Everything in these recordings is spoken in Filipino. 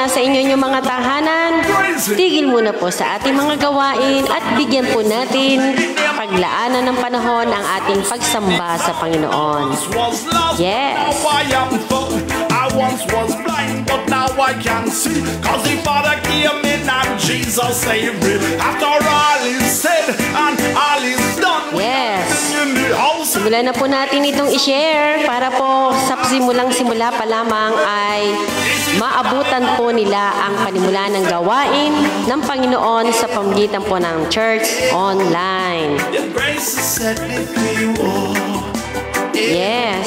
nasa inyo yung mga tahanan, tigil muna po sa ating mga gawain at bigyan po natin paglaanan ng panahon ang ating pagsamba sa Panginoon. Yes. Yes. Simulan na po natin itong i-share para po sa simulang simula pa lamang ay maabutan po nila ang panimula ng gawain ng Panginoon sa pamagitan po ng church online. Yes.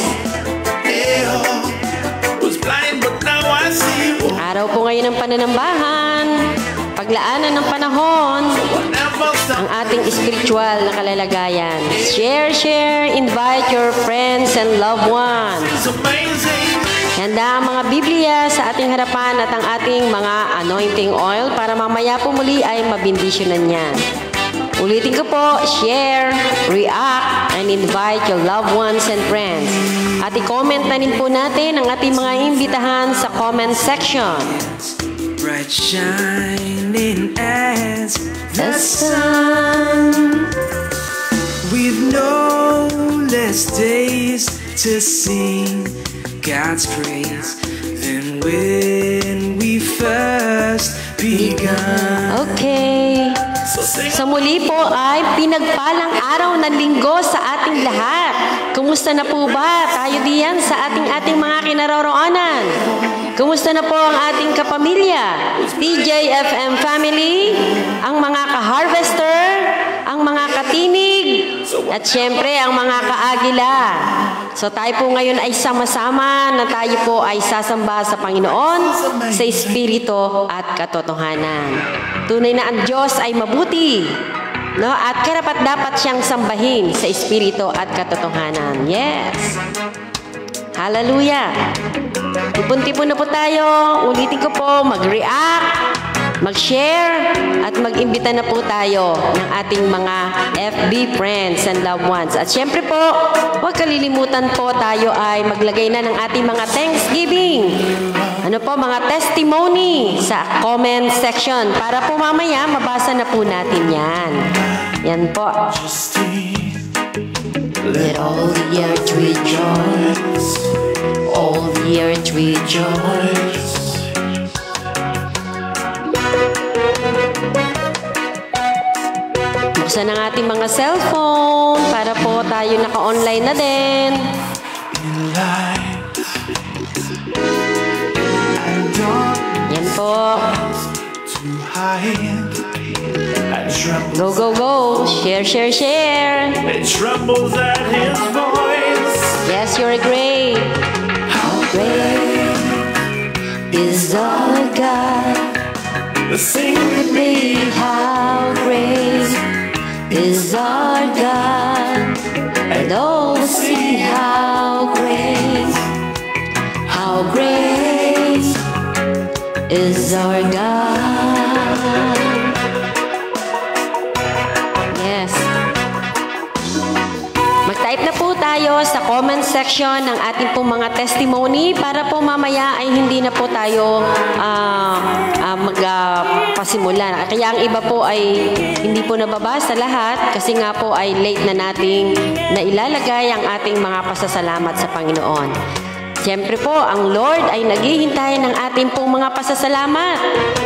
Araw po ngayon ng pananambahan, paglaanan ng panahon, ang ating spiritual na kalalagayan. Share, share, invite your friends and loved ones. Handa ang mga Biblia sa ating harapan at ang ating mga anointing oil para mamaya po muli ay mabindisyonan niya. Ulitin ko po, share, react, and invite your loved ones and friends. At i-comment na rin po natin ang ating mga imbitahan sa comment section. bright shining as The sun. We've no less days to sing God's praise than when we first begun. Okay. So Sa muli po ay pinagpalang araw ng linggo sa ating lahat. Kumusta na po ba tayo diyan sa ating ating mga kinaroroonan? Kumusta na po ang ating kapamilya? TJFM family, ang mga ka-harvester, ang mga katinig, at syempre ang mga kaagila. So tayo po ngayon ay sama-sama na tayo po ay sasamba sa Panginoon sa Espiritu at katotohanan. Tunay na ang Diyos ay mabuti. No? At karapat dapat siyang sambahin sa Espiritu at katotohanan. Yes. Hallelujah. Pupunti po na po tayo. Ulitin ko po, mag-react, mag-share, at mag-imbita na po tayo ng ating mga FB friends and loved ones. At syempre po, huwag kalilimutan po tayo ay maglagay na ng ating mga Thanksgiving. Ano po, mga testimony sa comment section para po mamaya mabasa na po natin yan. Yan po. Let all the earth rejoice. All the earth rejoice. Buksan ang ating mga cellphone para po tayo naka-online na din. In light and dark Yan po. to high. And trembles, Go, go, go. Share, share, share. it trembles at his voice. Yes, you're great. How great is our God. Sing with me. How great is our God. And oh, see how great, how great is our God. Yes. Mag-type na po tayo sa comment section ng ating pong mga testimony para po mamaya ay hindi na po tayo ah, ah, magpasimula. Kaya ang iba po ay hindi po nababasa lahat kasi nga po ay late na nating nailalagay ang ating mga pasasalamat sa Panginoon. Siyempre po, ang Lord ay naghihintay ng ating pong mga pasasalamat.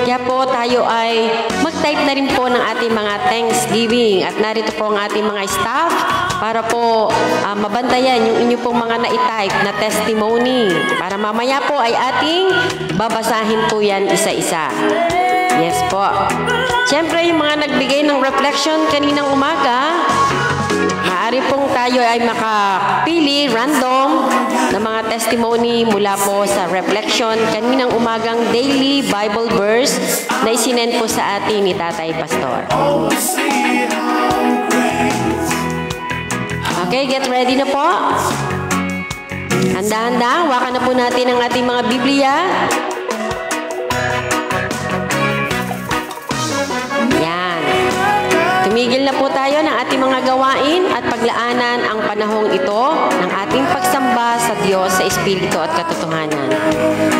Kaya po tayo ay mag-type na rin po ng ating mga Thanksgiving. At narito po ang ating mga staff para po ah, mabantayan yung inyo pong mga na-type na testimony. Para mamaya po ay ating babasahin po yan isa-isa. Yes po. Siyempre, yung mga nagbigay ng reflection kaninang umaga, Maaari pong tayo ay makapili random ng mga testimony mula po sa reflection kaninang umagang daily Bible verse na isinend po sa atin ni Tatay Pastor. Okay, get ready na po. Handa-handa, wakan na po natin ang ating mga Biblia. Tumigil na po tayo ng ating mga gawain at paglaanan ang panahong ito ng ating pagsamba sa Diyos sa Espiritu at katotohanan.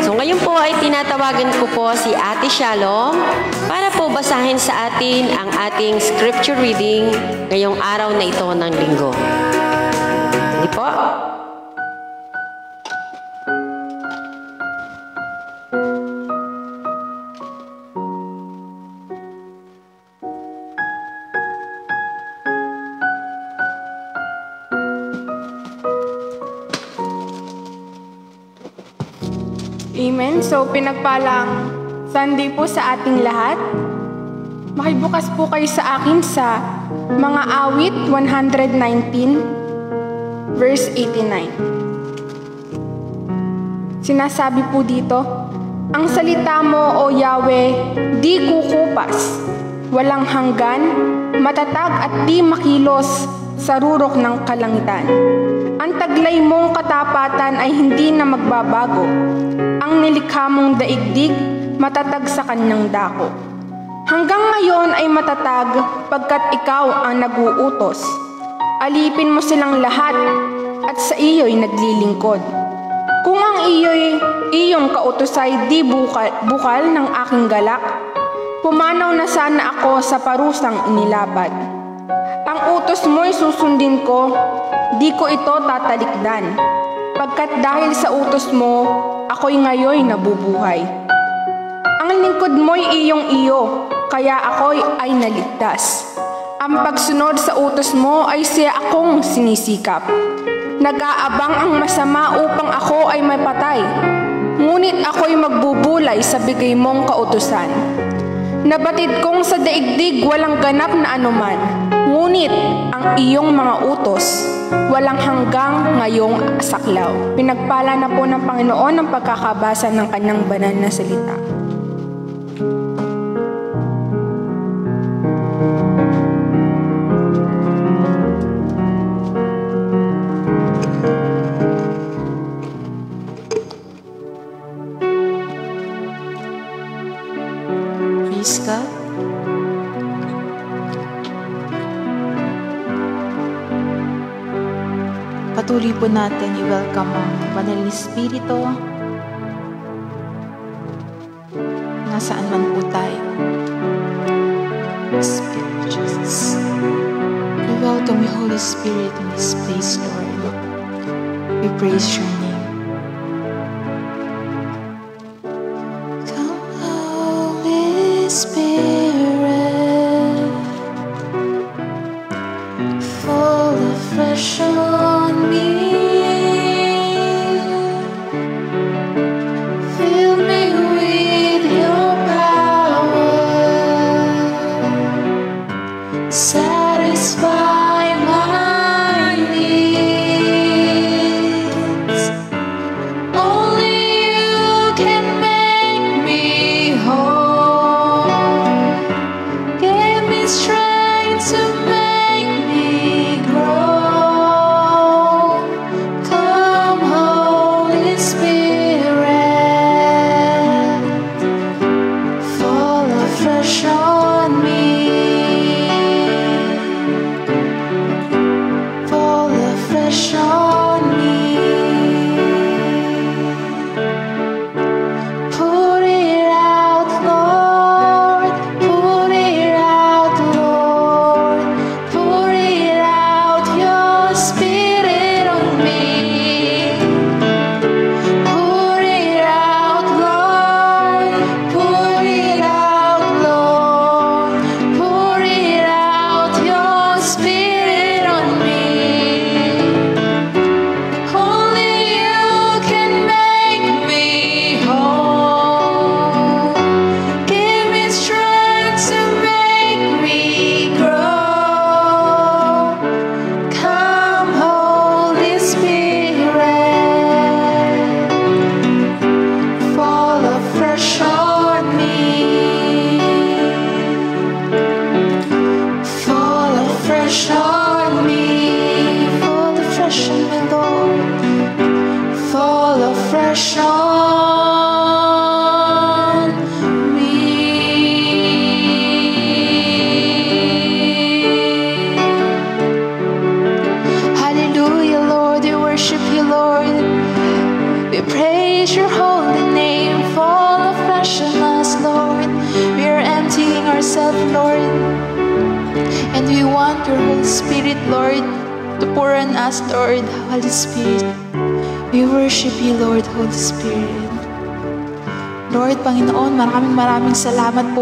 So ngayon po ay tinatawagan ko po si Ate Shalom para po basahin sa atin ang ating scripture reading ngayong araw na ito ng linggo. Hindi po? So, pinagpalang Sunday po sa ating lahat. Makibukas po kayo sa akin sa mga awit 119, verse 89. Sinasabi po dito, Ang salita mo, O Yahweh, di kukupas, walang hanggan, matatag at di makilos sa rurok ng kalangitan. Ang taglay mong katapatan ay hindi na magbabago. Ang nilikha mong daigdig, matatag sa kanyang dako. Hanggang ngayon ay matatag pagkat ikaw ang naguutos. Alipin mo silang lahat at sa iyo'y naglilingkod. Kung ang iyo'y iyong kautusay di bukal, bukal ng aking galak, pumanaw na sana ako sa parusang inilabad. Ang utos mo'y susundin ko, di ko ito tatalikdan. Pagkat dahil sa utos mo, ako'y ngayoy nabubuhay. Ang lingkod mo'y iyong iyo, kaya ako'y ay naligtas. Ang pagsunod sa utos mo ay siya akong sinisikap. Nag-aabang ang masama upang ako ay mapatay. Ngunit ako'y magbubulay sa bigay mong kautusan. Nabatid kong sa daigdig walang ganap na anuman. Ngunit ang iyong mga utos, walang hanggang ngayong saklaw. Pinagpala na po ng Panginoon ang pagkakabasa ng kanyang banal na salita. Po natin i-welcome ang Banal na Espiritu. Nasaan man po tayo. Spirit Jesus. We welcome you, Holy Spirit, in this place, Lord. We praise your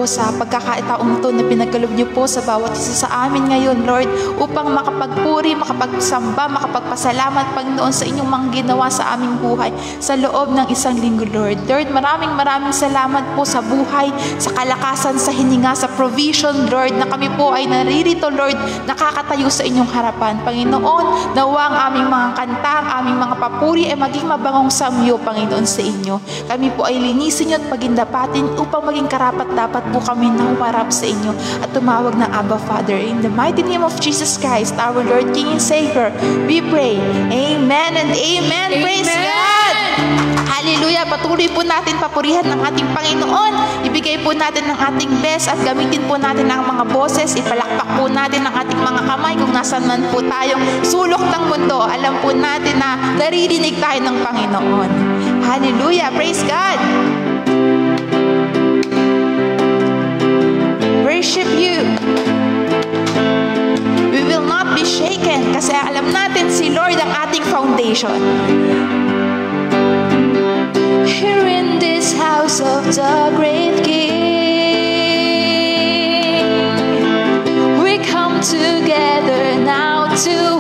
sa pinagkalob niyo po sa bawat isa sa amin ngayon, Lord, upang makapagpuri, makapagsamba, makapagpasalamat, Panginoon, sa inyong mga ginawa sa aming buhay sa loob ng isang linggo, Lord. Lord, maraming maraming salamat po sa buhay, sa kalakasan, sa hininga, sa provision, Lord, na kami po ay naririto, Lord, nakakatayo sa inyong harapan. Panginoon, nawa ang aming mga kanta, ang aming mga papuri ay maging mabangong samyo, Panginoon, sa inyo. Kami po ay linisin niyo at pagindapatin upang maging karapat dapat po kami na humarap sa inyo at tumawag ng Abba Father. In the mighty name of Jesus Christ, our Lord, King, and Savior, we pray. Amen and amen. Praise God! Hallelujah! Patuloy po natin papurihan ng ating Panginoon. Ibigay po natin ang ating best at gamitin po natin ang mga boses. Ipalakpak po natin ang ating mga kamay kung nasan man po tayong sulok ng mundo. Alam po natin na naririnig tayo ng Panginoon. Hallelujah! Praise God! Worship you. We will not be shaken kasi alam natin si Lord ang ating foundation. Here in this house of the great King, we come together now to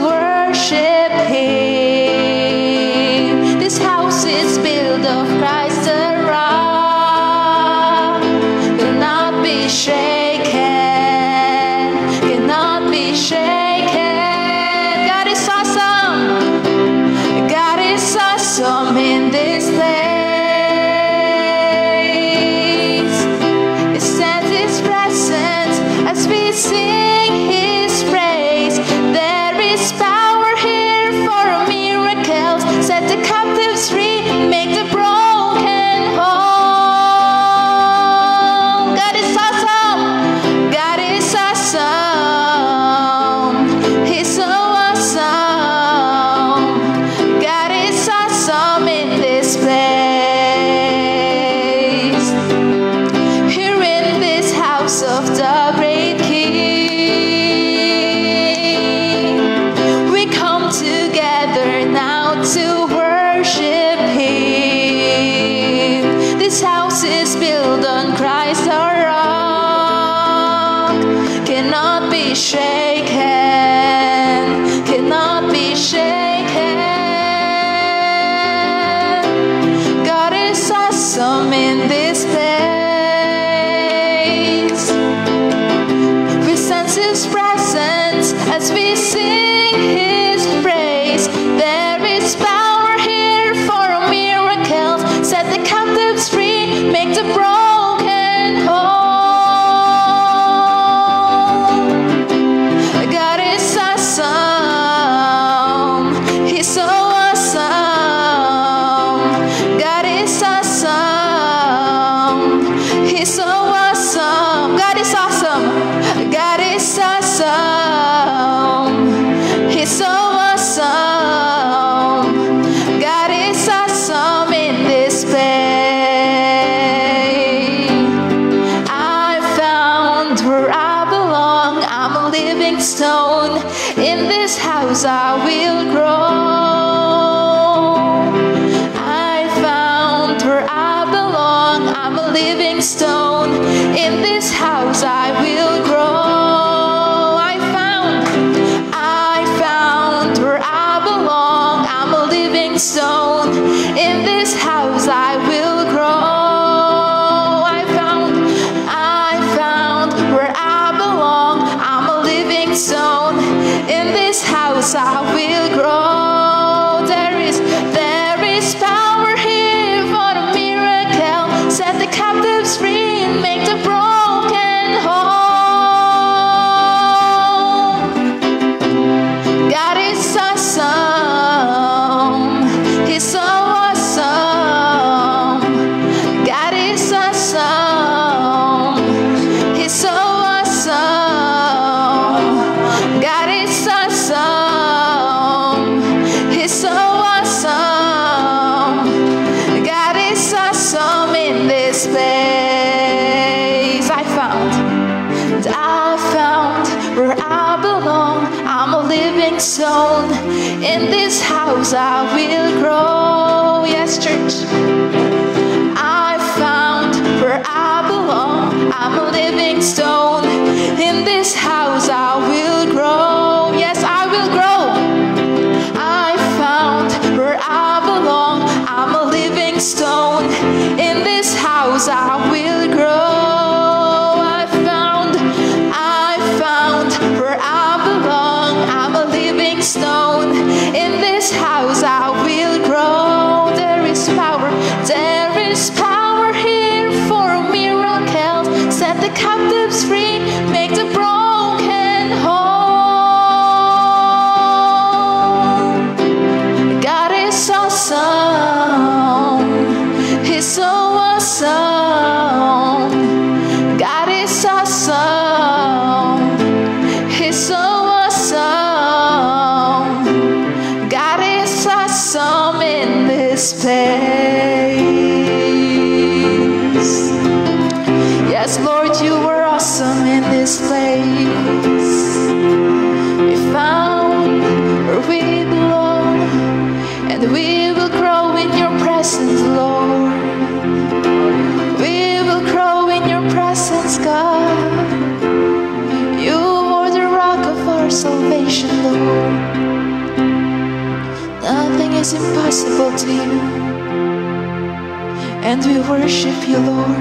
and we worship you, Lord.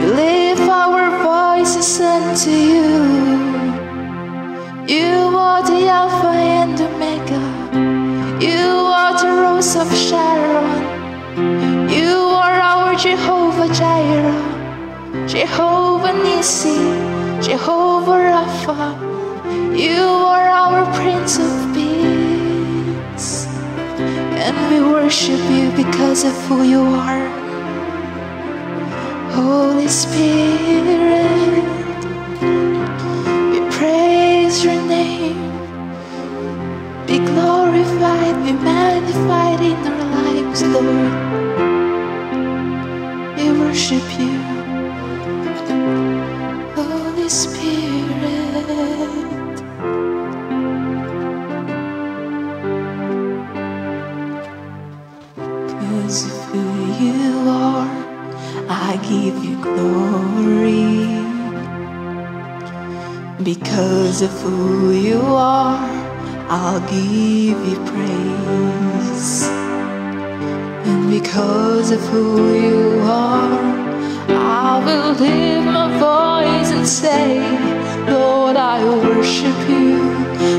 We lift our voices unto you. You are the Alpha and Omega. You are the Rose of Sharon. You are our Jehovah Jireh, Jehovah Nissi, Jehovah Rapha. You we worship you because of who you are. Holy Spirit, we praise your name. Be glorified, be magnified in our lives, Lord. We worship you. give you glory because of who you are. I'll give you praise, and because of who you are, I will lift my voice and say, Lord, I worship you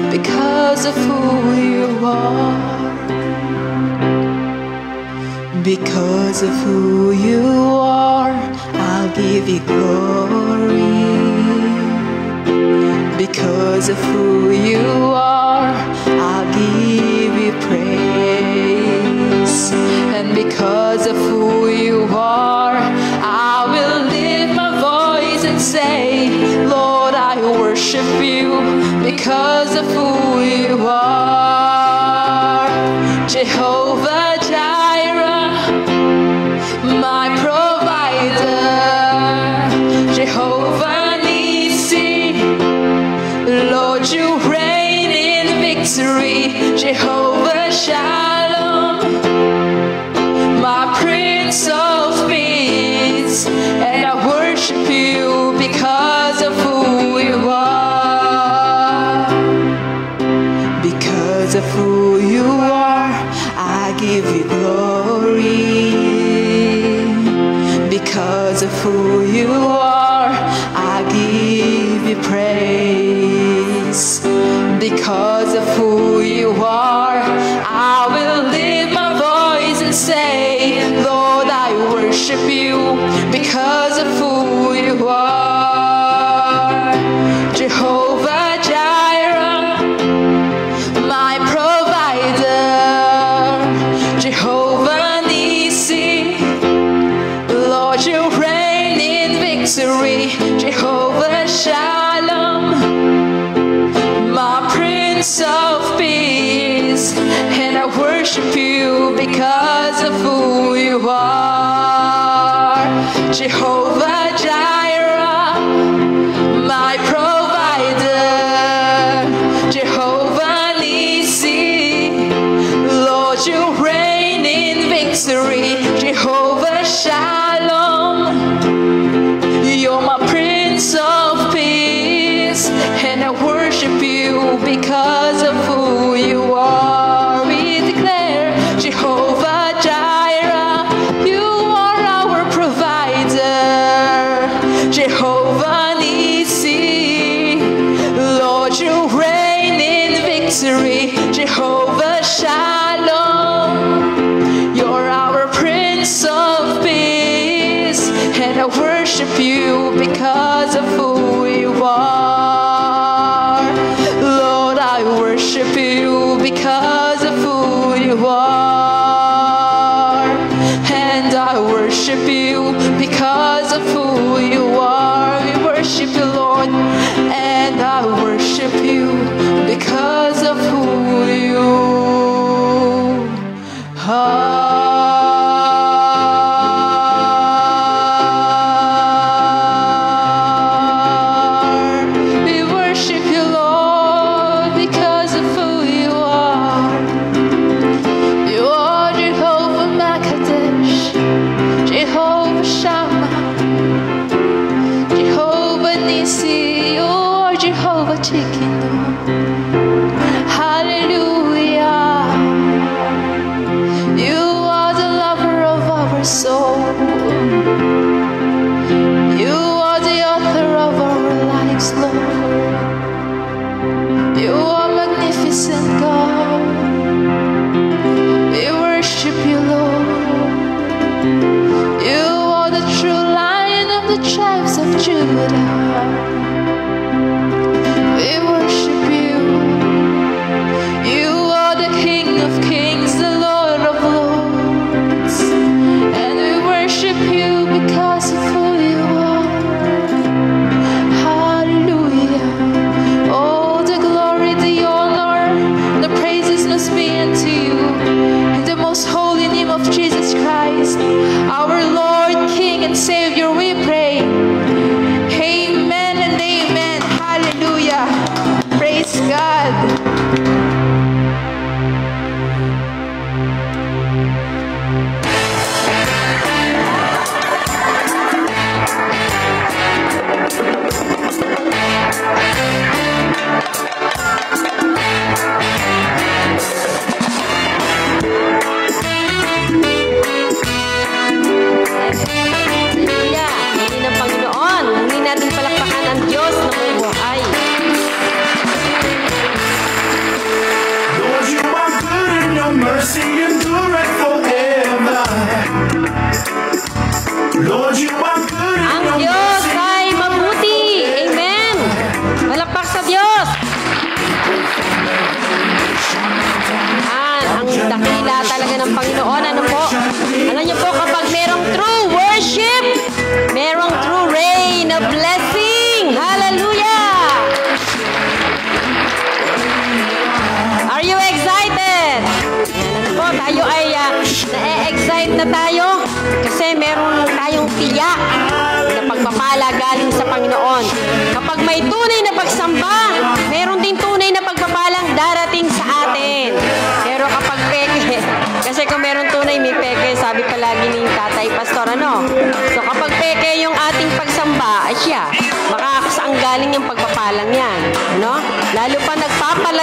because of who you are. Because of who you are, I'll give you glory. Because of who you are, I'll give you praise. And because of who you are, I will lift my voice and say, Lord, I worship you because of who you are. cool.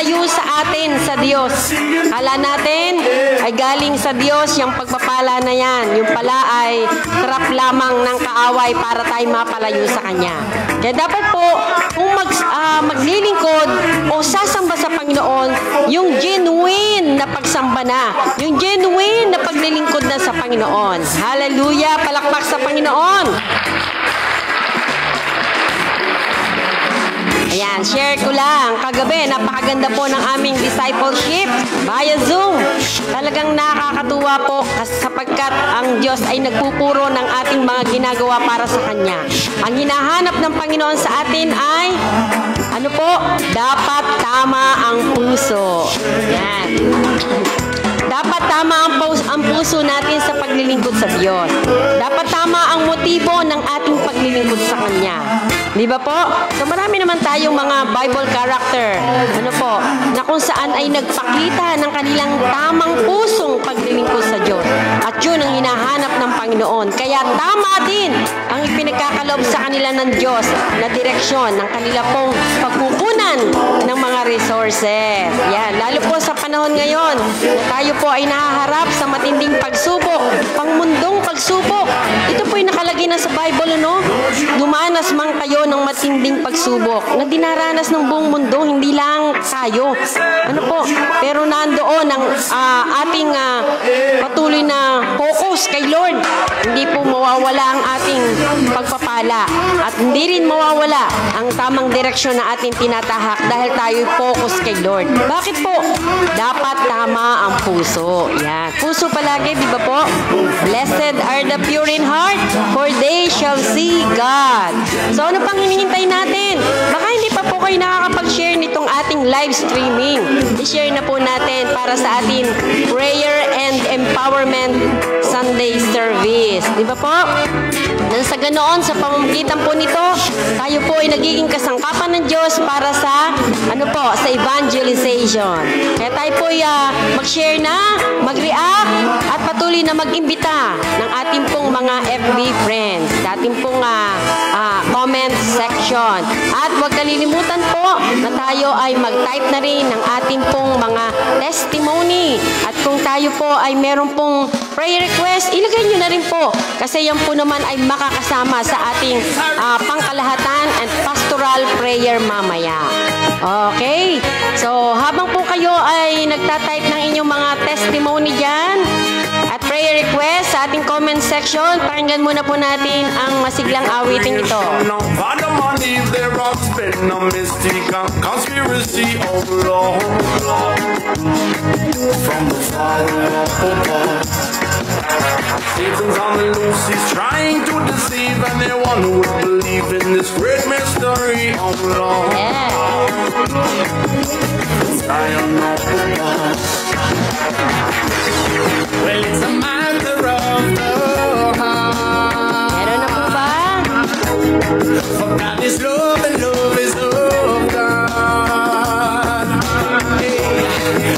Nagpapalayo sa atin sa Diyos. Kala natin ay galing sa Diyos yung pagpapala na yan. Yung pala ay trap lamang ng kaaway para tayo mapalayo sa Kanya. Kaya dapat po, kung mag, ah, maglilingkod o sasamba sa Panginoon, yung genuine na pagsamba na. Yung genuine na paglilingkod na sa Panginoon. Hallelujah! Palakpak sa Panginoon! Ayan, share ko lang. Kagabi, napakaganda po ng aming discipleship via Zoom. Talagang nakakatuwa po sapagkat ang Diyos ay nagpupuro ng ating mga ginagawa para sa Kanya. Ang hinahanap ng Panginoon sa atin ay, ano po, dapat tama ang puso. Yan. Dapat tama ang, pus- ang puso natin sa paglilingkod sa Diyos. Dapat tama ang motibo ng ating paglilingkod sa Kanya. Di ba po? So marami naman tayong mga Bible character, ano po, na kung saan ay nagpakita ng kanilang tamang pusong paglilingkod sa Diyos. At yun ang hinahanap ng Panginoon. Kaya tama din ang ipinagkakaloob sa kanila ng Diyos na direksyon ng kanila pong pagkukunan ng mga resources. Yan, lalo po sa panahon ngayon tayo po ay nahaharap sa matinding pagsubok, pangmundong pagsubok. Ito po ay nakalagay na sa Bible, ano? Dumanas man kayo ng matinding pagsubok na dinaranas ng buong mundo, hindi lang tayo. Ano po? Pero nandoon ang ah, ating ah, patuloy na focus kay Lord. Hindi po mawawala ang ating pagpapala at hindi rin mawawala ang tamang direksyon na ating tinatahak dahil tayo focus kay Lord. Bakit po? Dapat tama ang puso. Yan. Puso palagi, di ba po? Blessed are the pure in heart, for they shall see God. So ano pang hinihintay natin? Baka hindi pa po kayo nakakapag-share nitong ating live streaming. I-share na po natin para sa ating prayer and empowerment Sunday service. Di ba po? Nang sa ganoon, sa pamamagitan po nito, tayo po ay nagiging kasangkapan ng Diyos para sa, ano po, sa evangelization. Kaya tayo po ay ah, mag-share na, mag-react, at patuloy na mag-imbita ng ating pong mga FB friends, ating pong ah, ah, comment section. At huwag kalilimutan po na tayo ay mag-type na rin ng ating pong mga testimony. At kung tayo po ay meron pong prayer request, ilagay nyo na rin po. Kasi yan po naman ay makakasama sa ating ah, pangkalahatan and pastoral prayer mamaya. Okay? So, habang po kayo ay nagtatype ng inyong mga testimony dyan, at prayer request sa ating comment section, pakinggan muna po natin ang masiglang awiting ito. From the fire above. Satan's on the loose, he's trying to deceive anyone who would believe in this great mystery, oh Lord. Yeah. Zion above. Well, it's a matter of the heart. Meron na po ba? For God is love and love is of God. Hey,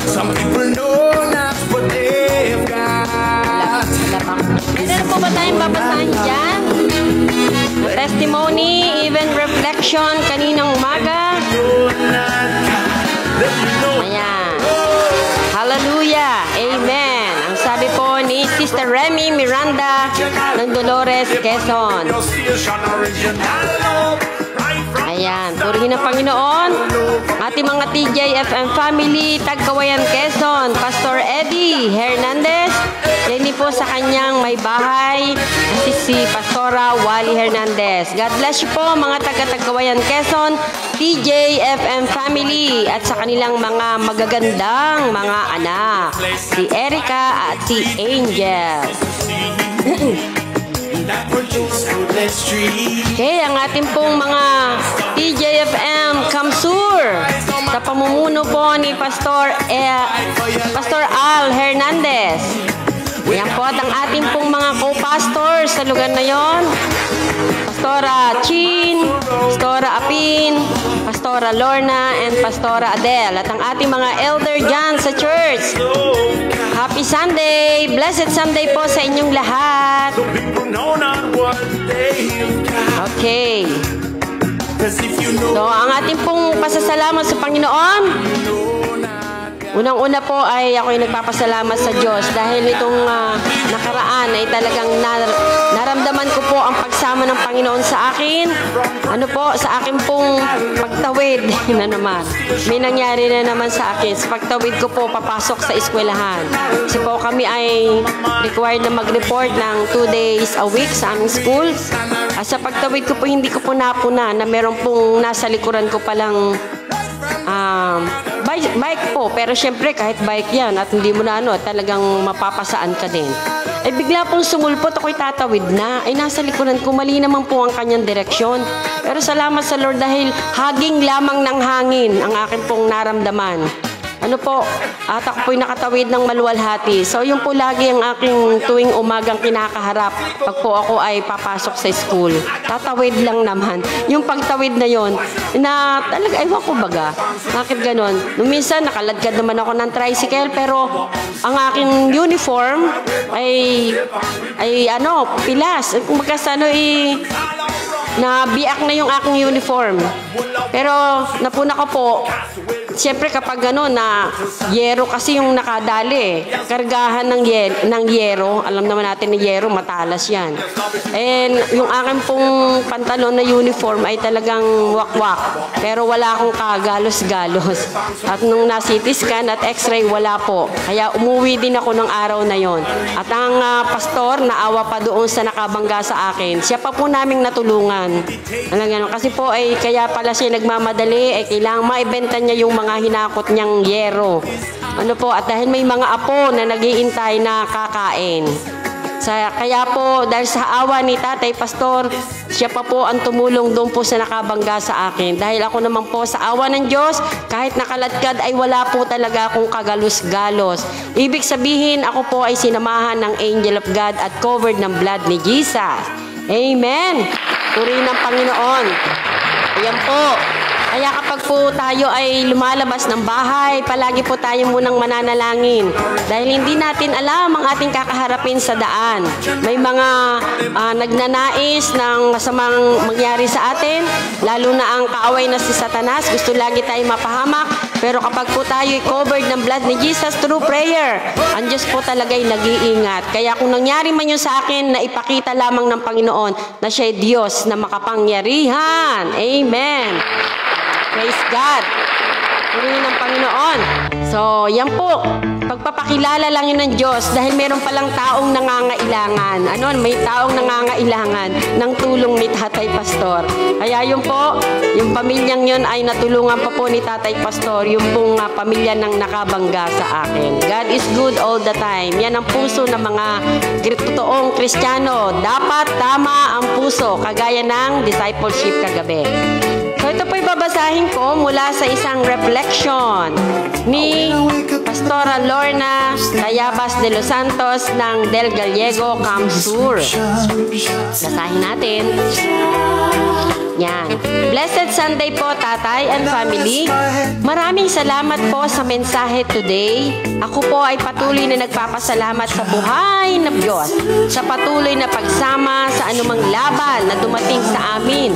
testimony, even reflection kaninang umaga. Ayan. Hallelujah. Amen. Ang sabi po ni Sister Remy Miranda ng Dolores, Quezon. Ayan, purihin ng Panginoon. Ating mga TJFM family, Tagkawayan Quezon, Pastor Eddie Hernandez. Yan po sa kanyang may bahay, si, si Pastora Wally Hernandez. God bless you po mga taga-Tagkawayan Quezon, TJFM family, at sa kanilang mga magagandang mga anak, si Erica at si Angel. Okay, ang ating pong mga TJFM Kamsur sa pamumuno po ni Pastor eh, Pastor Al Hernandez. Yan po at ang ating pong mga co-pastors sa lugar na yon. Pastora Chin, Pastora Apin, Pastora Lorna, and Pastora Adele. At ang ating mga elder dyan sa church. Happy Sunday! Blessed Sunday po sa inyong lahat. Okay. So, ang ating pong pasasalamat sa Panginoon, Unang-una po ay ako'y nagpapasalamat sa Diyos dahil itong ah, nakaraan ay talagang nar- naramdaman ko po ang pagsama ng Panginoon sa akin. Ano po, sa akin pong pagtawid na naman. May nangyari na naman sa akin. Sa pagtawid ko po papasok sa eskwelahan. Kasi po kami ay required na mag-report ng two days a week sa aming school. At sa pagtawid ko po, hindi ko po napuna na meron pong nasa likuran ko palang Um, bike, po, pero syempre kahit bike yan at hindi mo na ano, talagang mapapasaan ka din. Eh bigla pong sumulpot ako'y tatawid na. Ay nasa likuran ko, mali naman po ang kanyang direksyon. Pero salamat sa Lord dahil haging lamang ng hangin ang akin pong naramdaman. Ano po, at ako po'y nakatawid ng maluwalhati. So, yun po lagi ang aking tuwing umagang kinakaharap pag po ako ay papasok sa school. Tatawid lang naman. Yung pagtawid na yon na talaga, ewan ko baga, bakit ganon? Nung minsan, nakaladkad naman ako ng tricycle, pero ang aking uniform ay, ay ano, pilas. Kung magkasano, eh, na biak na yung aking uniform. Pero napuna ko po, Siyempre kapag ano na yero kasi yung nakadali eh. Kargahan ng, ye- ng yero, alam naman natin na yero, matalas yan. And yung akin pong pantalon na uniform ay talagang wakwak. Pero wala akong kagalos-galos. At nung na-CT scan at x-ray, wala po. Kaya umuwi din ako ng araw na yon. At ang ah, pastor, naawa pa doon sa nakabangga sa akin. Siya pa po naming natulungan. Alam ganun. Kasi po ay kaya pala siya nagmamadali, ay kailangan maibenta niya yung mga hinakot niyang yero. Ano po, at dahil may mga apo na nagiintay na kakain. Sa, kaya po, dahil sa awa ni Tatay Pastor, siya pa po ang tumulong doon po sa nakabangga sa akin. Dahil ako naman po sa awa ng Diyos, kahit nakaladkad ay wala po talaga akong kagalos-galos. Ibig sabihin, ako po ay sinamahan ng Angel of God at covered ng blood ni Jesus. Amen! Puri ng Panginoon. Ayan po. Kaya kapag po tayo ay lumalabas ng bahay, palagi po tayo munang mananalangin. Dahil hindi natin alam ang ating kakaharapin sa daan. May mga ah, nagnanais ng masamang mangyari sa atin, lalo na ang kaaway na si Satanas, gusto lagi tayo mapahamak. Pero kapag po tayo ay covered ng blood ni Jesus through prayer, ang Diyos po talaga ay nag-iingat. Kaya kung nangyari man yun sa akin, na ipakita lamang ng Panginoon na siya ay Diyos na makapangyarihan. Amen. Praise God. Purihin ng Panginoon. So, yan po. Pagpapakilala lang yun ng Diyos dahil meron palang taong nangangailangan. Ano, may taong nangangailangan ng tulong ni Tatay Pastor. Kaya yun po, yung pamilyang yun ay natulungan pa po ni Tatay Pastor, yung pong ah, pamilya ng nakabangga sa akin. God is good all the time. Yan ang puso ng mga totoong Kristiyano. Dapat tama ang puso, kagaya ng discipleship kagabi. Ito po'y babasahin ko mula sa isang reflection ni Pastora Lorna Tayabas de los Santos ng Del Gallego, Camsur. Basahin natin. Yan. Blessed Sunday po, tatay and family. Maraming salamat po sa mensahe today. Ako po ay patuloy na nagpapasalamat sa buhay ng Diyos sa patuloy na pagsama sa anumang laban na dumating sa amin.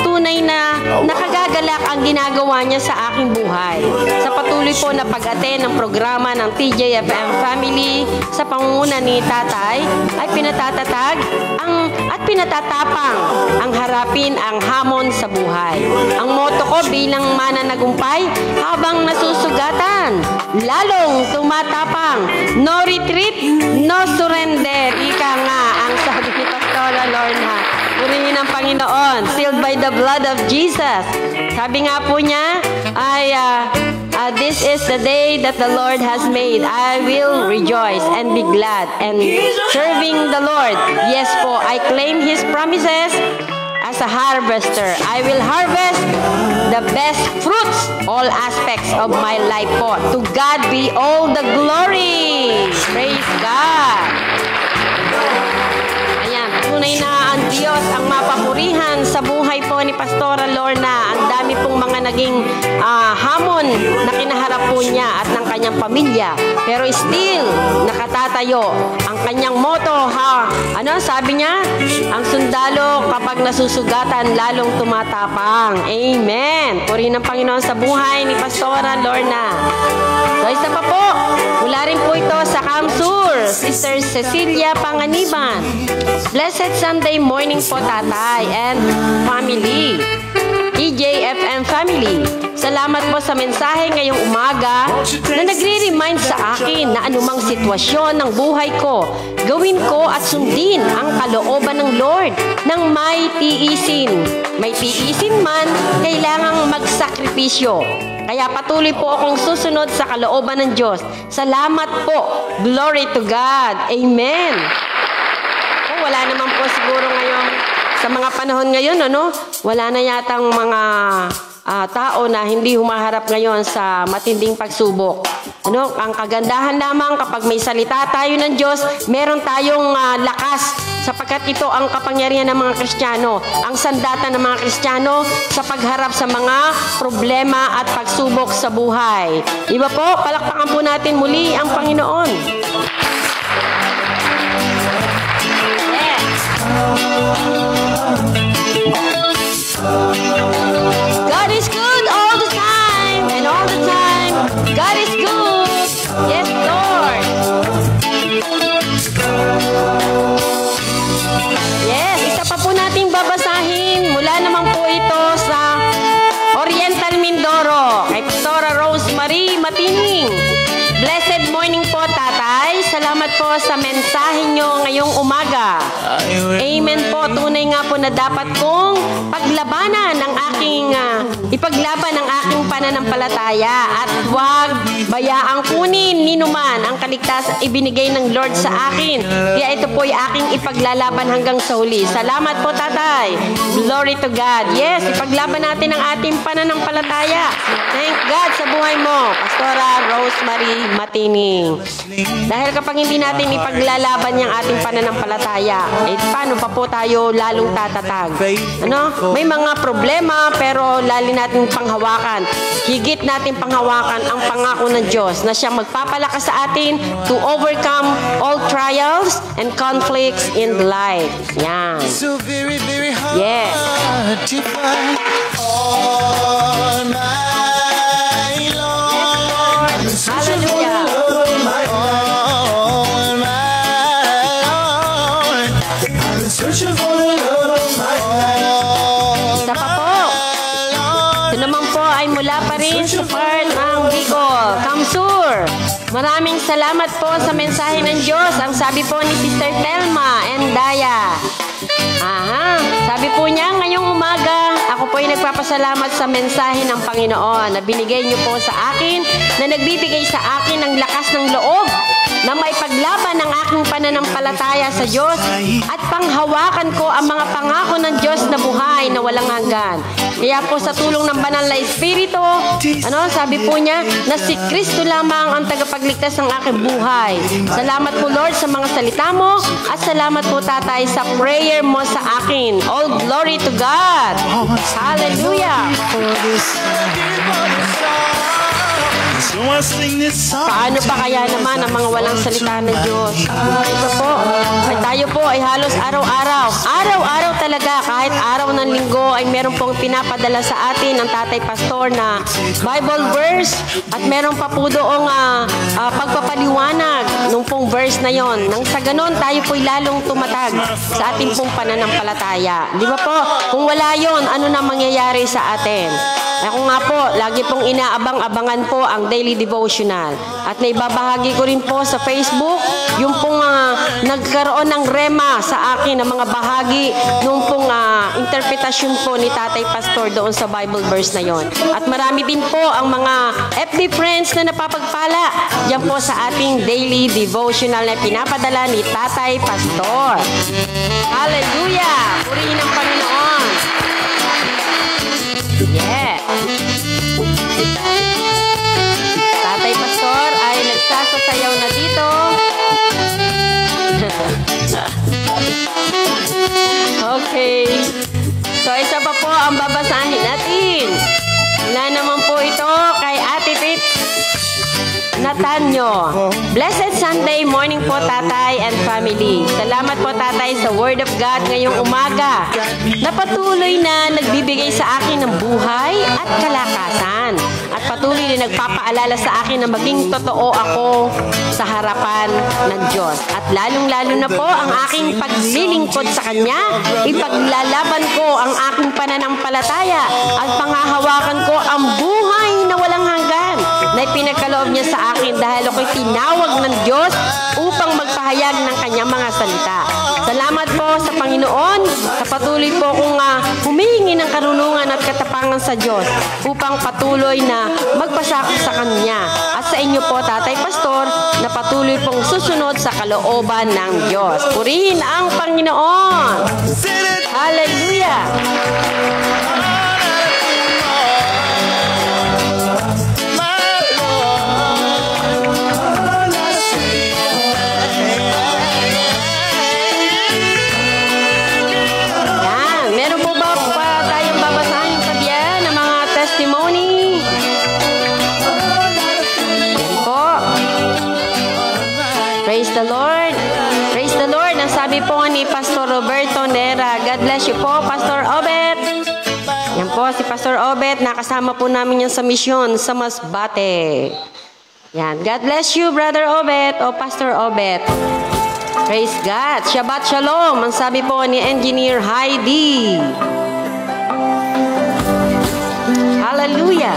Tunay na nakagagalak ang ginagawa niya sa aking buhay. Sa patuloy po na pag-attend ng programa ng TJFM Family sa pangunguna ni Tatay ay pinatatatag ang at pinatatapang ang harapin ang hamon sa buhay. Ang moto ko bilang mananagumpay habang nasusugatan, lalong tumatapang, no retreat, no surrender. Ika nga ang sabi ni Pastora Lorna. Purihin ang Panginoon, sealed by the blood of Jesus. Sabi nga po niya, ay, ah, ah, this is the day that the Lord has made. I will rejoice and be glad and serving the Lord. Yes po, I claim His promises as a harvester. I will harvest the best fruits, all aspects of my life po. To God be all the glory. Praise God. Tunay na ang Diyos ang mapapurihan sa buhay po ni Pastora Lorna. Ang dami pong mga naging ah, hamon na kinaharap po niya at kanyang pamilya. Pero still, nakatatayo. Ang kanyang motto, ha, ano sabi niya? Ang sundalo kapag nasusugatan, lalong tumatapang. Amen. Puri ng Panginoon sa buhay ni Pastora Lorna. So, isa pa po, mula rin po ito sa Kamsur, Sister Cecilia Panganiban. Blessed Sunday morning po, tatay and family. EJFM family. Salamat po sa mensahe ngayong umaga na nagre-remind sa akin na anumang sitwasyon ng buhay ko, gawin ko at sundin ang kalooban ng Lord nang may tiisin. May tiisin man, kailangang magsakripisyo. Kaya patuloy po akong susunod sa kalooban ng Diyos. Salamat po. Glory to God. Amen. Oh, wala naman po siguro ngayon sa mga panahon ngayon, ano? Wala na yatang mga ah, tao na hindi humaharap ngayon sa matinding pagsubok. Ano, ang kagandahan lamang kapag may salita tayo ng Diyos, meron tayong ah, lakas sapagkat ito ang kapangyarihan ng mga Kristiyano, ang sandata ng mga Kristiyano sa pagharap sa mga problema at pagsubok sa buhay. Iba po, palakpakan po natin muli ang Panginoon. God is good all the time, and all the time, God is good. Yes, Lord. Yes, isa pa po nating babasahin. Mula naman po ito sa Oriental Mindoro, kay Pastora Rosemary Matining. Blessed morning po, tatay. Salamat po sa mensahe nyo ngayong umaga. Amen po. Tunay nga po na dapat kong paglabanan ang aking, ah, ipaglaban ang aking pananampalataya at huwag bayaang kunin ninuman ang kaligtasan ibinigay ng Lord sa akin. Kaya ito po ay aking ipaglalaban hanggang sa huli. Salamat po, tatay. Glory to God. Yes, ipaglaban natin ang ating pananampalataya. Thank God sa buhay mo, Pastora Rosemary Matining. Dahil kapag hindi natin ipaglalaban yung ating pananampalataya, eh paano pa po tayo lalong tatatag? Ano? May mga problema pero lali natin panghawakan. Higit natin panghawakan ang pangako ng Diyos na siya magpapalakas sa atin to overcome all trials and conflicts in life. Yan. So very, very hard Yes. to find all my salamat po sa mensahe ng Diyos. Ang sabi po ni Sister Telma and Daya. Aha, sabi po niya ngayong umaga, ako po ay nagpapasalamat sa mensahe ng Panginoon na binigay niyo po sa akin, na nagbibigay sa akin ng lakas ng loob na may paglaban ng aking pananampalataya sa Diyos at panghawakan ko ang mga pangako ng Diyos na buhay na walang hanggan. Kaya po sa tulong ng banal na Espiritu, ano, sabi po niya, na si Kristo lamang ang tagapagligtas ng aking buhay. Salamat po Lord sa mga salita mo at salamat po tatay sa prayer mo sa akin. All glory to God. Hallelujah. So I sing this song. Paano pa kaya naman ang mga walang salita ng Diyos? Ito po, ay tayo po ay halos araw-araw. Araw-araw talaga, kahit araw ng linggo ay meron pong pinapadala sa atin ng tatay pastor na Bible verse at meron pa po doong ah, ah, pagpapaliwanag nung pong verse na yon. Nang sa ganon, tayo po'y lalong tumatag sa ating pong pananampalataya. Di ba po? Kung wala yon, ano na mangyayari sa atin? Ako nga po, lagi pong inaabang-abangan po ang daily devotional. At naibabahagi ko rin po sa Facebook yung pong ah, nagkaroon ng rema sa akin ng mga bahagi nung pong ah, interpretasyon po ni Tatay Pastor doon sa Bible verse na yon. At marami din po ang mga FB friends na napapagpala yan po sa ating daily devotional na pinapadala ni Tatay Pastor. Hallelujah! Purihin ang Panginoon. sasayaw na dito. okay. So, isa pa po ang babasahin. Tatanyo. Blessed Sunday morning po, tatay and family. Salamat po, tatay, sa Word of God ngayong umaga na patuloy na nagbibigay sa akin ng buhay at kalakasan at patuloy na nagpapaalala sa akin na maging totoo ako sa harapan ng Diyos. At lalong-lalo na po ang aking paglilingkod sa Kanya, ipaglalaban ko ang aking pananampalataya at pangahawakan ko ang buhay ay pinagkaloob niya sa akin dahil ako'y tinawag ng Diyos upang magpahayag ng kanyang mga salita. Salamat po sa Panginoon sa patuloy po kong ah, uh, humingi ng karunungan at katapangan sa Diyos upang patuloy na magpasakop sa Kanya at sa inyo po, Tatay Pastor, na patuloy pong susunod sa kalooban ng Diyos. Purihin ang Panginoon! Hallelujah! bless po, Pastor Obet. Yan po, si Pastor Obet. Nakasama po namin yan sa misyon sa Masbate. Yan. God bless you, Brother Obet o Pastor Obet. Praise God. Shabbat Shalom. Ang sabi po ni Engineer Heidi. Hallelujah.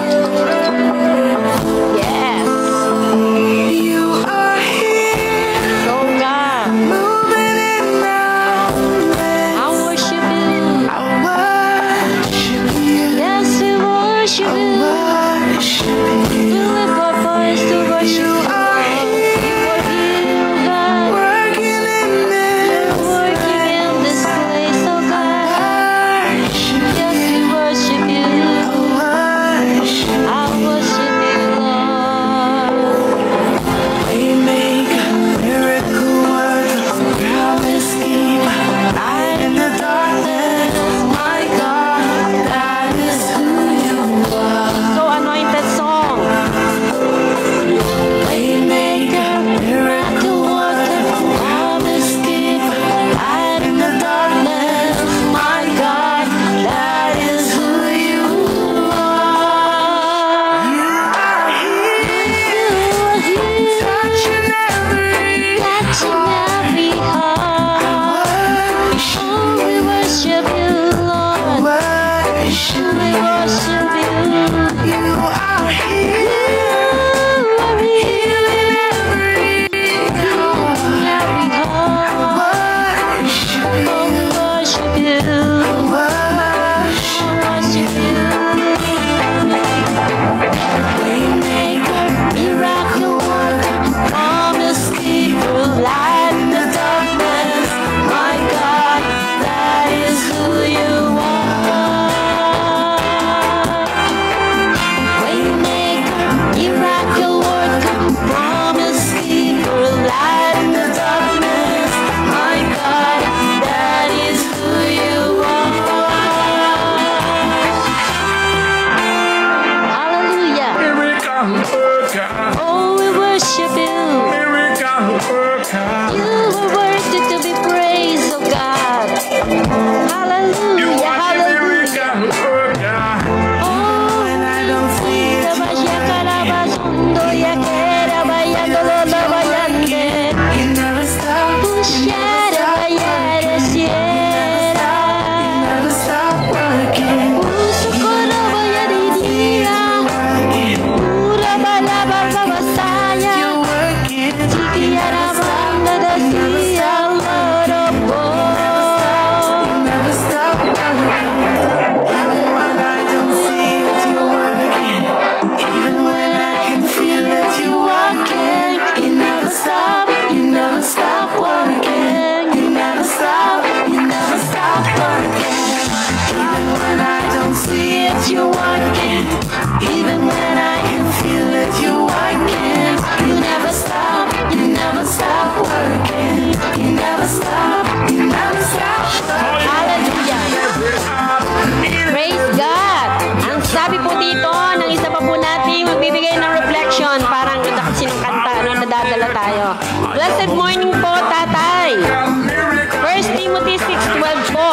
Blessed morning po, tatay. 1 Timothy 6.12 po.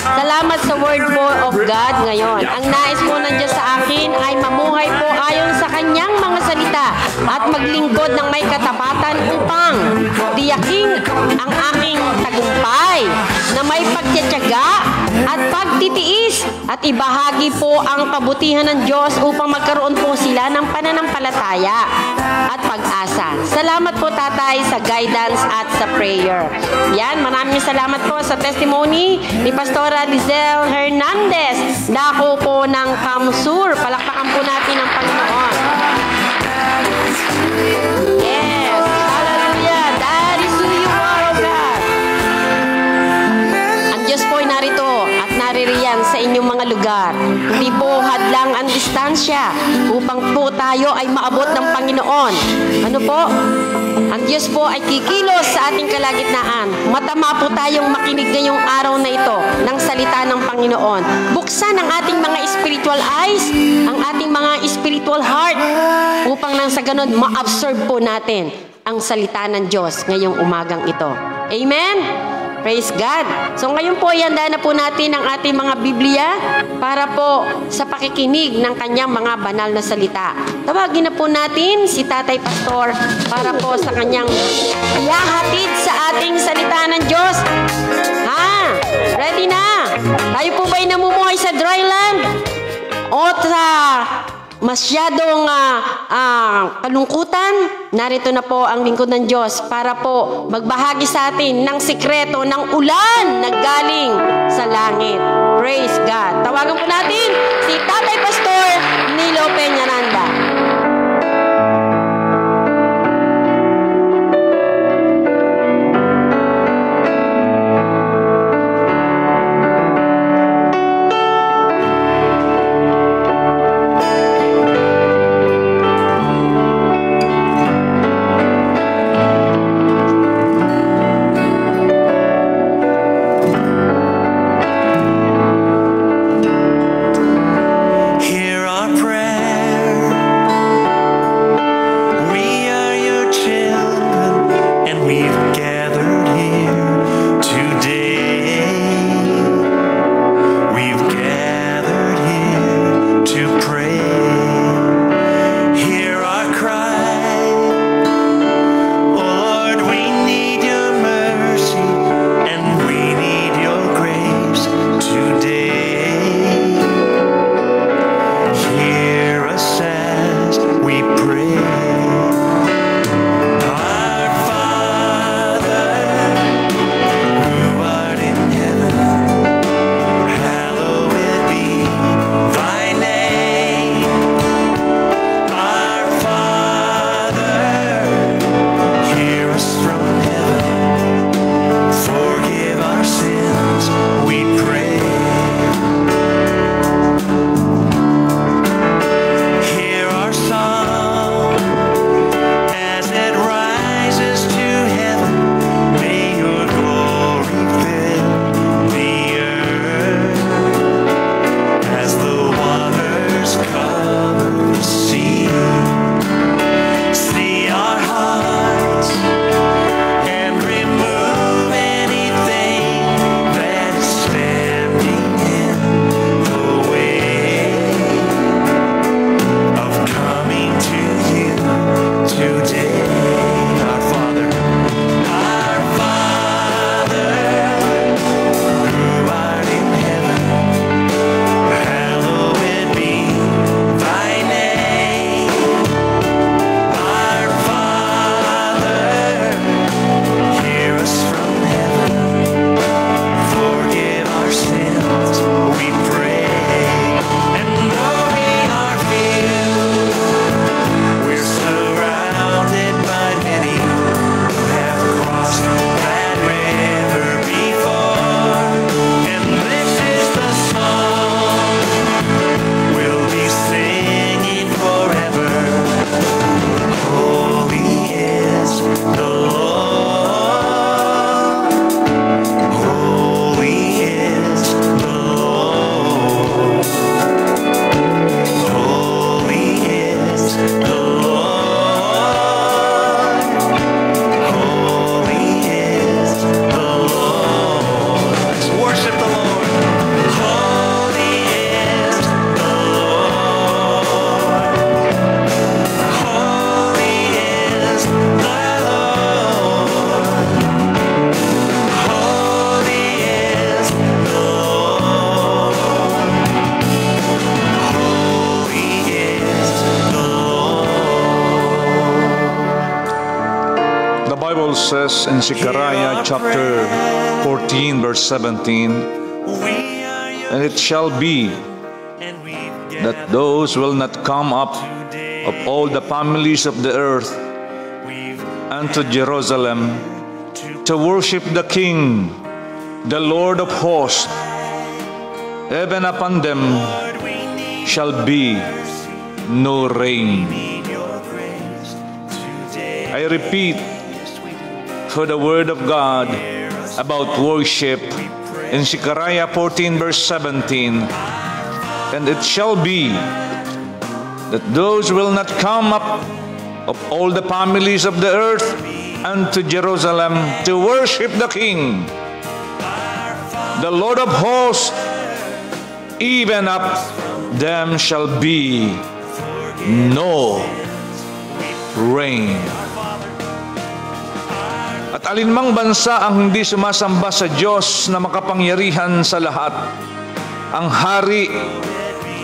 Salamat sa word po of God ngayon. Ang nais po ng Diyos sa akin ay mamuhay po ayon sa kanyang mga salita at maglingkod ng may katapatan upang tiyaking ang aking tagumpay na may pagtsatsaga at pagtitiis at ibahagi po ang kabutihan ng Diyos upang magkaroon po sila ng pananampalataya at pag-asa. Salamat po tatay sa guidance at sa prayer. Yan, maraming salamat po sa testimony ni Pastora Lizelle Hernandez. Dako po ng Kamsur. Palakpakan po natin ang Panginoon. Yes, hallelujah. That is who you are, oh God. Ang Diyos po ay narito at naririyan sa inyong mga lugar. Hindi po hadlang ang distansya upang po tayo ay maabot ng Panginoon. Ano po? Ang Diyos po ay kikilos sa ating kalagitnaan. Matama po tayong makinig ngayong araw na ito ng salita ng Panginoon. Buksan ang ating mga spiritual eyes, ang ating mga spiritual heart, upang nang sa ganun ma-absorb po natin ang salita ng Diyos ngayong umagang ito. Amen? Praise God. So ngayon po, ihanda na po natin ang ating mga Biblia para po sa pakikinig ng kanyang mga banal na salita. Tawagin na po natin si Tatay Pastor para po sa kanyang ihahatid sa ating salita ng Diyos. Ha? Ready na? Tayo po ba'y namumuhay sa dry land? O sa masyadong ah, ah, kalungkutan, narito na po ang lingkod ng Diyos para po magbahagi sa atin ng sikreto ng ulan na galing sa langit. Praise God. Tawagan po natin si Tatay Pastor Nilo Peñaranda. In Zechariah chapter 14, verse 17, We are your And it shall be that those will not come up of all the families of the earth unto Jerusalem to worship the King, the Lord of hosts. Even upon them shall be no rain. I repeat for the word of God about worship in Zechariah 14 verse 17. And it shall be that those will not come up of all the families of the earth unto Jerusalem to worship the King, the Lord of hosts, even up them shall be no rain. Alinmang bansa ang hindi sumasamba sa Diyos na makapangyarihan sa lahat, ang hari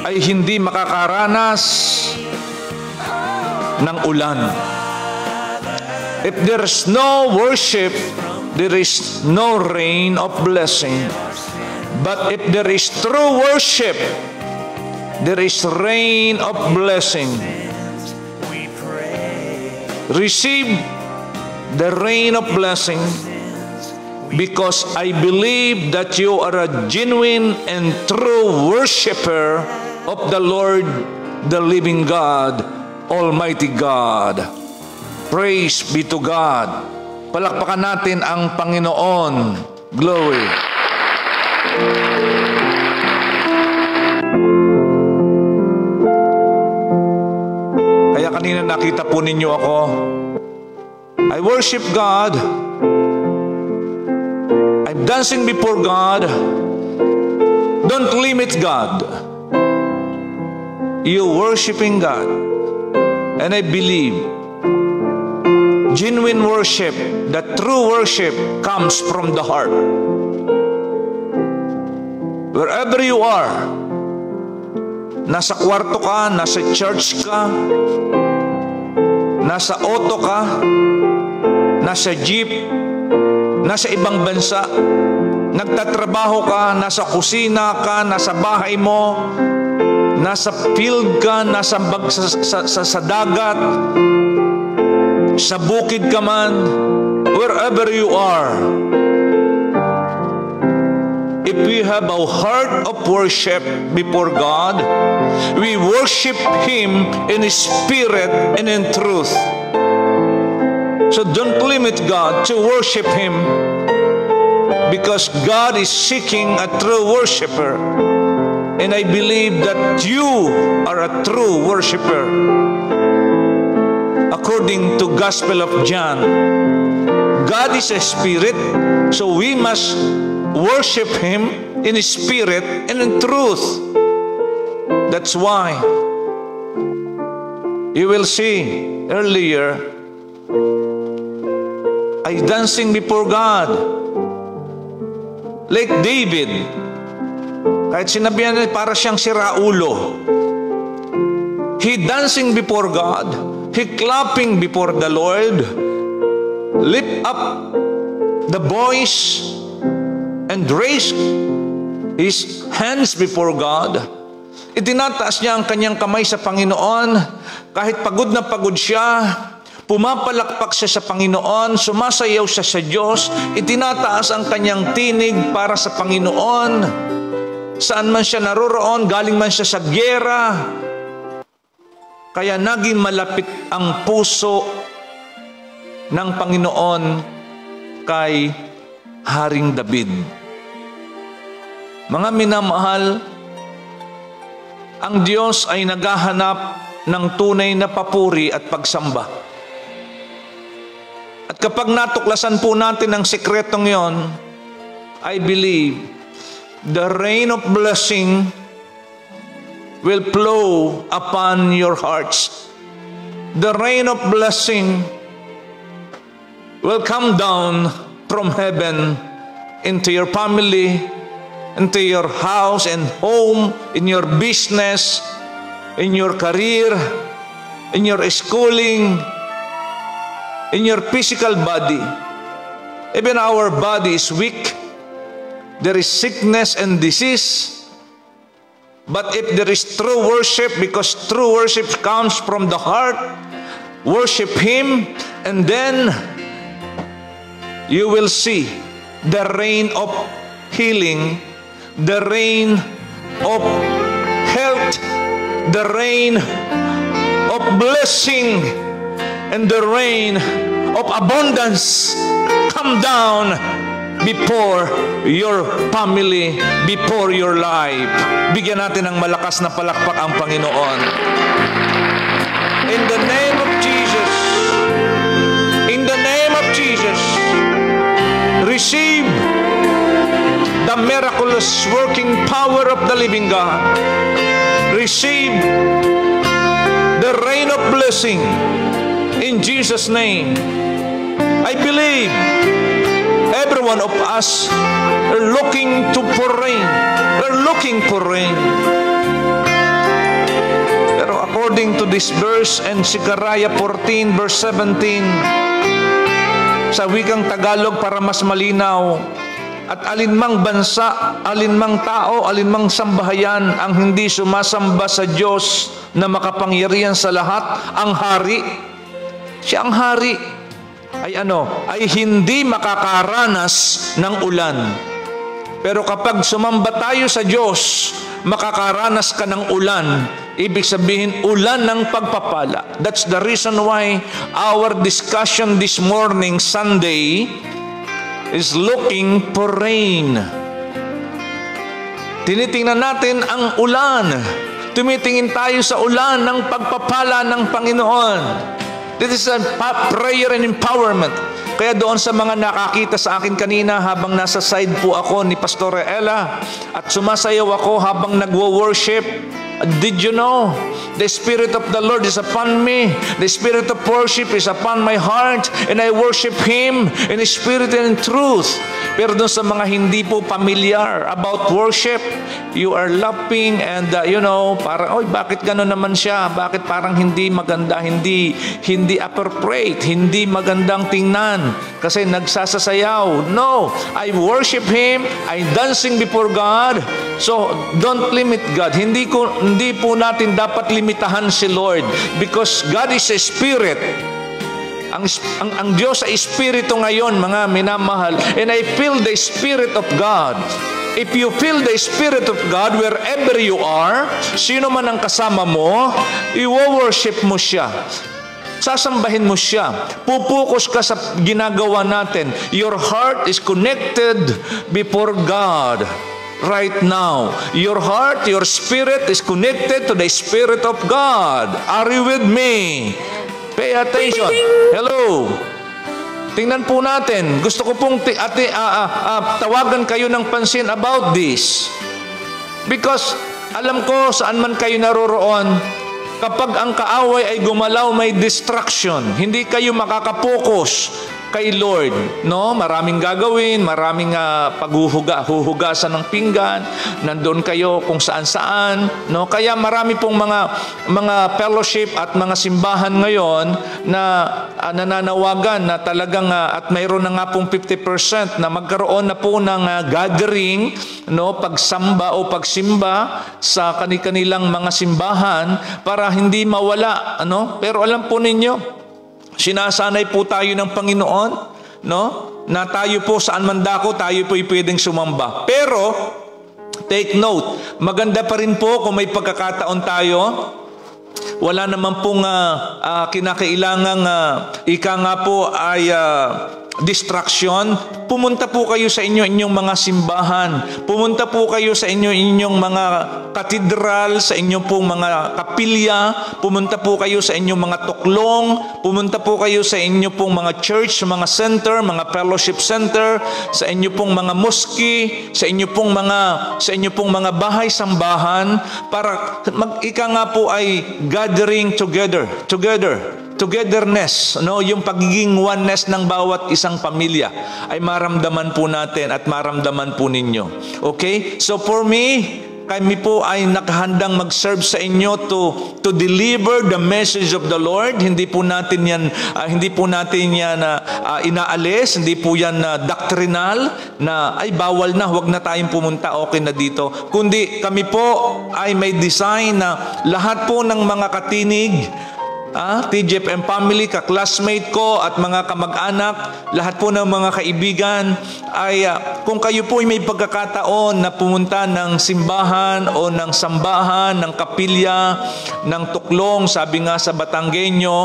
ay hindi makakaranas ng ulan. If there's no worship, there is no rain of blessing. But if there is true worship, there is rain of blessing. Receive the rain of blessing because I believe that you are a genuine and true worshiper of the Lord, the living God, Almighty God. Praise be to God. Palakpakan natin ang Panginoon. Glory. Kaya kanina nakita po ninyo ako. I worship God. I'm dancing before God. Don't limit God. You worshiping God. And I believe genuine worship, that true worship comes from the heart. Wherever you are, nasa kwarto ka, nasa church ka, nasa auto ka, nasa jeep, nasa ibang bansa, nagtatrabaho ka, nasa kusina ka, nasa bahay mo, nasa field ka, nasa bag, sa, sa, sa, sa dagat, sa bukid ka man, wherever you are, if we have a heart of worship before God, we worship Him in spirit and in truth. So don't limit God to worship Him because God is seeking a true worshiper. And I believe that you are a true worshiper. According to Gospel of John, God is a spirit, so we must worship Him in spirit and in truth. That's why you will see earlier I dancing before God. Like David. Kahit sinabihan niya para siyang si Raulo. He dancing before God. He clapping before the Lord. Lift up the voice and raise his hands before God. Itinataas niya ang kanyang kamay sa Panginoon. Kahit pagod na pagod siya Pumapalakpak siya sa Panginoon, sumasayaw siya sa Diyos, itinataas ang kanyang tinig para sa Panginoon. Saan man siya naroroon, galing man siya sa gyera. Kaya naging malapit ang puso ng Panginoon kay Haring David. Mga minamahal, ang Diyos ay naghahanap ng tunay na papuri at pagsamba. At kapag natuklasan po natin ang sekretong yon, I believe the rain of blessing will flow upon your hearts. The rain of blessing will come down from heaven into your family, into your house and home, in your business, in your career, in your schooling, in your physical body. Even our body is weak. There is sickness and disease. But if there is true worship, because true worship comes from the heart, worship Him, and then you will see the rain of healing, the rain of health, the rain of blessing, and the rain of abundance come down before your family, before your life. Bigyan natin ng malakas na palakpak ang Panginoon. In the name of Jesus, in the name of Jesus, receive the miraculous working power of the living God. Receive the rain of blessing in Jesus' name. I believe every one of us are looking to for rain. We're looking for rain. Pero according to this verse and Zechariah 14 verse 17, sa wikang Tagalog para mas malinaw, at alinmang bansa, alinmang tao, alinmang sambahayan ang hindi sumasamba sa Diyos na makapangyarihan sa lahat, ang hari. Siya ang hari ay ano, ay hindi makakaranas ng ulan. Pero kapag sumamba tayo sa Diyos, makakaranas ka ng ulan. Ibig sabihin, ulan ng pagpapala. That's the reason why our discussion this morning, Sunday, is looking for rain. Tinitingnan natin ang ulan. Tumitingin tayo sa ulan ng pagpapala ng Panginoon. This is a prayer and empowerment. Kaya doon sa mga nakakita sa akin kanina habang nasa side po ako ni Pastor Ella at sumasayaw ako habang nagwo-worship, did you know the Spirit of the Lord is upon me? The Spirit of worship is upon my heart and I worship Him in Spirit and in truth. Pero doon sa mga hindi po familiar about worship, you are laughing and uh, you know, parang, oy, bakit gano'n naman siya? Bakit parang hindi maganda, hindi, hindi appropriate, hindi magandang tingnan kasi nagsasasayaw. No, I worship Him, I dancing before God. So, don't limit God. Hindi, ko, hindi po natin dapat limitahan si Lord because God is a spirit. Ang, ang, ang Diyos ay Espiritu ngayon, mga minamahal. And I feel the Spirit of God. If you feel the Spirit of God wherever you are, sino man ang kasama mo, i-worship mo siya. Sasambahin mo siya. Pupukus ka sa ginagawa natin. Your heart is connected before God right now. Your heart, your spirit is connected to the Spirit of God. Are you with me? Pay attention. Hello. Tingnan po natin. Gusto ko pong ti- ati, ah, ah, ah, tawagan kayo ng pansin about this. Because alam ko saan man kayo naroroon, kapag ang kaaway ay gumalaw, may distraction. Hindi kayo makakapokus kay Lord, no? Maraming gagawin, maraming uh, paghuhuga, huhugasan ng pinggan, nandoon kayo kung saan-saan, no? Kaya marami pong mga mga fellowship at mga simbahan ngayon na uh, nananawagan na talagang uh, at mayroon na nga pong 50% na magkaroon na po ng uh, gathering, no, pagsamba o pagsimba sa kani-kanilang mga simbahan para hindi mawala, ano? Pero alam po ninyo, Sinasanay po tayo ng Panginoon, no? Na tayo po saan man dako, tayo po pwedeng sumamba. Pero, take note, maganda pa rin po kung may pagkakataon tayo, wala naman pong uh, uh, kinakailangang uh, ika nga po ay uh, distraction, pumunta po kayo sa inyo inyong mga simbahan. Pumunta po kayo sa inyo inyong mga katedral, sa inyong pong mga kapilya. Pumunta po kayo sa inyong mga tuklong. Pumunta po kayo sa inyo pong mga church, mga center, mga fellowship center, sa inyo pong mga mosque, sa inyo pong mga sa inyo pong mga bahay sambahan para mag ika nga po ay gathering together, together togetherness, no, yung pagiging oneness ng bawat isang pamilya ay maramdaman po natin at maramdaman po ninyo. Okay? So for me, kami po ay nakahandang mag-serve sa inyo to to deliver the message of the Lord. Hindi po natin yan ah, hindi po natin yan ah, ah, inaalis, hindi po yan ah, doctrinal na ay bawal na, huwag na tayong pumunta, okay na dito. Kundi kami po ay may design na lahat po ng mga katinig Ah, TGFM family, ka-classmate ko at mga kamag-anak, lahat po ng mga kaibigan ay ah, kung kayo po ay may pagkakataon na pumunta ng simbahan o ng sambahan, ng kapilya, ng tuklong, sabi nga sa Batanggenyo,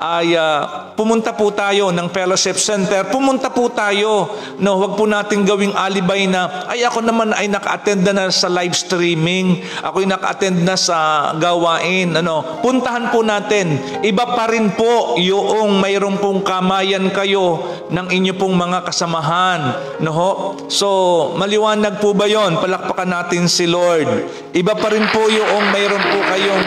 ay ah, pumunta po tayo ng fellowship center. Pumunta po tayo. No, wag po nating gawing alibay na ay ako naman ay naka-attend na sa live streaming. Ako ay naka-attend na sa gawain. Ano, puntahan po natin. Iba pa rin po yung mayroong pong kamayan kayo ng inyo pong mga kasamahan. No? So, maliwanag po ba yon? Palakpakan natin si Lord. Iba pa rin po yung mayroon po kayong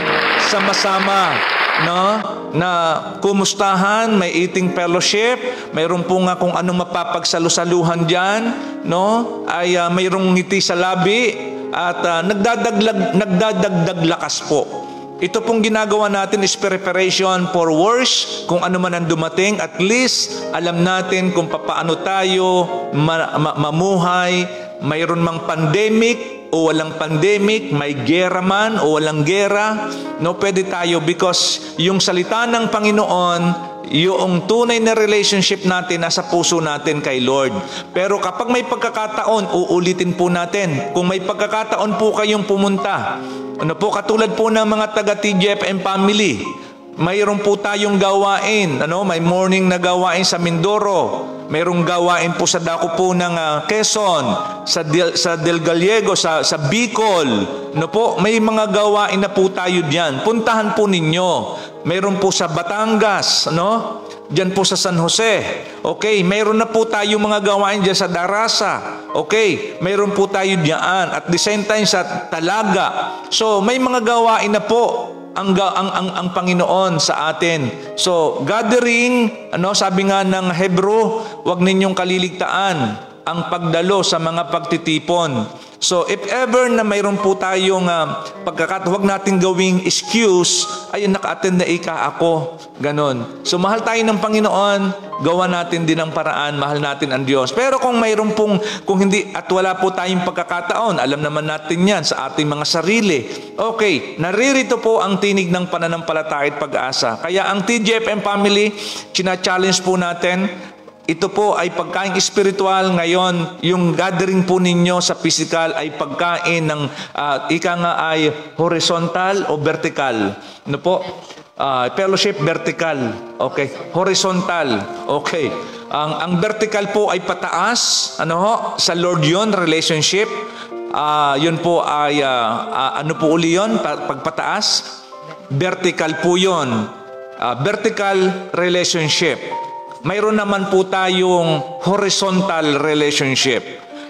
sama-sama no na kumustahan may eating fellowship mayroon po nga kung anong mapapagsalusaluhan diyan no ay uh, mayroong ngiti sa labi at uh, nagdadaglag nagdadagdag lakas po ito pong ginagawa natin is preparation for worse kung ano man ang dumating. At least alam natin kung paano tayo ma- ma- mamuhay. Mayroon mang pandemic o walang pandemic, may gera man o walang gera, no, pwede tayo. Because yung salita ng Panginoon, yung tunay na relationship natin nasa puso natin kay Lord. Pero kapag may pagkakataon, uulitin po natin. Kung may pagkakataon po kayong pumunta, ano po, katulad po ng mga taga TGFM family, mayroon po tayong gawain, ano, may morning na gawain sa Mindoro. Mayroong gawain po sa dako po ng uh, Quezon, sa Del, sa Del Gallego, sa sa Bicol. No po, may mga gawain na po tayo diyan. Puntahan po ninyo. Mayroon po sa Batangas, no? Diyan po sa San Jose. Okay, mayroon na po tayo mga gawain diyan sa Darasa. Okay, mayroon po tayo diyan. At the same time sa Talaga. So, may mga gawain na po ang, ang, ang, ang Panginoon sa atin. So, gathering, ano, sabi nga ng Hebrew, huwag ninyong kaliligtaan ang pagdalo sa mga pagtitipon. So, if ever na mayroon po tayong uh, pagkakat, huwag natin gawing excuse, ayun, naka-attend na ika ako. Ganon. So, mahal tayo ng Panginoon, gawa natin din ang paraan, mahal natin ang Diyos. Pero kung mayroon pong, kung hindi, at wala po tayong pagkakataon, alam naman natin yan sa ating mga sarili. Okay, naririto po ang tinig ng pananampalataya at pag-asa. Kaya ang TGFM family, china-challenge po natin, ito po ay pagkain espiritual ngayon, yung gathering po ninyo sa physical ay pagkain ng uh, ika nga ay horizontal o vertical. Ano po? Uh, fellowship vertical. Okay. Horizontal. Okay. Ang ang vertical po ay pataas, ano ho? Sa Lord 'yon relationship. Uh, yun po ay uh, uh, ano po uli yun? Pagpataas? Vertical po yun. Uh, vertical relationship mayroon naman po tayong horizontal relationship.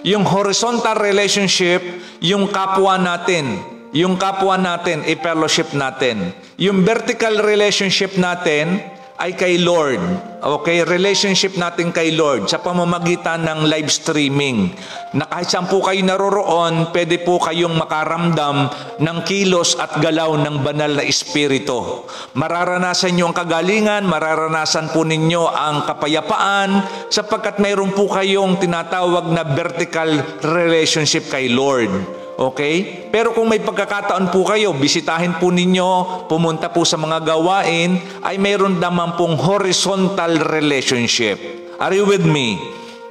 Yung horizontal relationship, yung kapwa natin, yung kapwa natin, i-fellowship natin. Yung vertical relationship natin, ay kay Lord. Okay, relationship natin kay Lord sa pamamagitan ng live streaming. Na kahit saan po kayo naroroon, pwede po kayong makaramdam ng kilos at galaw ng banal na espiritu. Mararanasan niyo ang kagalingan, mararanasan po ninyo ang kapayapaan sapagkat mayroon po kayong tinatawag na vertical relationship kay Lord. Okay? Pero kung may pagkakataon po kayo, bisitahin po ninyo, pumunta po sa mga gawain, ay mayroon naman pong horizontal relationship. Are you with me?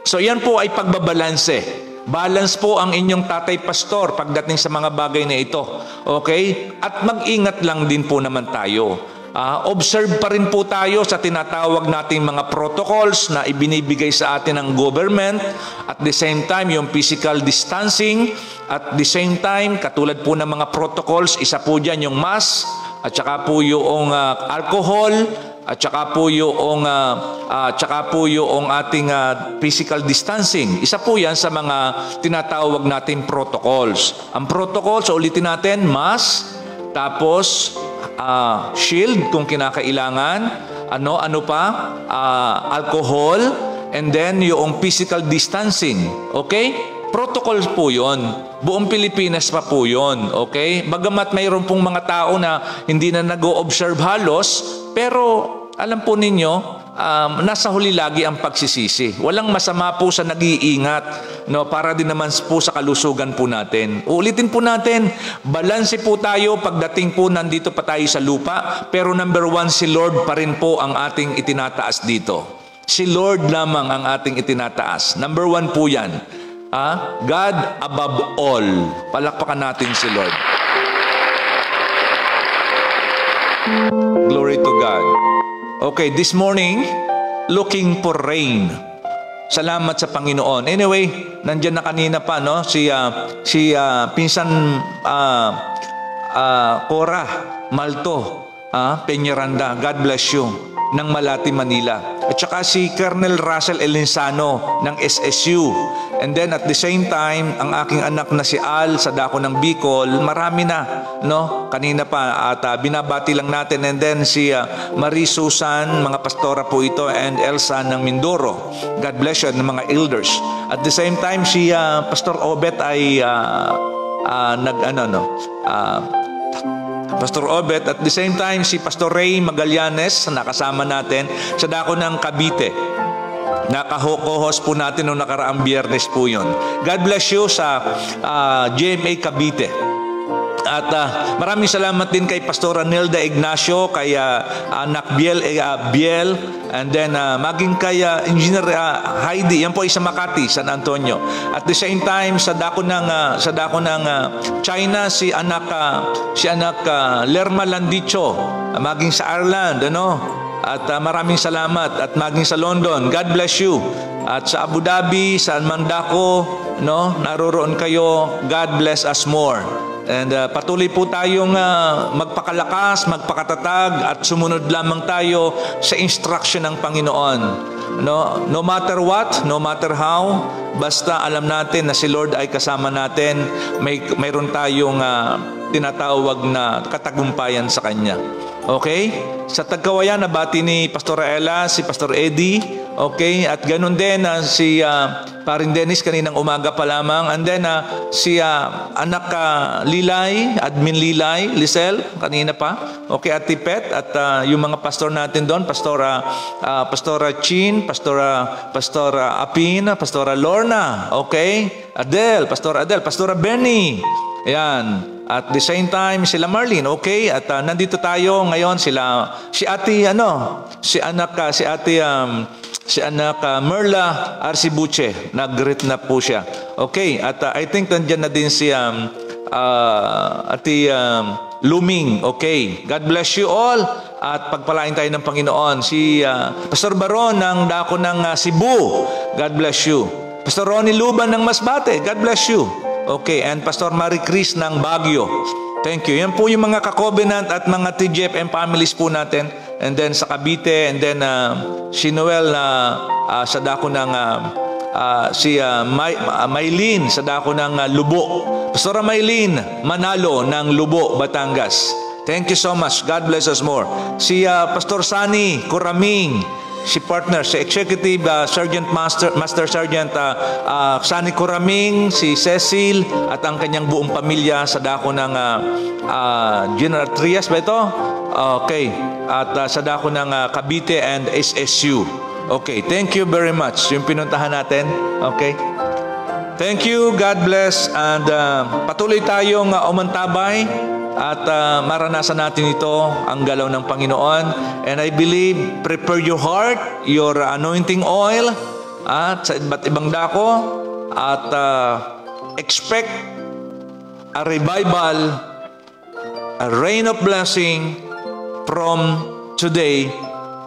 So yan po ay pagbabalanse. Balance po ang inyong tatay pastor pagdating sa mga bagay na ito. Okay? At mag-ingat lang din po naman tayo. Uh, observe pa rin po tayo sa tinatawag nating mga protocols na ibinibigay sa atin ng government. At the same time, yung physical distancing. At the same time, katulad po ng mga protocols, isa po dyan yung mask, at saka po yung uh, alcohol, at saka po yung uh, uh, saka po yung ating uh, physical distancing. Isa po 'yan sa mga tinatawag nating protocols. Ang protocols, ulitin natin, mask, tapos uh, shield kung kinakailangan, ano ano pa, uh, alcohol, and then yung physical distancing. Okay? Protocol po yon. Buong Pilipinas pa po yon. Okay? Bagamat mayroon pong mga tao na hindi na nag-o-observe halos, pero alam po ninyo, um, nasa huli lagi ang pagsisisi. Walang masama po sa nag-iingat no, para din naman po sa kalusugan po natin. Uulitin po natin, balanse po tayo pagdating po nandito pa tayo sa lupa, pero number one, si Lord pa rin po ang ating itinataas dito. Si Lord lamang ang ating itinataas. Number one po yan. Ah, God above all. Palakpakan natin si Lord. Okay, this morning, looking for rain. Salamat sa Panginoon. Anyway, nandiyan na kanina pa no si ah, si ah, pinsan ah, ah, Cora Malto, ah, Peñaranda. God bless you ng Malati, Manila. At saka si Colonel Russell Elinsano ng SSU. And then at the same time, ang aking anak na si Al sa dako ng Bicol, marami na, no? Kanina pa at ah, binabati lang natin and then si ah, Marie Susan, mga pastora po ito and Elsa ng Mindoro. God bless you ng mga elders. At the same time si ah, Pastor Obet ay ah, ah, nag ano no, ah, Pastor Obet at the same time si Pastor Ray Magallanes nakasama natin sa dako ng Cavite. Nakaho-host po natin noong nakaraang biyernes po yun. God bless you sa ah, GMA Cavite. At ah, maraming salamat din kay Pastora Nelda Ignacio, kay ah, anak Biel, ah, Biel, and then ah, maging kay ah, Engineer ah, Heidi, yan po ay sa Makati, San Antonio. At the same time, sa dako ng, ah, sa dako ng ah, China, si anak, ah, si anak ah, Lerma Landicho, ah, maging sa Ireland, ano? At ah, maraming salamat at maging sa London. God bless you. At sa Abu Dhabi, sa Mandako, no, naroroon kayo. God bless us more. And uh, patuloy po tayong uh, magpakalakas, magpakatatag at sumunod lamang tayo sa instruction ng Panginoon. No, no matter what, no matter how, basta alam natin na si Lord ay kasama natin, may mayroon tayong uh, tinatawag na katagumpayan sa kanya. Okay? Sa Tagkawayan, nabati ni Pastor Ella, si Pastor Eddie. Okay? At ganun din uh, si uh, Parin Dennis kaninang umaga pa lamang. And then uh, si uh, anak uh, Lilay, Admin Lilay, Lisel, kanina pa. Okay, at Tipet. At uh, yung mga pastor natin doon, Pastora, uh, Pastora Chin, Pastora, Pastora Apin, Pastora Lorna. Okay? Adel, Pastora Adel, Pastora Benny. Ayan. At the same time, sila Marlene, okay? At uh, nandito tayo ngayon, sila, si ate, ano, si anak, uh, si ate, um, si anak uh, Merla Arcibuche, nag-greet na po siya. Okay, at uh, I think nandiyan na din si um, uh, ate um, Luming, okay. God bless you all at pagpalain tayo ng Panginoon. Si uh, Pastor Baron ng Dako ng uh, Cebu, God bless you. Pastor Ronnie Luban ng Masbate, God bless you. Okay, and Pastor Marie Chris ng Baguio. Thank you. Yan po yung mga ka-covenant at mga TGFM families po natin. And then sa Cavite, and then uh, si Noel na uh, sa dako ng uh, uh, si uh, May, uh, Maylin sa dako ng uh, Lubo. Pastora Maylin Manalo ng Lubo, Batangas. Thank you so much. God bless us more. Si uh, Pastor Sani Kuraming, si partner, si Executive uh, Sergeant Master, Master Sergeant uh, uh, Sani Kuraming, si Cecil, at ang kanyang buong pamilya sa dako ng uh, uh, General Trias ba ito? Okay. At uh, sa dako ng uh, Cavite and SSU. Okay, thank you very much. Yung pinuntahan natin. Okay. Thank you, God bless, and uh, patuloy tayong uh, umantabay at uh, maranasan natin ito, ang galaw ng Panginoon. And I believe, prepare your heart, your anointing oil, at sa iba't ibang dako, at uh, expect a revival, a rain of blessing from today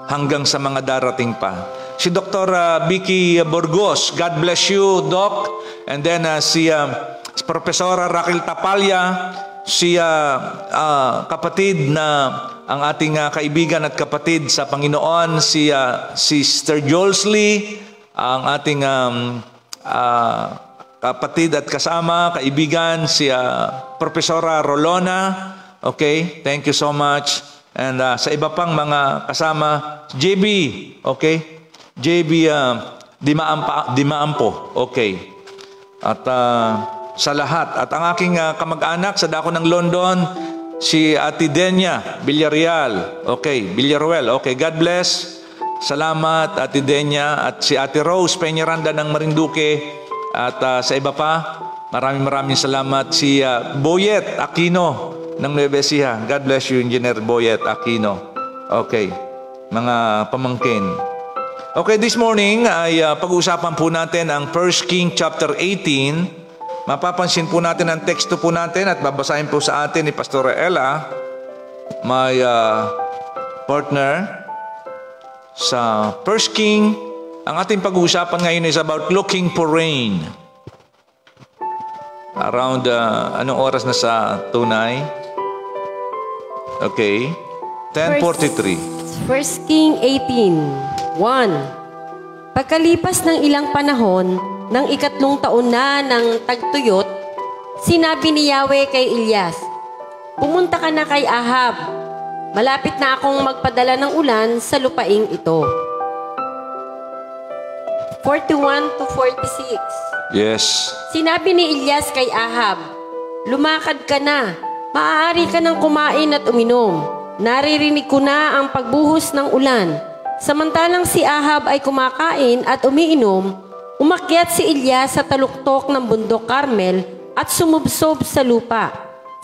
hanggang sa mga darating pa. Si Dr. uh, Vicky Burgos, God bless you, Doc. And then uh, si uh, Profesora Raquel Tapalya, si uh, uh, kapatid na ang ating uh, kaibigan at kapatid sa Panginoon, si uh, Sister Jolsley, ang ating um, uh, kapatid at kasama, kaibigan, si uh, Profesora Rolona. Okay, thank you so much. And uh, sa iba pang mga kasama, JB, okay? JB uh, Dimaampa, Dimaampo, okay. at ah, sa lahat. At ang aking ah, kamag-anak sa dako ng London, si Ate Denya Villarreal. Okay, Villaruel. Okay, God bless. Salamat Ate Denya at si Ate Rose Peñaranda ng Marinduque at ah, sa iba pa. Maraming maraming salamat si ah, Boyet Aquino ng Nueva Ecija. God bless you, Engineer Boyet Aquino. Okay, mga pamangkin. Okay, this morning ay ah, pag-uusapan po natin ang 1 King chapter 18. Mapapansin po natin ang teksto po natin at babasahin po sa atin ni Pastor Ella, my ah, partner sa 1 King. Ang ating pag-uusapan ngayon is about looking for rain. Around, ah, anong oras na sa tunay? Okay. 10.43. 1 King 18, 1. Pagkalipas ng ilang panahon, ng ikatlong taon na ng tagtuyot, sinabi ni Yahweh kay Ilyas, Pumunta ka na kay Ahab. Malapit na akong magpadala ng ulan sa lupaing ito. 41 to 46. Yes. Sinabi ni Ilyas kay Ahab, Lumakad ka na, maaari ka nang kumain at uminom. Naririnig ko na ang pagbuhos ng ulan. Samantalang si Ahab ay kumakain at umiinom, umakyat si Ilyas sa taluktok ng bundok Carmel at sumubsob sa lupa.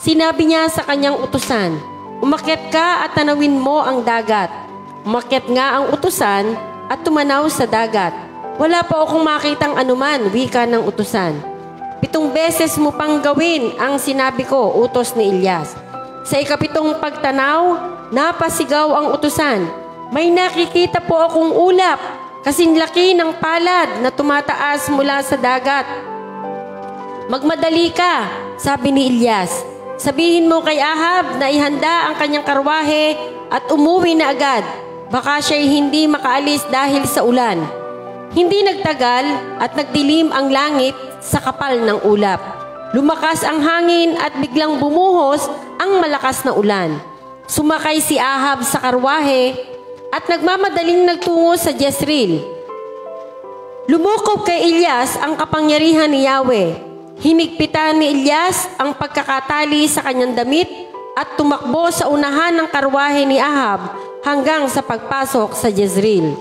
Sinabi niya sa kanyang utusan, Umakyat ka at tanawin mo ang dagat. Umakyat nga ang utusan at tumanaw sa dagat. Wala pa akong makitang anuman, wika ng utusan. Pitong beses mo pang gawin ang sinabi ko, utos ni Ilyas. Sa ikapitong pagtanaw, napasigaw ang utusan. May nakikita po akong ulap, kasing laki ng palad na tumataas mula sa dagat. Magmadali ka, sabi ni Ilyas. Sabihin mo kay Ahab na ihanda ang kanyang karwahe at umuwi na agad. Baka siya'y hindi makaalis dahil sa ulan. Hindi nagtagal at nagdilim ang langit sa kapal ng ulap. Lumakas ang hangin at biglang bumuhos ang malakas na ulan. Sumakay si Ahab sa karwahe at nagmamadaling nagtungo sa Jezreel. Lumukob kay Ilyas ang kapangyarihan ni Yahweh. Hinigpitan ni Ilyas ang pagkakatali sa kanyang damit at tumakbo sa unahan ng karwahe ni Ahab hanggang sa pagpasok sa Jezreel.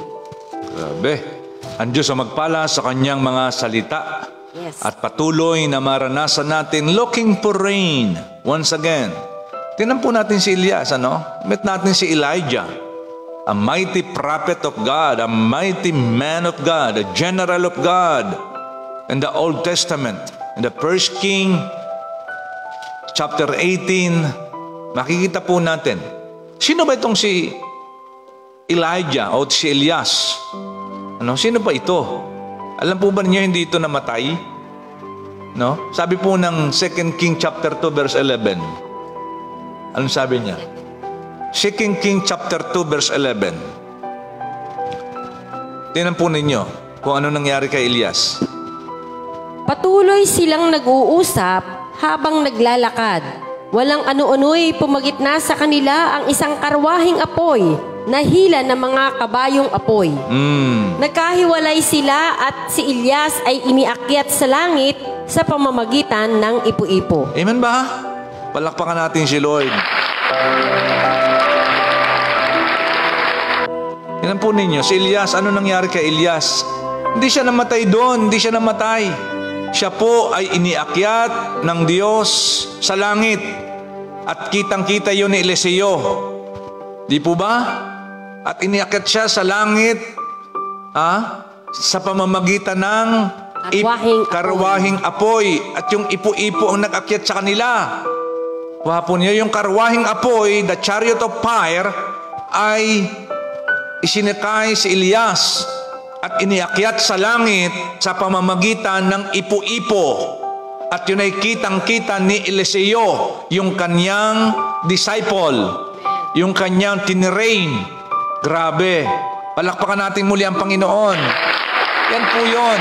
Grabe. Ang Diyos ang magpala sa kanyang mga salita. Yes. At patuloy na maranasan natin looking for rain. Once again. Tinan po natin si Elias, ano? Met natin si Elijah. A mighty prophet of God, a mighty man of God, a general of God in the Old Testament. In the First King, chapter 18, makikita po natin. Sino ba itong si Elijah o si Elias? Ano, sino ba ito? Alam po ba niyo hindi ito namatay? No? Sabi po ng 2 King chapter 2 verse 11. Anong sabi niya? 2 King chapter 2 verse 11. Tingnan po ninyo kung ano nangyari kay Elias. Patuloy silang nag-uusap habang naglalakad. Walang ano-ano'y pumagitna sa kanila ang isang karwahing apoy na hila ng mga kabayong apoy. Mm. Nagkahiwalay sila at si Ilyas ay iniakyat sa langit sa pamamagitan ng ipo-ipo. Amen ba? Palakpakan natin si Lord. Tingnan po ninyo, si Elias, ano nangyari kay Elias? Hindi siya namatay doon, hindi siya namatay. Siya po ay iniakyat ng Diyos sa langit. At kitang-kita yun ni Eliseo. Di po ba? At iniakyat siya sa langit ah, sa pamamagitan ng ip- Karwahing apoy. karwahing apoy. At yung ipo-ipo ang nag-akyat sa kanila. Wapo niyo, yung karwahing apoy, the chariot of fire, ay isinikay si Elias at iniakyat sa langit sa pamamagitan ng ipo-ipo. At yun ay kitang-kita ni Eliseo, yung kanyang disciple, yung kanyang tinirain. Grabe. Palakpakan natin muli ang Panginoon. Yan po yun.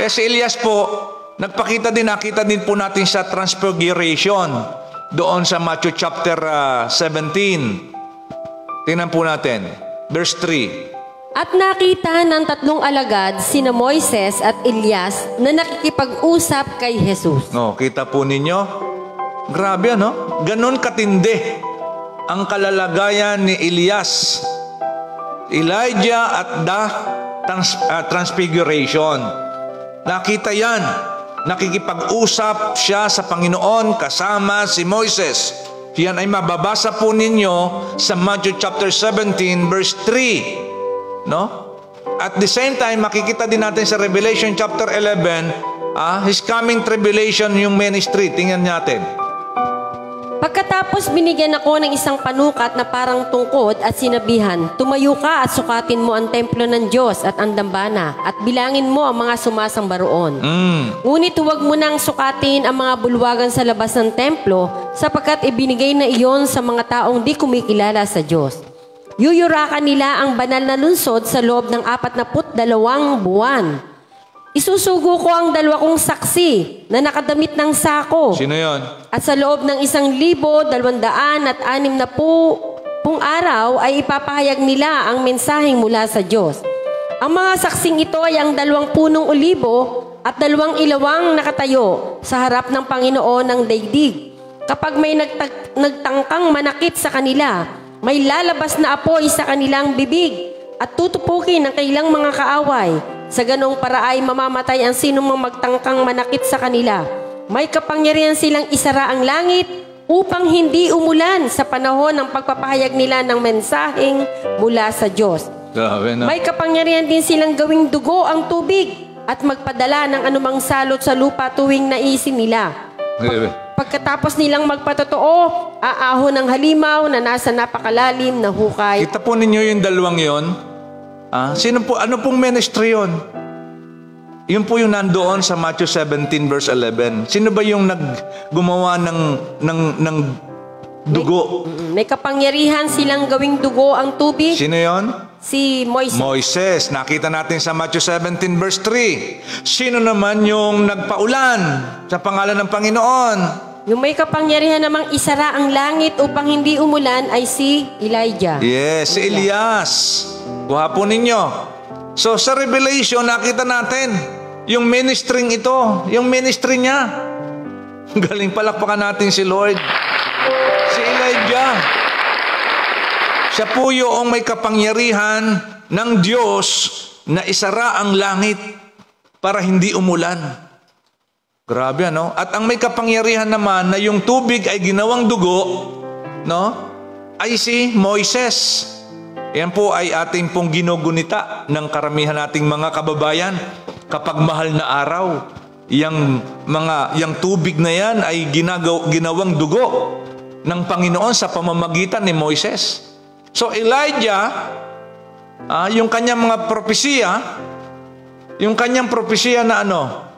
Eh si Elias po, nagpakita din, nakita din po natin sa transfiguration doon sa Matthew chapter ah, 17. Tingnan po natin. Verse 3. At nakita ng tatlong alagad, sina Moises at Elias, na nakikipag-usap kay Jesus. No, kita po ninyo? Grabe ano? Ganon katindi ang kalalagayan ni Elias, Elijah at the trans- ah, transfiguration. Nakita yan. Nakikipag-usap siya sa Panginoon kasama si Moises. Yan ay mababasa po ninyo sa Matthew chapter 17 verse 3. No? At the same time, makikita din natin sa Revelation chapter 11, ah, His coming tribulation yung ministry. Tingnan natin. Pagkatapos binigyan ako ng isang panukat na parang tungkod at sinabihan, Tumayo ka at sukatin mo ang templo ng Diyos at ang dambana at bilangin mo ang mga sumasamba roon. Mm. Ngunit huwag mo nang sukatin ang mga bulwagan sa labas ng templo sapagkat ibinigay na iyon sa mga taong di kumikilala sa Diyos. Yuyurakan nila ang banal na lunsod sa loob ng apat na put dalawang buwan. Isusugo ko ang dalawa kong saksi na nakadamit ng sako. Sino yon? At sa loob ng isang libo, dalawandaan at anim na po, pung araw ay ipapahayag nila ang mensaheng mula sa Diyos. Ang mga saksing ito ay ang dalawang punong olibo at dalawang ilawang nakatayo sa harap ng Panginoon ng daigdig. Kapag may nagtag- nagtangkang manakit sa kanila, may lalabas na apoy sa kanilang bibig at tutupukin ang kailang mga kaaway. Sa ganong para ay mamamatay ang sino mang magtangkang manakit sa kanila. May kapangyarihan silang isara ang langit upang hindi umulan sa panahon ng pagpapahayag nila ng mensaheng mula sa Diyos. Grabe na. May kapangyarihan din silang gawing dugo ang tubig at magpadala ng anumang salot sa lupa tuwing naisin nila. Pagkatapos nilang magpatotoo, aahon ng halimaw na nasa napakalalim na hukay. Kita po ninyo yung dalawang yon. Ah, sino po, ano pong ministry yon? Yun po yung nandoon sa Matthew 17 verse 11. Sino ba yung nag gumawa ng ng ng dugo? Mm, May kapangyarihan silang gawing dugo ang tubig. Sino yon? Si Moises. Moises. Nakita natin sa Matthew 17 verse 3. Sino naman yung nagpaulan sa pangalan ng Panginoon? Yung may kapangyarihan namang isara ang langit upang hindi umulan ay si Elijah. Yes, si Elias. Kuha po ninyo. So sa Revelation, nakita natin yung ministering ito, yung ministry niya. Galing palakpakan natin si Lord. Si Elijah. Siya po yung may kapangyarihan ng Diyos na isara ang langit para hindi umulan. Grabe ano? At ang may kapangyarihan naman na yung tubig ay ginawang dugo, no? Ay si Moises. Yan po ay ating pong ginugunita ng karamihan nating mga kababayan kapag mahal na araw. Yang mga yang tubig na yan ay ginagaw, ginawang dugo ng Panginoon sa pamamagitan ni Moises. So Elijah, ah, yung kanyang mga propesiya, yung kanyang propesiya na ano,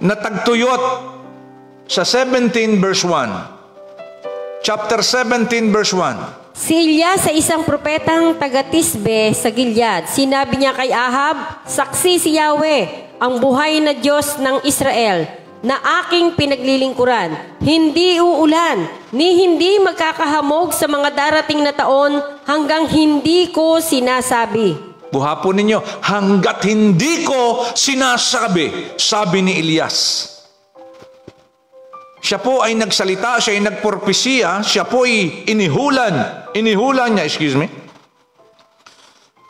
natagtuyot sa 17 verse 1. Chapter 17 verse 1. Si Elias sa isang propetang taga-Tisbe sa Gilead, sinabi niya kay Ahab, Saksi si Yahweh, ang buhay na Diyos ng Israel, na aking pinaglilingkuran. Hindi uulan, ni hindi magkakahamog sa mga darating na taon hanggang hindi ko sinasabi. Buha po ninyo, hanggat hindi ko sinasabi, sabi ni Elias. Siya po ay nagsalita, siya ay nagpropesiya, siya po ay inihulan. Inihulan niya, excuse me.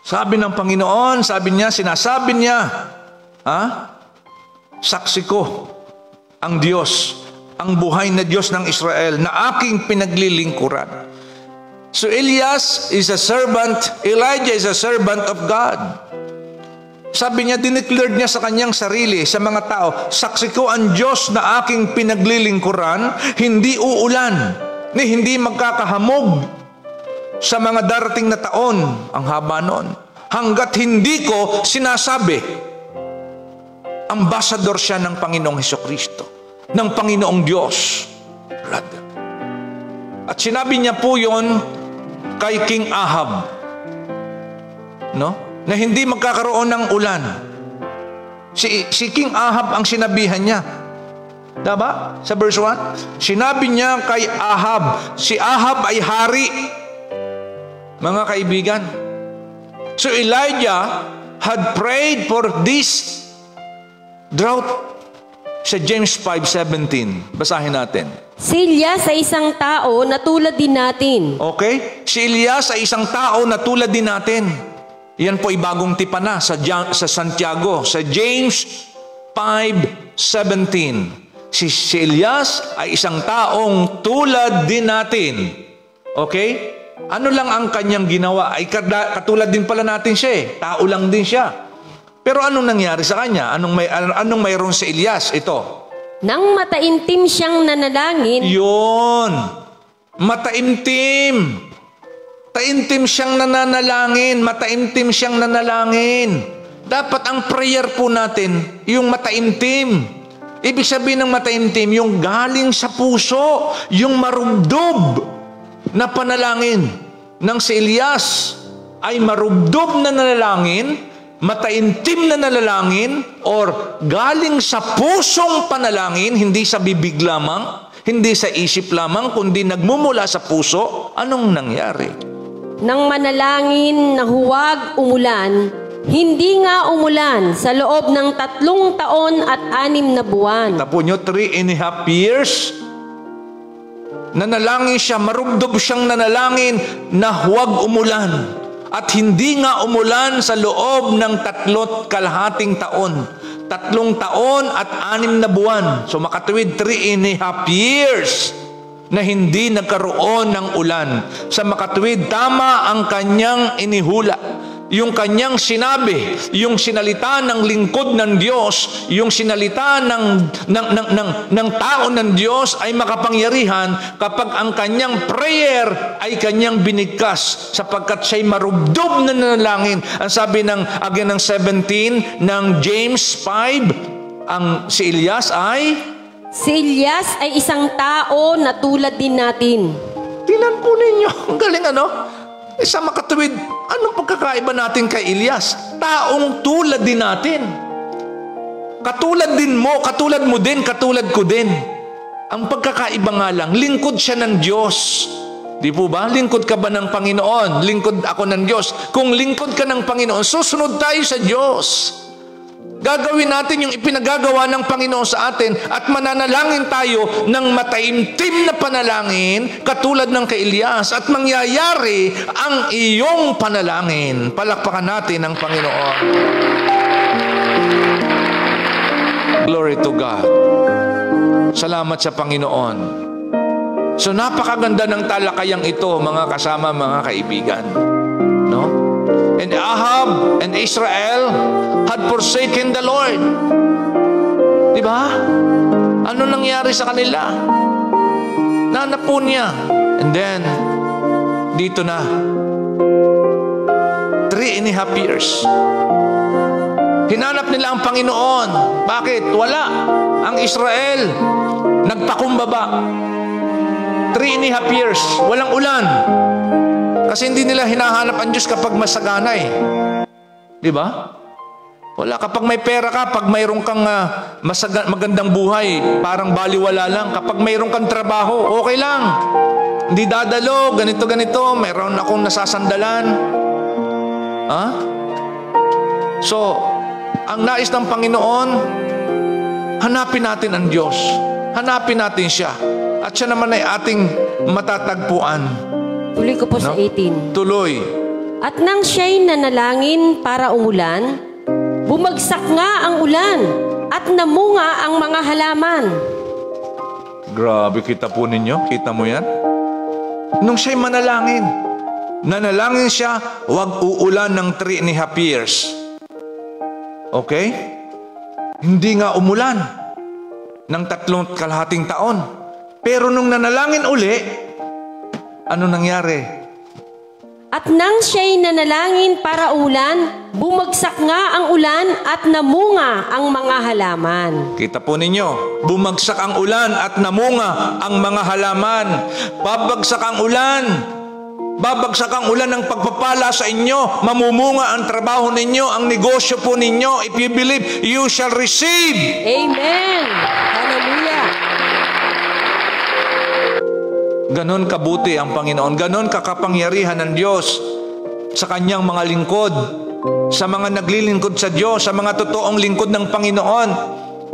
Sabi ng Panginoon, sabi niya, sinasabi niya, ha? Saksi ko ang Diyos, ang buhay na Diyos ng Israel na aking pinaglilingkuran. So Elias is a servant, Elijah is a servant of God. Sabi niya, dineclared niya sa kanyang sarili, sa mga tao, saksi ko ang Diyos na aking pinaglilingkuran, hindi uulan, ni hindi magkakahamog sa mga darating na taon, ang haba noon. Hanggat hindi ko sinasabi, ambasador siya ng Panginoong Heso Kristo, ng Panginoong Diyos. Brother. At sinabi niya po yon kay King Ahab. No? Na hindi magkakaroon ng ulan. Si, si King Ahab ang sinabihan niya. Diba? Sa verse 1. Sinabi niya kay Ahab, si Ahab ay hari. Mga kaibigan, So Elijah had prayed for this drought sa James 5.17. Basahin natin. Si Elias ay isang tao na tulad din natin. Okay? Si Elias ay isang tao na tulad din natin. Yan po ay bagong tipa na sa, sa Santiago, sa James 5.17. Si, si Elias ay isang taong tulad din natin. Okay? Ano lang ang kanyang ginawa? Ay katulad din pala natin siya eh. Tao lang din siya. Pero anong nangyari sa kanya? Anong, may, anong mayroon sa Elias? Ito. Nang mataimtim siyang nanalangin, Yun. Mataimtim. Taimtim siyang nananalangin. Mataimtim siyang nanalangin. Dapat ang prayer po natin, yung mataimtim. Ibig sabihin ng mataimtim, yung galing sa puso, yung marubdob na panalangin ng si Elias ay marubdob na nanalangin, mataimtim na nanalangin, or galing sa pusong panalangin, hindi sa bibig lamang, hindi sa isip lamang, kundi nagmumula sa puso, anong nangyari? nang manalangin na huwag umulan, hindi nga umulan sa loob ng tatlong taon at anim na buwan. Tapo nyo, three and a half years. Nanalangin siya, marubdob siyang nanalangin na huwag umulan. At hindi nga umulan sa loob ng tatlot kalahating taon. Tatlong taon at anim na buwan. So makatuwid three and a half years na hindi nagkaroon ng ulan. Sa makatuwid, tama ang kanyang inihula. Yung kanyang sinabi, yung sinalita ng lingkod ng Diyos, yung sinalita ng, ng, ng, ng, ng tao ng Diyos ay makapangyarihan kapag ang kanyang prayer ay kanyang binigkas sapagkat siya'y marubdob na nanalangin. Ang sabi ng, again ng 17 ng James 5, ang si Elias ay Si Elias ay isang tao na tulad din natin. Tingnan po ninyo. Ang galing ano? Eh, sa makatuwid, anong pagkakaiba natin kay Elias? Taong tulad din natin. Katulad din mo, katulad mo din, katulad ko din. Ang pagkakaiba nga lang, lingkod siya ng Diyos. Di po ba? Lingkod ka ba ng Panginoon? Lingkod ako ng Diyos. Kung lingkod ka ng Panginoon, susunod tayo sa Diyos. Gagawin natin yung ipinagagawa ng Panginoon sa atin at mananalangin tayo ng mataimtim na panalangin katulad ng kay Elias at mangyayari ang iyong panalangin. Palakpakan natin ang Panginoon. Glory to God. Salamat sa Panginoon. So napakaganda ng talakayang ito mga kasama, mga kaibigan. No? And Ahab and Israel had forsaken the Lord. Di ba? Ano nangyari sa kanila? Nanapo niya. And then, dito na. Three and a half years. Hinanap nila ang Panginoon. Bakit? Wala. Ang Israel, nagpakumbaba. Three and a half years. Walang ulan. Kasi hindi nila hinahanap ang Diyos kapag masagana eh. Di ba? Wala. Kapag may pera ka, pag mayroon kang ah, masaga- magandang buhay, parang baliwala lang. Kapag mayroon kang trabaho, okay lang. Hindi dadalo, ganito, ganito. Mayroon akong nasasandalan. Ha? So, ang nais ng Panginoon, hanapin natin ang Diyos. Hanapin natin siya. At siya naman ay ating matatagpuan. Tuloy ko po sa No? 18. Tuloy. At nang siya'y nanalangin para umulan, bumagsak nga ang ulan at namunga ang mga halaman. Grabe, kita po ninyo? Kita mo yan? Nung siya'y manalangin, nanalangin siya, huwag uulan ng three and a half years. Okay? Hindi nga umulan ng tatlong kalahating taon. Pero nung nanalangin uli, ano nangyari? At nang siya'y nanalangin para ulan, bumagsak nga ang ulan at namunga ang mga halaman. Kita po ninyo, bumagsak ang ulan at namunga ang mga halaman. Babagsak ang ulan. Babagsak ang ulan ng pagpapala sa inyo. Mamumunga ang trabaho ninyo, ang negosyo po ninyo. If you believe, you shall receive. Amen! Hallelujah! Ganon kabuti ang Panginoon. Ganon kakapangyarihan ng Diyos. sa kanyang mga lingkod, sa mga naglilingkod sa Diyos, sa mga totoong lingkod ng Panginoon.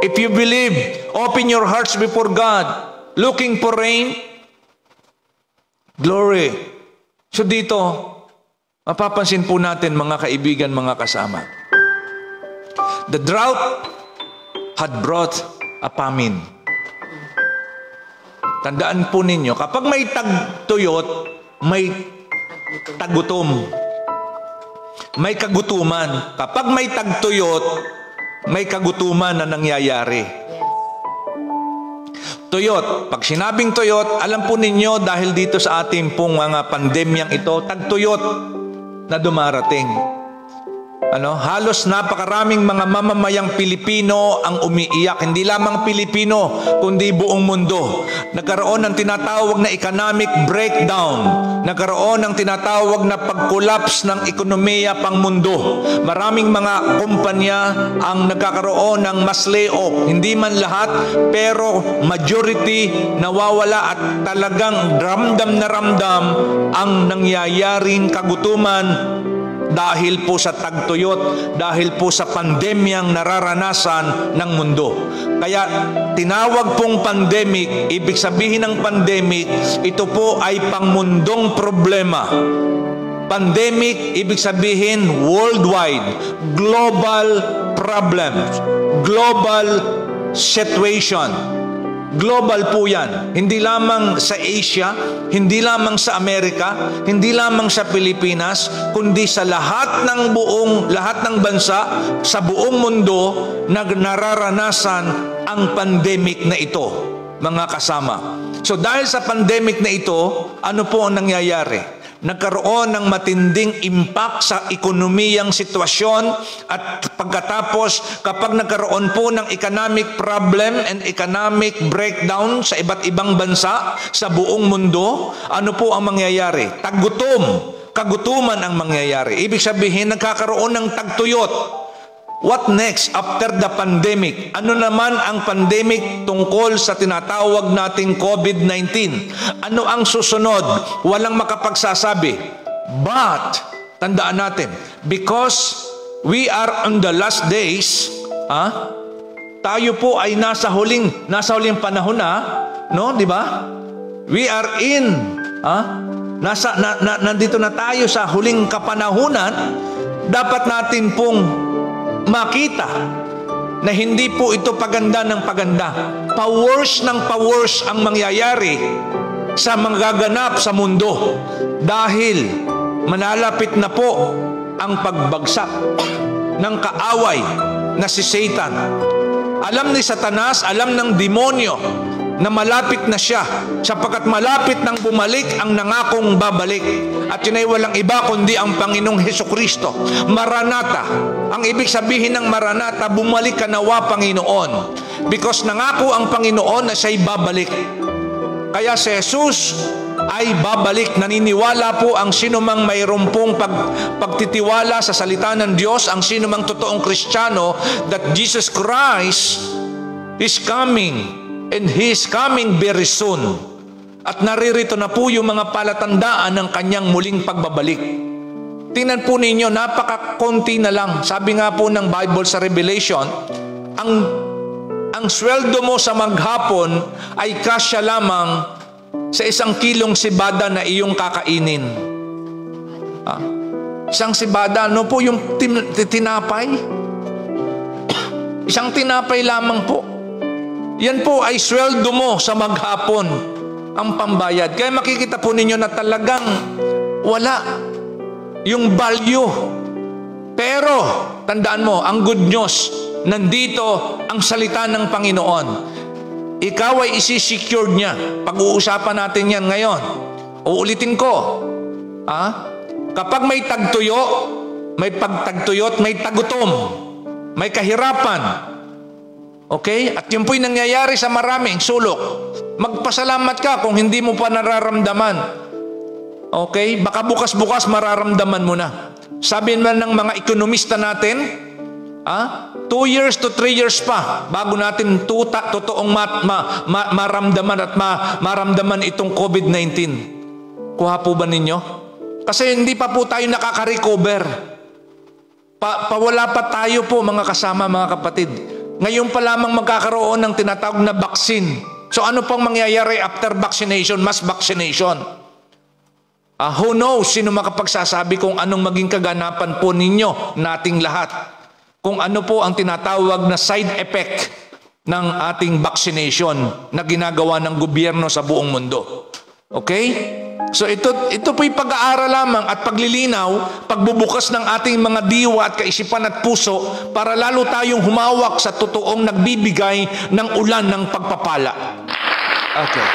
If you believe, open your hearts before God, looking for rain, glory. So dito, mapapansin po natin mga kaibigan, mga kasama. The drought had brought a famine. Tandaan po ninyo, kapag may tagtuyot, may tagutom. May kagutuman. Kapag may tagtuyot, may kagutuman na nangyayari. Tuyot. Pag sinabing tuyot, alam po ninyo dahil dito sa ating pong mga pandemyang ito, tagtuyot na dumarating. Ano, halos napakaraming mga mamamayang Pilipino ang umiiyak. Hindi lamang Pilipino, kundi buong mundo. Nagkaroon ng tinatawag na economic breakdown. Nagkaroon ng tinatawag na pag-collapse ng ekonomiya pang mundo. Maraming mga kumpanya ang nagkakaroon ng mas layoff. Hindi man lahat, pero majority nawawala at talagang ramdam na ramdam ang nangyayaring kagutuman dahil po sa tagtuyot, dahil po sa pandemyang nararanasan ng mundo. Kaya tinawag pong pandemic, ibig sabihin ng pandemic, ito po ay pangmundong problema. Pandemic, ibig sabihin worldwide, global problems, global situation. Global po yan. Hindi lamang sa Asia, hindi lamang sa Amerika, hindi lamang sa Pilipinas, kundi sa lahat ng buong, lahat ng bansa, sa buong mundo, na nararanasan ang pandemic na ito, mga kasama. So dahil sa pandemic na ito, ano po ang nangyayari? Nagkaroon ng matinding impact sa ekonomiyang sitwasyon at pagkatapos kapag nagkaroon po ng economic problem and economic breakdown sa iba't ibang bansa sa buong mundo, ano po ang mangyayari? Tagutom, kagutuman ang mangyayari. Ibig sabihin, nagkakaroon ng tagtuyot. What next after the pandemic? Ano naman ang pandemic tungkol sa tinatawag nating COVID-19? Ano ang susunod? Walang makapagsasabi. But, tandaan natin, because we are on the last days, ah, tayo po ay nasa huling nasa huling panahon na, no, di ba? We are in, ah, nasa na, na, nandito na tayo sa huling kapanahunan, dapat natin pong makita na hindi po ito paganda ng paganda. Powers ng powers ang mangyayari sa magaganap sa mundo dahil manalapit na po ang pagbagsak ng kaaway na si Satan. Alam ni Satanas, alam ng demonyo na malapit na siya sapagkat malapit nang bumalik ang nangakong babalik at yun ay walang iba kundi ang Panginoong Heso Kristo. Maranata. Ang ibig sabihin ng Maranata, bumalik ka nawa Panginoon. Because nangako ang Panginoon na siya'y babalik. Kaya si Jesus ay babalik. Naniniwala po ang sinumang mayroon pong pag, pagtitiwala sa salita ng Diyos, ang sinumang totoong Kristiyano, that Jesus Christ is coming and He is coming very soon. At naririto na po yung mga palatandaan ng kanyang muling pagbabalik. Tingnan po ninyo, napakakonti na lang. Sabi nga po ng Bible sa Revelation, ang ang sweldo mo sa maghapon ay kasya lamang sa isang kilong sibada na iyong kakainin. Ah, isang sibada, ano po yung tin- tinapay? isang tinapay lamang po. Yan po ay sweldo mo sa maghapon ang pambayad. Kaya makikita po ninyo na talagang wala yung value. Pero, tandaan mo, ang good news, nandito ang salita ng Panginoon. Ikaw ay isi-secure niya. Pag-uusapan natin yan ngayon. Uulitin ko. Ha? Kapag may tagtuyo, may pagtagtuyot, may tagutom, may kahirapan, Okay? At yun po'y nangyayari sa maraming sulok. Magpasalamat ka kung hindi mo pa nararamdaman. Okay? Baka bukas-bukas mararamdaman mo na. Sabi naman ng mga ekonomista natin, ah, two years to three years pa bago natin tuta, totoong mat, ma, ma, maramdaman at ma, maramdaman itong COVID-19. Kuha po ba ninyo? Kasi hindi pa po tayo nakaka-recover. Pa, pawala pa tayo po mga kasama, mga kapatid. Ngayon pa lamang magkakaroon ng tinatawag na vaccine. So ano pong mangyayari after vaccination? Mass vaccination. Ah, who knows sino makapagsasabi kung anong maging kaganapan po ninyo nating lahat. Kung ano po ang tinatawag na side effect ng ating vaccination na ginagawa ng gobyerno sa buong mundo. Okay? So ito, ito po'y pag-aaral lamang at paglilinaw, pagbubukas ng ating mga diwa at kaisipan at puso para lalo tayong humawak sa totoong nagbibigay ng ulan ng pagpapala. Okay.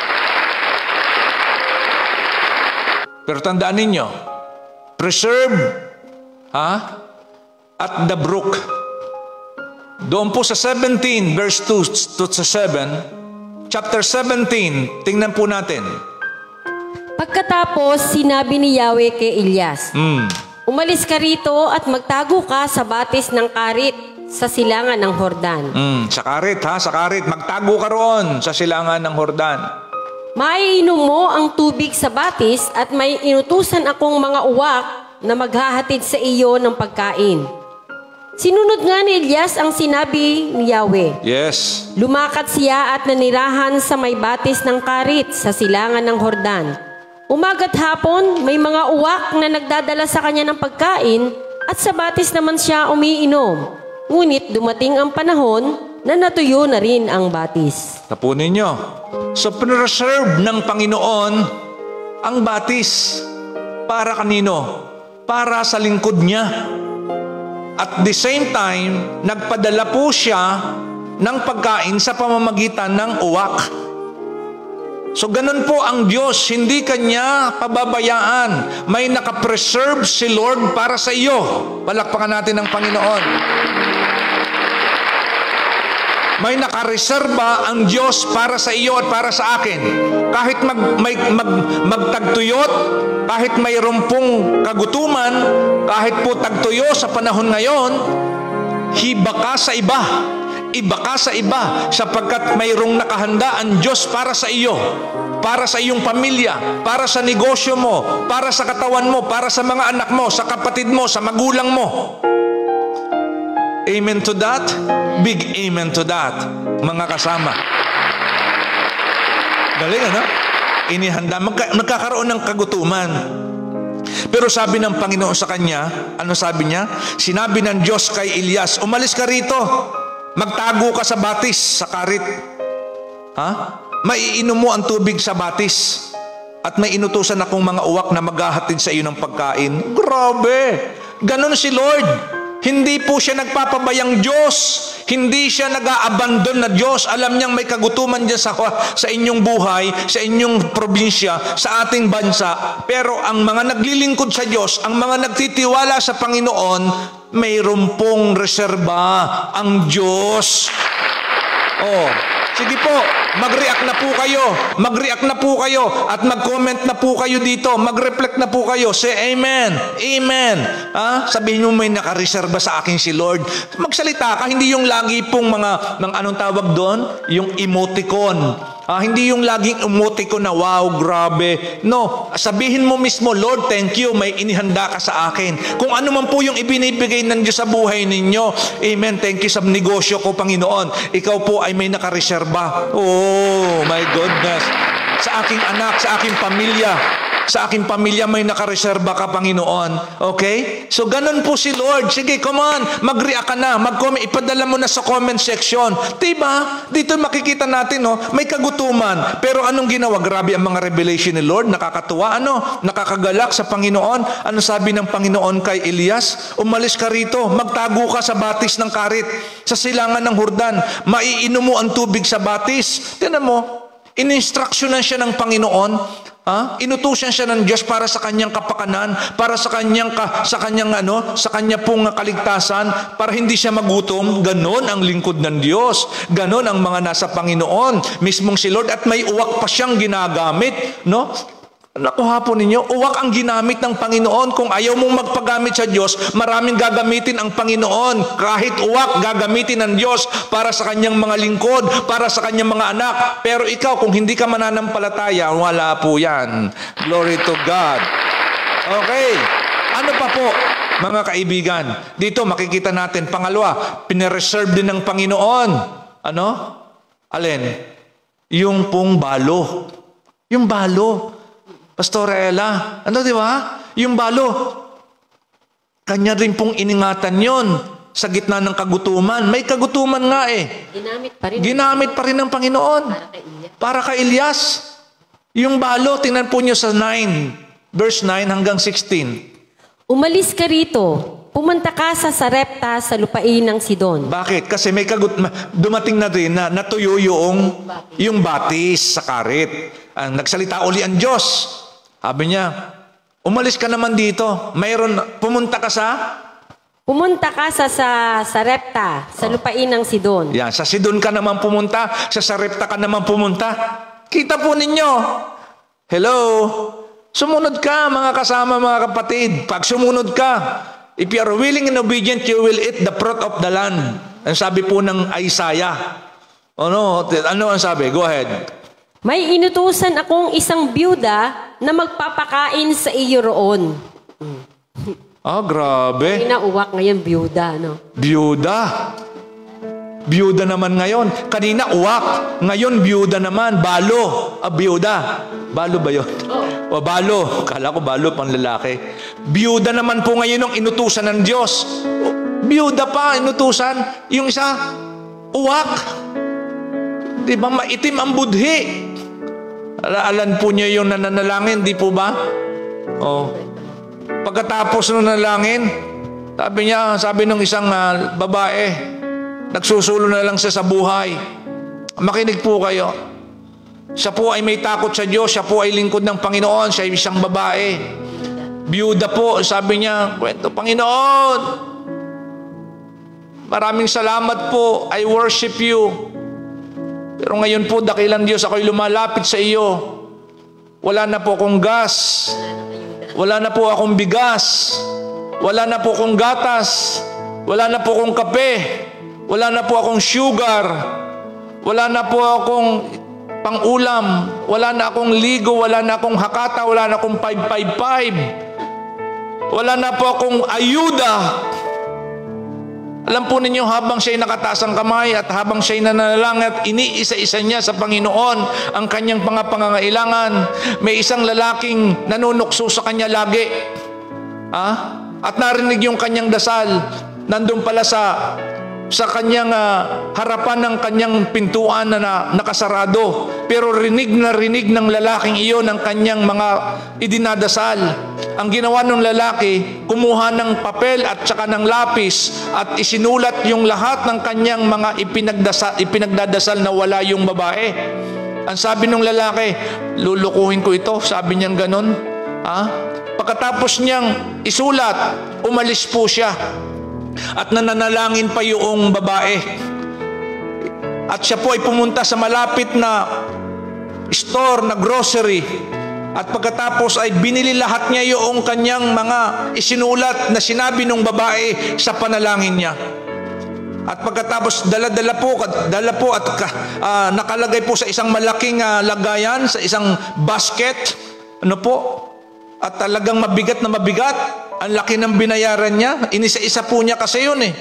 Pero tandaan ninyo, preserve ha, at the brook. Doon po sa 17 verse 2 to 7, chapter 17, tingnan po natin. Pagkatapos, sinabi ni Yahweh kay Elias, Hmm. Umalis ka rito at magtago ka sa batis ng karit sa silangan ng Hordan. Mm, sa karit ha, sa karit. Magtago ka roon sa silangan ng Hordan. Maiinom mo ang tubig sa batis at may inutusan akong mga uwak na maghahatid sa iyo ng pagkain. Sinunod nga ni Elias ang sinabi ni Yahweh. Yes. Lumakad siya at nanirahan sa may batis ng karit sa silangan ng Hordan. Umaga't hapon, may mga uwak na nagdadala sa kanya ng pagkain at sa batis naman siya umiinom. Ngunit dumating ang panahon na natuyo na rin ang batis. Tapunin nyo. So, preserve ng Panginoon ang batis. Para kanino? Para sa lingkod niya. At the same time, nagpadala po siya ng pagkain sa pamamagitan ng uwak. So ganun po ang Diyos, hindi Kanya pababayaan. May nakapreserve si Lord para sa iyo. Palakpakan natin ang Panginoon. May nakareserba ang Diyos para sa iyo at para sa akin. Kahit mag, may, mag, magtagtuyot, kahit mayroon pong kagutuman, kahit po tagtuyo sa panahon ngayon, hiba ka sa iba. Iba ka sa iba sapagkat mayroong nakahanda ang Diyos para sa iyo, para sa iyong pamilya, para sa negosyo mo, para sa katawan mo, para sa mga anak mo, sa kapatid mo, sa magulang mo. Amen to that? Big amen to that, mga kasama. Galing ano? Inihanda. Magka, nagkakaroon ng kagutuman. Pero sabi ng Panginoon sa kanya, ano sabi niya? Sinabi ng Diyos kay Elias, umalis ka rito. Magtago ka sa batis, sa karit. Ha? Maiinom mo ang tubig sa batis. At may inutusan akong mga uwak na maghahatid sa iyo ng pagkain. Grabe! Ganon si Lord. Hindi po siya nagpapabayang Diyos. Hindi siya nag-aabandon na Diyos. Alam niyang may kagutuman dyan sa, sa inyong buhay, sa inyong probinsya, sa ating bansa. Pero ang mga naglilingkod sa Diyos, ang mga nagtitiwala sa Panginoon, mayroon pong reserba ang Diyos. Oh, sige po, mag-react na po kayo. Mag-react na po kayo at mag-comment na po kayo dito. Mag-reflect na po kayo. Say amen. Amen. Ha? Sabihin mo may nakareserba sa akin si Lord. Magsalita ka, hindi yung lagi pong mga, ng anong tawag doon? Yung emoticon. Ah, hindi yung laging emoticon na wow, grabe. No, sabihin mo mismo, Lord, thank you, may inihanda ka sa akin. Kung ano man po yung ibinibigay ng Diyos sa buhay ninyo, Amen, thank you sa negosyo ko, Panginoon. Ikaw po ay may nakareserba. Oh, my goodness. Sa aking anak, sa aking pamilya, sa aking pamilya may nakareserba ka, Panginoon. Okay? So, ganun po si Lord. Sige, come on. Mag-react ka na. Mag-comment. Ipadala mo na sa comment section. Diba? Dito makikita natin, no? May kagutuman. Pero anong ginawa? Grabe ang mga revelation ni Lord. Nakakatuwa, ano? Nakakagalak sa Panginoon. Ano sabi ng Panginoon kay Elias? Umalis ka rito. Magtago ka sa batis ng karit. Sa silangan ng Hordan. Maiinom mo ang tubig sa batis. Tinan mo. Ininstruksyonan siya ng Panginoon Ha? Inutusan siya ng Diyos para sa kanyang kapakanan, para sa kanyang ka, sa kanyang ano, sa kanya pong kaligtasan, para hindi siya magutom. Ganon ang lingkod ng Diyos. Ganon ang mga nasa Panginoon, mismong si Lord at may uwak pa siyang ginagamit, no? Nakuha po ninyo, uwak ang ginamit ng Panginoon. Kung ayaw mong magpagamit sa Diyos, maraming gagamitin ang Panginoon. Kahit uwak, gagamitin ng Diyos para sa kanyang mga lingkod, para sa kanyang mga anak. Pero ikaw, kung hindi ka mananampalataya, wala po yan. Glory to God. Okay. Ano pa po, mga kaibigan? Dito makikita natin, pangalawa, pinereserve din ng Panginoon. Ano? Alin? Yung pong balo. Yung balo. Pastor Ella, ano di ba? Yung balo. Kanya rin pong iningatan yon sa gitna ng kagutuman. May kagutuman nga eh. Ginamit pa rin. Ginamit pa rin ng Panginoon. Para kay Ilya. Para kay. Yung balo, tingnan po nyo sa 9, verse 9 hanggang 16. Umalis ka rito. Pumunta ka sa Sarepta sa lupain ng Sidon. Bakit? Kasi may kagut ma- dumating na rin na natuyo yung, yung batis sa karit. Ang nagsalita uli ang Diyos. Sabi niya, umalis ka naman dito. Mayroon, pumunta ka sa, Pumunta ka sa, sa Sarepta sa lupain ng Sidon. yan, sa Sidon ka naman pumunta, sa Sarepta ka naman pumunta. Kita po ninyo. Hello? Sumunod ka, mga kasama, mga kapatid. Pag sumunod ka, if you are willing and obedient, you will eat the fruit of the land. Ang sabi po ng Isaiah. Ano, ano ang sabi? Go ahead. May inutusan akong isang byuda na magpapakain sa iyo roon. Ah, grabe. Pinauwak ngayon byuda, no? Byuda. Byuda naman ngayon. Kanina uwak. Ngayon byuda naman. Balo. Ah, byuda. Balo ba yun? O balo. Kala ko balo pang lalaki. Byuda naman po ngayon ang inutusan ng Diyos. Byuda pa, inutusan. Yung isa, uwak. Di ba maitim ang budhi? Alaalan po niyo yung nananalangin, di po ba? Oh. Pagkatapos ng nanalangin, sabi niya, sabi ng isang ah, babae, nagsusulo na lang siya sa buhay. Makinig po kayo. Siya po ay may takot sa Diyos, siya po ay lingkod ng Panginoon, siya ay isang babae. Biyuda po, sabi niya, kwento, Panginoon, maraming salamat po, I worship you. Pero ngayon po, dakilang Diyos, ako'y lumalapit sa iyo. Wala na po akong gas. Wala na po akong bigas. Wala na po akong gatas. Wala na po akong kape. Wala na po akong sugar. Wala na po akong pangulam. Wala na akong ligo. Wala na akong hakata. Wala na akong 555. Wala na po akong ayuda. Alam po ninyo, habang siya'y nakataas ang kamay at habang siya'y nananalangin at iniisa-isa niya sa Panginoon ang kanyang mga pangangailangan, may isang lalaking nanunukso sa kanya lagi. Ah? At narinig yung kanyang dasal. Nandun pala sa sa kanyang ah, harapan ng kanyang pintuan na, na nakasarado. Pero rinig na rinig ng lalaking iyon ang kanyang mga idinadasal. Ang ginawa ng lalaki, kumuha ng papel at saka ng lapis at isinulat yung lahat ng kanyang mga ipinagdasal, ipinagdadasal na wala yung babae. Ang sabi ng lalaki, lulukuhin ko ito. Sabi niyang ganon. Ha? Pagkatapos niyang isulat, umalis po siya. At nananalangin pa yung babae. At siya po ay pumunta sa malapit na store na grocery. At pagkatapos ay binili lahat niya yung kanyang mga isinulat na sinabi ng babae sa panalangin niya. At pagkatapos dala-dala po, dala po at ah, nakalagay po sa isang malaking ah, lagayan, sa isang basket. Ano po? At talagang mabigat na mabigat. Ang laki ng binayaran niya. Inisa-isa po niya kasi yun eh.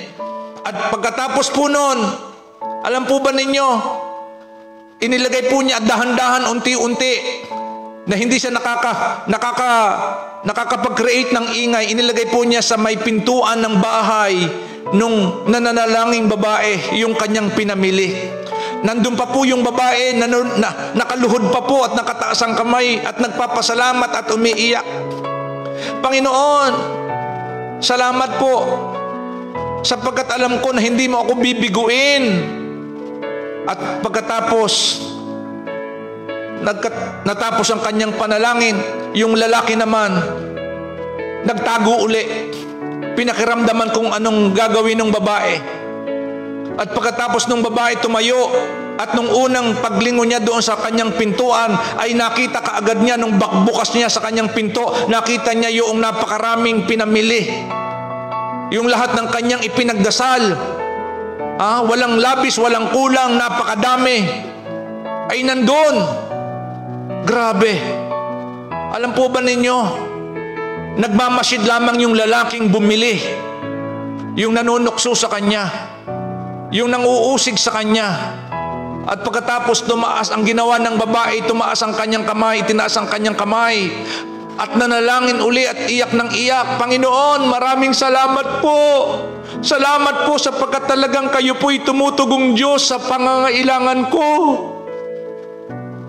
At pagkatapos po noon, alam po ba ninyo, inilagay po niya dahan-dahan unti-unti na hindi siya nakaka nakaka nakakapag-create ng ingay inilagay po niya sa may pintuan ng bahay nung nananalangin babae yung kanyang pinamili nandun pa po yung babae na, na nakaluhod pa po at nakataas ang kamay at nagpapasalamat at umiiyak Panginoon salamat po sapagkat alam ko na hindi mo ako bibiguin at pagkatapos nagkat, natapos ang kanyang panalangin, yung lalaki naman nagtago uli. Pinakiramdaman kung anong gagawin ng babae. At pagkatapos ng babae tumayo at nung unang paglingon niya doon sa kanyang pintuan ay nakita kaagad niya nung bakbukas niya sa kanyang pinto, nakita niya yung napakaraming pinamili. Yung lahat ng kanyang ipinagdasal. Ah, walang labis, walang kulang, napakadami. Ay nandun. Grabe. Alam po ba ninyo, Nagmamasid lamang yung lalaking bumili. Yung nanunukso sa kanya. Yung nanguusig sa kanya. At pagkatapos tumaas ang ginawa ng babae, tumaas ang kanyang kamay, tinaas ang kanyang kamay. At nanalangin uli at iyak ng iyak. Panginoon, maraming salamat po. Salamat po sapagkat talagang kayo po'y tumutugong Diyos sa pangangailangan ko.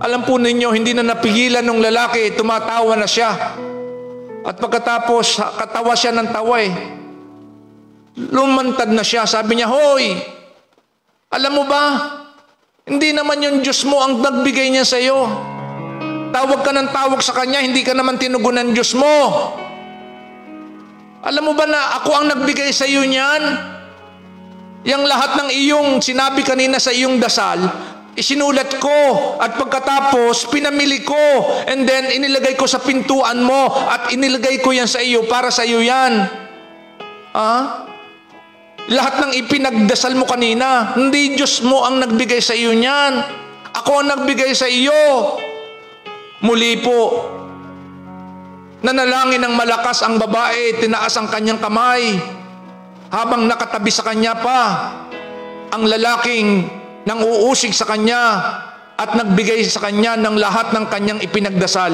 Alam po ninyo, hindi na napigilan ng lalaki, tumatawa na siya. At pagkatapos, katawa siya ng tawa eh. Lumantad na siya, sabi niya, Hoy, alam mo ba, hindi naman yung Diyos mo ang nagbigay niya sa iyo. Tawag ka ng tawag sa Kanya, hindi ka naman tinugunan Diyos mo. Alam mo ba na ako ang nagbigay sa iyo niyan? Yang lahat ng iyong sinabi kanina sa iyong dasal, isinulat ko at pagkatapos pinamili ko and then inilagay ko sa pintuan mo at inilagay ko yan sa iyo para sa iyo yan. Ah? Lahat ng ipinagdasal mo kanina, hindi Diyos mo ang nagbigay sa iyo niyan. Ako ang nagbigay sa iyo. Muli po, nanalangin ng malakas ang babae, tinaas ang kanyang kamay. Habang nakatabi sa kanya pa, ang lalaking nang uusig sa kanya at nagbigay sa kanya ng lahat ng kanyang ipinagdasal.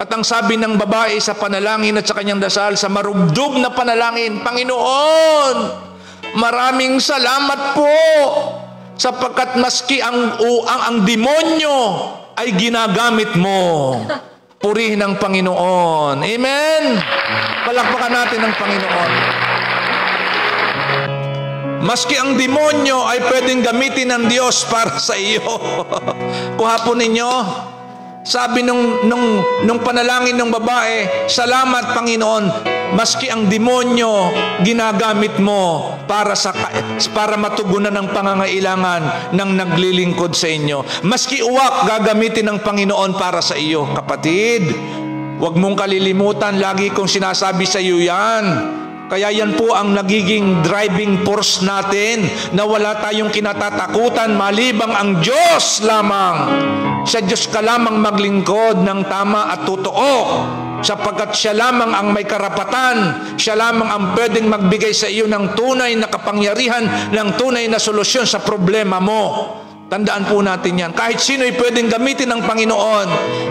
At ang sabi ng babae sa panalangin at sa kanyang dasal, sa marubdob na panalangin, Panginoon, maraming salamat po sapagkat maski ang, ang, ang demonyo ay ginagamit mo. Purihin ang Panginoon. Amen? Palakpakan natin ang Panginoon. Maski ang demonyo ay pwedeng gamitin ng Diyos para sa iyo. Kuha po ninyo, sabi nung, nung, nung panalangin ng babae, Salamat Panginoon, maski ang demonyo ginagamit mo para sa para matugunan ang pangangailangan ng naglilingkod sa inyo. Maski uwak gagamitin ng Panginoon para sa iyo, kapatid. Huwag mong kalilimutan, lagi kong sinasabi sa iyo yan. Kaya yan po ang nagiging driving force natin na wala tayong kinatatakutan malibang ang Diyos lamang. Sa Diyos ka lamang maglingkod ng tama at totoo sapagkat siya lamang ang may karapatan, siya lamang ang pwedeng magbigay sa iyo ng tunay na kapangyarihan, ng tunay na solusyon sa problema mo. Tandaan po natin yan. Kahit sino ay pwedeng gamitin ng Panginoon.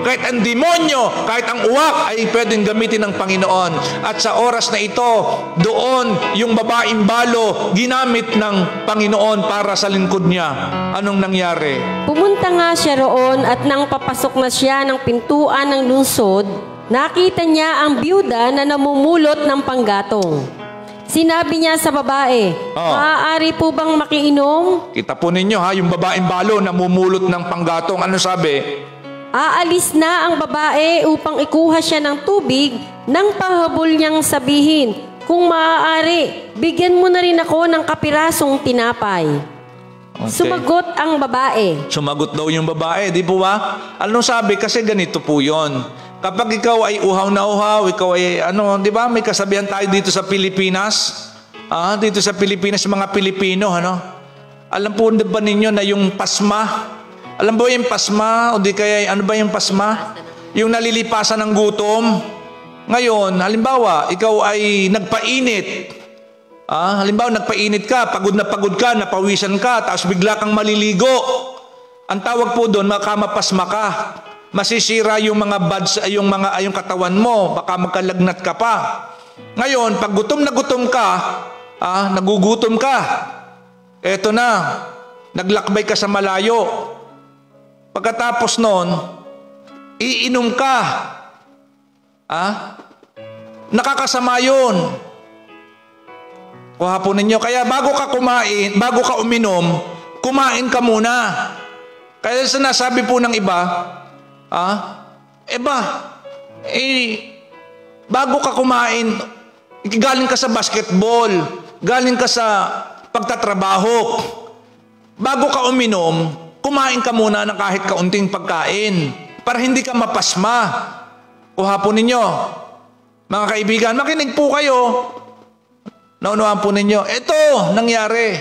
Kahit ang demonyo, kahit ang uwak ay pwedeng gamitin ng Panginoon. At sa oras na ito, doon yung babaeng balo ginamit ng Panginoon para sa lingkod niya. Anong nangyari? Pumunta nga siya roon at nang papasok na siya ng pintuan ng lungsod, nakita niya ang byuda na namumulot ng panggatong. Sinabi niya sa babae, Oh. maaari po bang makiinom? Kita po ninyo ha, yung babaeng balo namumulot ng panggatong. Ano sabi? Aalis na ang babae upang ikuha siya ng tubig nang pahabol niyang sabihin, kung maaari, bigyan mo na rin ako ng kapirasong tinapay. Okay. Sumagot ang babae. Sumagot daw yung babae, di po ba? Anong sabi? Kasi ganito po yon. Kapag ikaw ay uhaw na uhaw, ikaw ay ano, di ba? May kasabihan tayo dito sa Pilipinas. Ah, dito sa Pilipinas, mga Pilipino, ano? Alam po ba ninyo na yung pasma? Alam ba yung pasma? O di kaya, ano ba yung pasma? Yung nalilipasan ng gutom. Ngayon, halimbawa, ikaw ay nagpainit. Ah, halimbawa, nagpainit ka, pagod na pagod ka, napawisan ka, tapos bigla kang maliligo. Ang tawag po doon, makamapasma ka. Masisira yung mga buds, yung mga yung katawan mo, baka magkalagnat ka pa. Ngayon, pag gutom na gutom ka, ah, nagugutom ka. Eto na, naglakbay ka sa malayo. Pagkatapos noon, iinom ka. Ah? Nakakasama yun. Kuha po ninyo. Kaya bago ka kumain, bago ka uminom, kumain ka muna. Kaya sinasabi po ng iba, ah, eba, eh, bago ka kumain, galing ka sa basketball, galing ka sa pagtatrabaho, bago ka uminom, kumain ka muna ng kahit kaunting pagkain para hindi ka mapasma. Kuha po ninyo. Mga kaibigan, makinig po kayo. Naunawaan po ninyo. Ito, nangyari.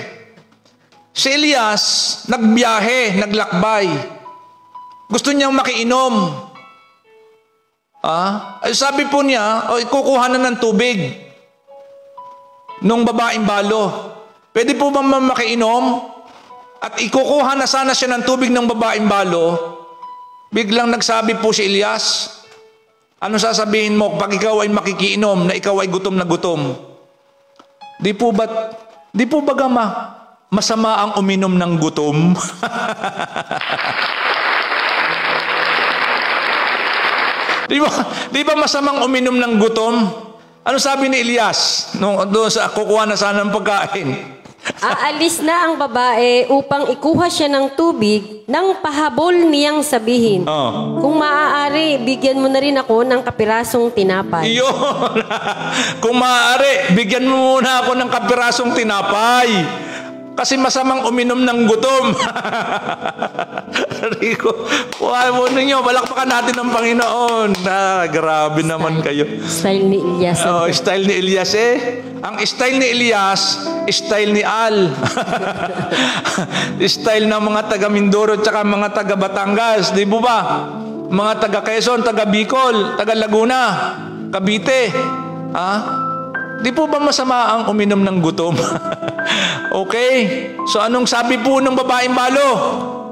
Si Elias, nagbiyahe, naglakbay. Gusto niyang makiinom. Ah, ay sabi po niya, o ikukuha na ng tubig nung babaeng balo. Pwede po ba ma- makiinom? At ikukuha na sana siya ng tubig ng babaeng balo. Biglang nagsabi po si Elias, ano sasabihin mo pag ikaw ay makikiinom na ikaw ay gutom na gutom? Di po ba, di po ba gama, masama ang uminom ng gutom? di ba, di ba masamang uminom ng gutom? Ano sabi ni Elias nung doon sa kukuha na sana ng pagkain? Aalis na ang babae upang ikuha siya ng tubig nang pahabol niyang sabihin, Oh. Kung maaari, bigyan mo na rin ako ng kapirasong tinapay. Iyon. Kung maaari, bigyan mo muna ako ng kapirasong tinapay. Kasi masamang uminom ng gutom. Rico, why mo ninyo, balakpakan natin ang Panginoon. Ah, grabe naman kayo. Style ni Elias. Oh, style ni Elias eh. Ang style ni Elias, style ni Al. style ng mga taga Mindoro at mga taga Batangas, di ba ba? Mga taga Quezon, taga Bicol, taga Laguna, Cavite. Ha? Di po ba masama ang uminom ng gutom? okay. So anong sabi po ng babaeng balo?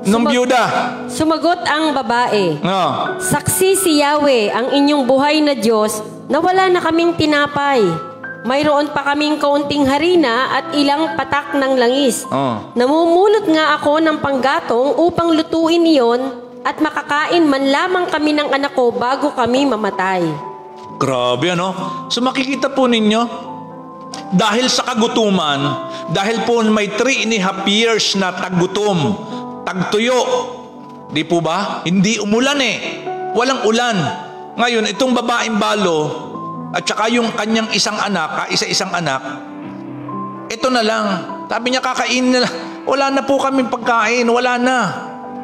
Nung Sumag- byuda? Sumagot ang babae, Oh. Saksi si Yahweh, ang inyong buhay na Diyos, na wala na kaming tinapay. Mayroon pa kaming kaunting harina at ilang patak ng langis. Oh. Namumulot nga ako ng panggatong upang lutuin iyon at makakain man lamang kami ng anak ko bago kami mamatay. Grabe ano? So makikita po ninyo, dahil sa kagutuman, dahil po may three and a half years na taggutom, tagtuyo, di po ba? Hindi umulan eh. Walang ulan. Ngayon, itong babaeng balo, at saka yung kanyang isang anak, isa-isang anak, ito na lang. Sabi niya, kakain na lang. Wala na po kaming pagkain, wala na.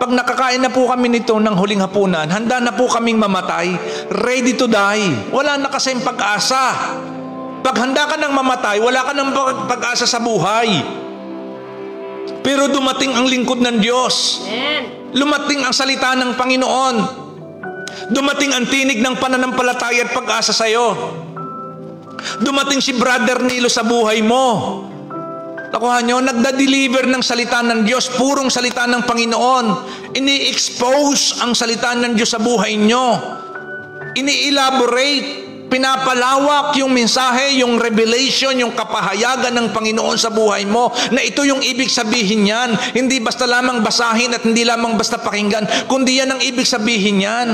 Pag nakakain na po kami nito ng huling hapunan, handa na po kaming mamatay, ready to die. Wala na kasing pag-asa. Pag handa ka ng mamatay, wala ka ng pag- pag-asa sa buhay. Pero dumating ang lingkod ng Diyos. Lumating ang salita ng Panginoon. Dumating ang tinig ng pananampalataya at pag-asa sa iyo. Dumating si Brother Nilo sa buhay mo. Nakuha nyo, nagda-deliver ng salita ng Diyos, purong salita ng Panginoon. Ini-expose ang salita ng Diyos sa buhay nyo. Ini-elaborate, pinapalawak yung mensahe, yung revelation, yung kapahayagan ng Panginoon sa buhay mo na ito yung ibig sabihin yan. Hindi basta lamang basahin at hindi lamang basta pakinggan, kundi yan ang ibig sabihin yan.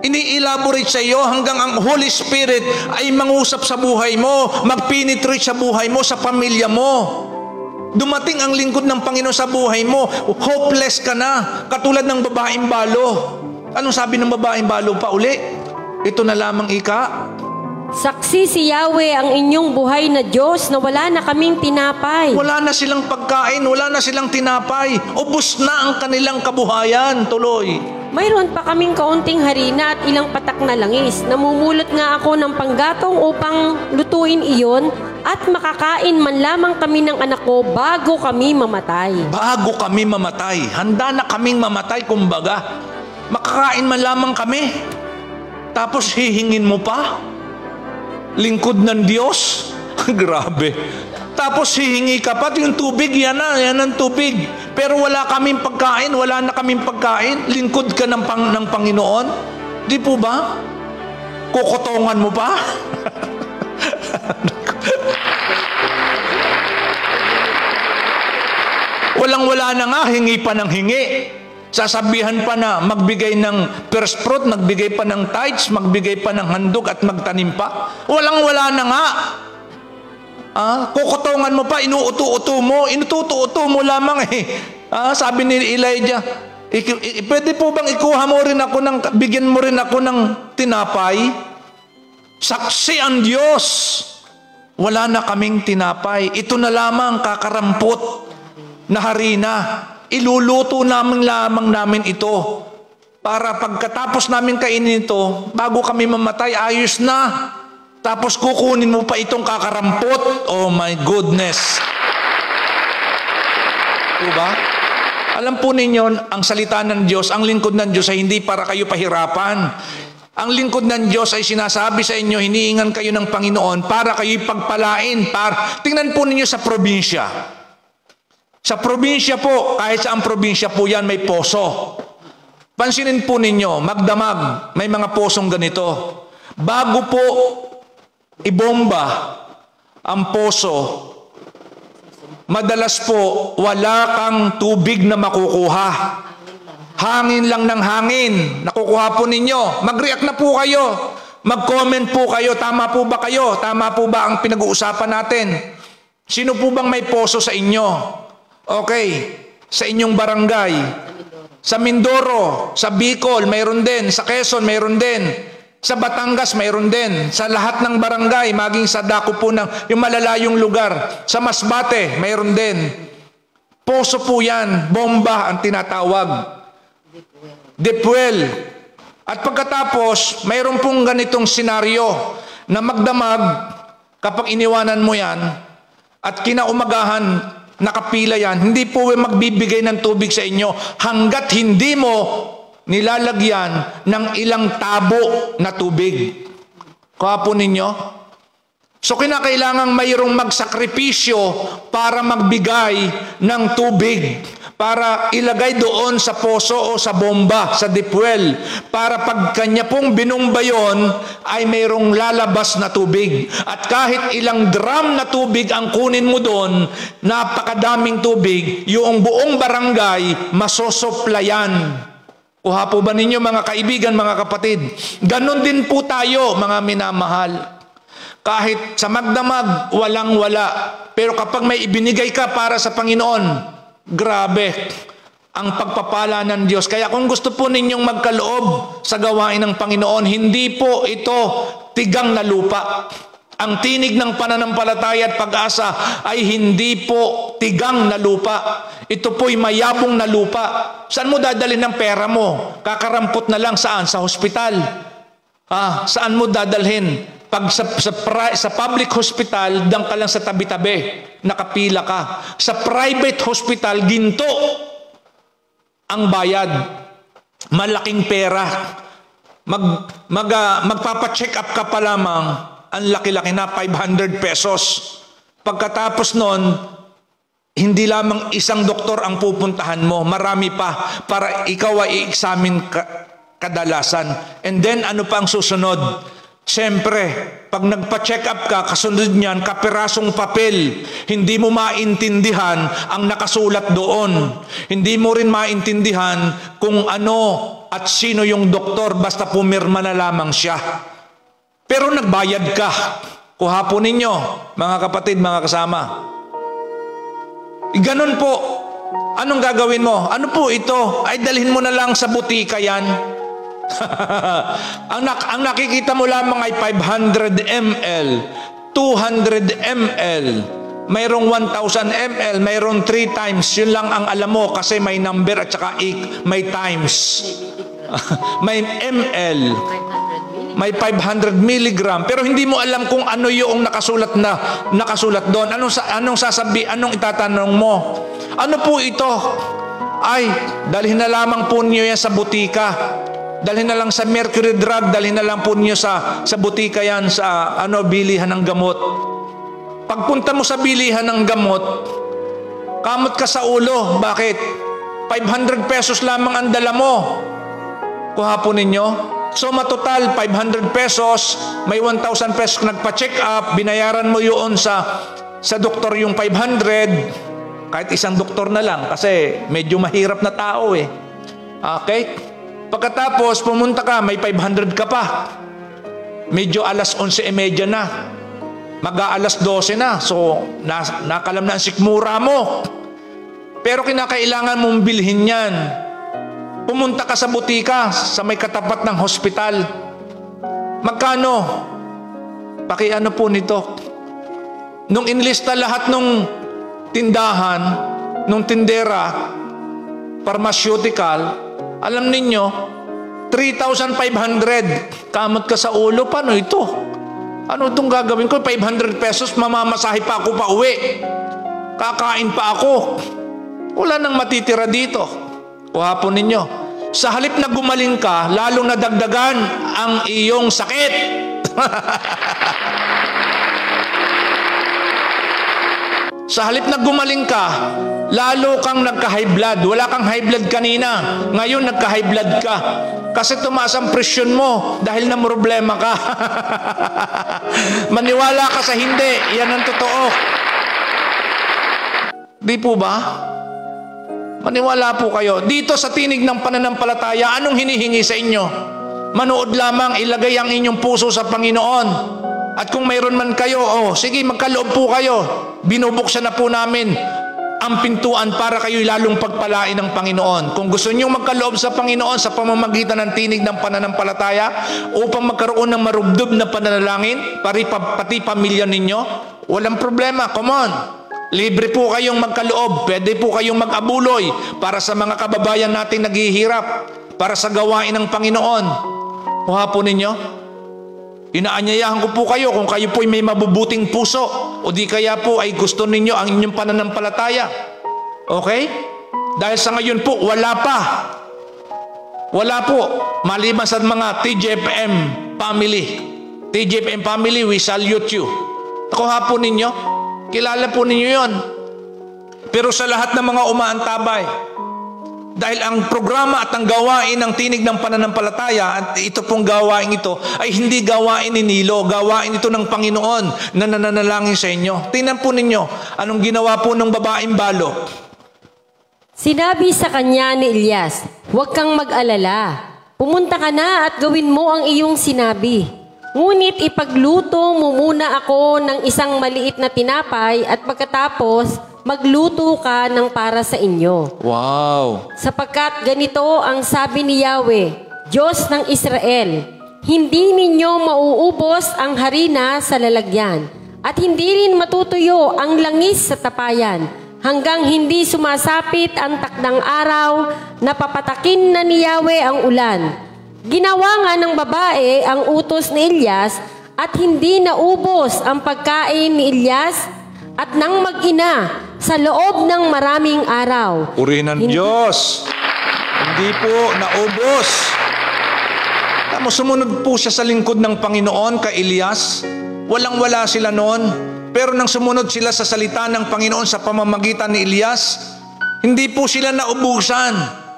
Ini-elaborate sa iyo hanggang ang Holy Spirit ay mangusap sa buhay mo, magpenetrate sa buhay mo, sa pamilya mo. Dumating ang lingkod ng Panginoon sa buhay mo, hopeless ka na, katulad ng babaeng balo. Anong sabi ng babaeng balo pa uli? Ito na lamang ika. Saksi si Yahweh, ang inyong buhay na Diyos, na wala na kaming tinapay. Wala na silang pagkain, wala na silang tinapay. Ubus na ang kanilang kabuhayan, tuloy. Mayroon pa kaming kaunting harina at ilang patak na langis. Namumulot nga ako ng panggatong upang lutuin iyon at makakain man lamang kami ng anak ko bago kami mamatay. Bago kami mamatay, handa na kaming mamatay kumbaga. Makakain man lamang kami. Tapos hihingin mo pa? Lingkod ng Diyos? Grabe. Tapos hihingi ka pa, yung tubig, yan na, yan ang tubig. Pero wala kaming pagkain, wala na kaming pagkain. Lingkod ka ng, pang, ng Panginoon? Di po ba? Kukotongan mo pa? Walang-wala na nga, hingi pa ng hingi. Sasabihan pa na magbigay ng first fruit, magbigay pa ng tithes, magbigay pa ng handog at magtanim pa. Walang-wala na nga. Ah, kukutungan mo pa, inuuto-uto mo, inututo-uto mo lamang eh. Ah, sabi ni Elijah, "Ik- i- pwede po bang ikuha mo rin ako ng, bigyan mo rin ako ng tinapay? Saksi ang Diyos. Wala na kaming tinapay. Ito na lamang kakarampot na harina. Iluluto namin lamang namin ito. Para pagkatapos namin kainin ito, bago kami mamatay, ayos na. Tapos kukunin mo pa itong kakarampot. Oh my goodness. Diba? Alam po ninyo, ang salita ng Diyos, ang lingkod ng Diyos ay hindi para kayo pahirapan. Ang lingkod ng Diyos ay sinasabi sa inyo, hiniingan kayo ng Panginoon para kayo'y pagpalain. Para, tingnan po ninyo sa probinsya. Sa probinsya po, kahit sa ang probinsya po yan, may poso. Pansinin po ninyo, magdamag, may mga posong ganito. Bago po ibomba ang poso, madalas po wala kang tubig na makukuha. Hangin lang ng hangin. Nakukuha po ninyo. Mag-react na po kayo. Mag-comment po kayo. Tama po ba kayo? Tama po ba ang pinag-uusapan natin? Sino po bang may poso sa inyo? Okay. Sa inyong barangay. Sa Mindoro, sa Bicol, mayroon din. Sa Quezon, mayroon din. Sa Batangas, mayroon din. Sa lahat ng barangay, maging sa dako po ng yung malalayong lugar. Sa Masbate, mayroon din. Poso po yan. Bomba ang tinatawag. Depuel. At pagkatapos, mayroon pong ganitong senaryo na magdamag kapag iniwanan mo yan at kinaumagahan nakapila yan, hindi po magbibigay ng tubig sa inyo hanggat hindi mo nilalagyan ng ilang tabo na tubig. Kuha po ninyo? So kinakailangang mayroong magsakripisyo para magbigay ng tubig para ilagay doon sa poso o sa bomba, sa dipwell, para pag kanya pong binumba yon ay mayroong lalabas na tubig. At kahit ilang drum na tubig ang kunin mo doon, napakadaming tubig, yung buong barangay masosoplayan. Kuha po ba ninyo mga kaibigan, mga kapatid? Ganon din po tayo, mga minamahal. Kahit sa magdamag, walang wala. Pero kapag may ibinigay ka para sa Panginoon, grabe ang pagpapala ng Diyos. Kaya kung gusto po ninyong magkaloob sa gawain ng Panginoon, hindi po ito tigang na lupa. Ang tinig ng pananampalataya at pag-asa ay hindi po tigang na lupa. Ito po'y mayabong na lupa. Saan mo dadalhin ng pera mo? Kakarampot na lang saan? Sa hospital. Ah, saan mo dadalhin? Pag sa, sa, pri- sa public hospital, dang ka lang sa tabi-tabi, nakapila ka. Sa private hospital, ginto ang bayad. Malaking pera. Mag, mag, ah, magpapacheck up ka pa lamang, ang laki-laki na 500 pesos. Pagkatapos nun, hindi lamang isang doktor ang pupuntahan mo, marami pa para ikaw ay i-examine ka, kadalasan. And then ano pa ang susunod? Siyempre, pag nagpa-check up ka, kasunod niyan, kapirasong papel, hindi mo maintindihan ang nakasulat doon. Hindi mo rin maintindihan kung ano at sino yung doktor, basta pumirma na lamang siya. Pero nagbayad ka. Kuha po ninyo, mga kapatid, mga kasama. Ganon po. Anong gagawin mo? Ano po ito? Ay dalhin mo na lang sa butika yan. ang, nak- ang nakikita mo lamang ay 500 ml, 200 ml, mayroong 1,000 ml, mayroong 3 times. Yun lang ang alam mo kasi may number at saka ik, may times. may ml. May 500 milligram. Pero hindi mo alam kung ano yung nakasulat na nakasulat doon. Anong, anong sasabi, anong itatanong mo? Ano po ito? Ay, dalhin na lamang po niyo yan sa butika. Dalhin na lang sa Mercury Drug, dalhin na lang po niyo sa, sa butika yan, sa ano, bilihan ng gamot. Pagpunta mo sa bilihan ng gamot, kamot ka sa ulo. Bakit? 500 pesos lamang ang dala mo. Kuha po ninyo. So matotal 500 pesos, may 1,000 pesos nagpa-check up, binayaran mo yun sa sa doktor yung 500, kahit isang doktor na lang kasi medyo mahirap na tao eh. Okay? Pagkatapos pumunta ka, may 500 ka pa. Medyo alas 11.30 na. Mag-aalas 12 na. So, na, nakalam na ang sikmura mo. Pero kinakailangan mong bilhin yan. Pumunta ka sa butika sa may katapat ng hospital. Magkano? Pakiano po nito. Nung inlista lahat nung tindahan, nung tindera, pharmaceutical, alam ninyo, 3,500. Kamot ka sa ulo, paano ito? Ano itong gagawin ko? 500 pesos, mamamasahe pa ako pa uwi. Kakain pa ako. Wala nang matitira dito. Kuha po ninyo. Sa halip na gumaling ka, lalong nadagdagan ang iyong sakit. Sa halip na gumaling ka, lalo kang nagka-high blood. Wala kang high blood kanina. Ngayon nagka-high blood ka. Kasi tumaas ang presyon mo dahil na problema ka. Maniwala ka sa hindi. Yan ang totoo. Di po ba? Maniwala po kayo. Dito sa tinig ng pananampalataya, anong hinihingi sa inyo? Manood lamang, ilagay ang inyong puso sa Panginoon. At kung mayroon man kayo, oh, sige, magkaloob po kayo. Binubuksan na po namin ang pintuan para kayo lalong pagpalain ng Panginoon. Kung gusto niyo magkaloob sa Panginoon sa pamamagitan ng tinig ng pananampalataya upang magkaroon ng marubdob na pananalangin, pati, pati pamilya ninyo, walang problema. Come on. Libre po kayong magkaloob. Pwede po kayong mag-abuloy para sa mga kababayan nating naghihirap, para sa gawain ng Panginoon. Kuha po ninyo. Inaanyayahan ko po kayo kung kayo po ay may mabubuting puso o di kaya po ay gusto ninyo ang inyong pananampalataya. Okay? Dahil sa ngayon po, wala pa. Wala po. Maliban sa mga TJFM family. TJFM family, we salute you. Nakuha po ninyo. Kilala po ninyo yon. Pero sa lahat ng mga umaantabay, dahil ang programa at ang gawain ng tinig ng pananampalataya at ito pong gawain ito ay hindi gawain ni Nilo, gawain ito ng Panginoon na nananalangin sa inyo. Tingnan po ninyo, anong ginawa po ng babaeng balo? Sinabi sa kanya ni Elias, Huwag kang mag-alala. Pumunta ka na at gawin mo ang iyong sinabi. Ngunit ipagluto mo muna ako ng isang maliit na tinapay at pagkatapos magluto ka ng para sa inyo. Wow! Sapagkat ganito ang sabi ni Yahweh, Diyos ng Israel, hindi ninyo mauubos ang harina sa lalagyan, at hindi rin matutuyo ang langis sa tapayan, hanggang hindi sumasapit ang takdang araw na papatakin na ni Yahweh ang ulan. Ginawa nga ng babae ang utos ni Elias at hindi naubos ang pagkain ni Elias at ng mag-ina sa loob ng maraming araw. Purihin ng Hindi- Diyos. Hindi po naubos. Tamo, sumunod po siya sa lingkod ng Panginoon kay Elias. Walang-wala sila noon. Pero nang sumunod sila sa salita ng Panginoon sa pamamagitan ni Elias, hindi po sila naubusan.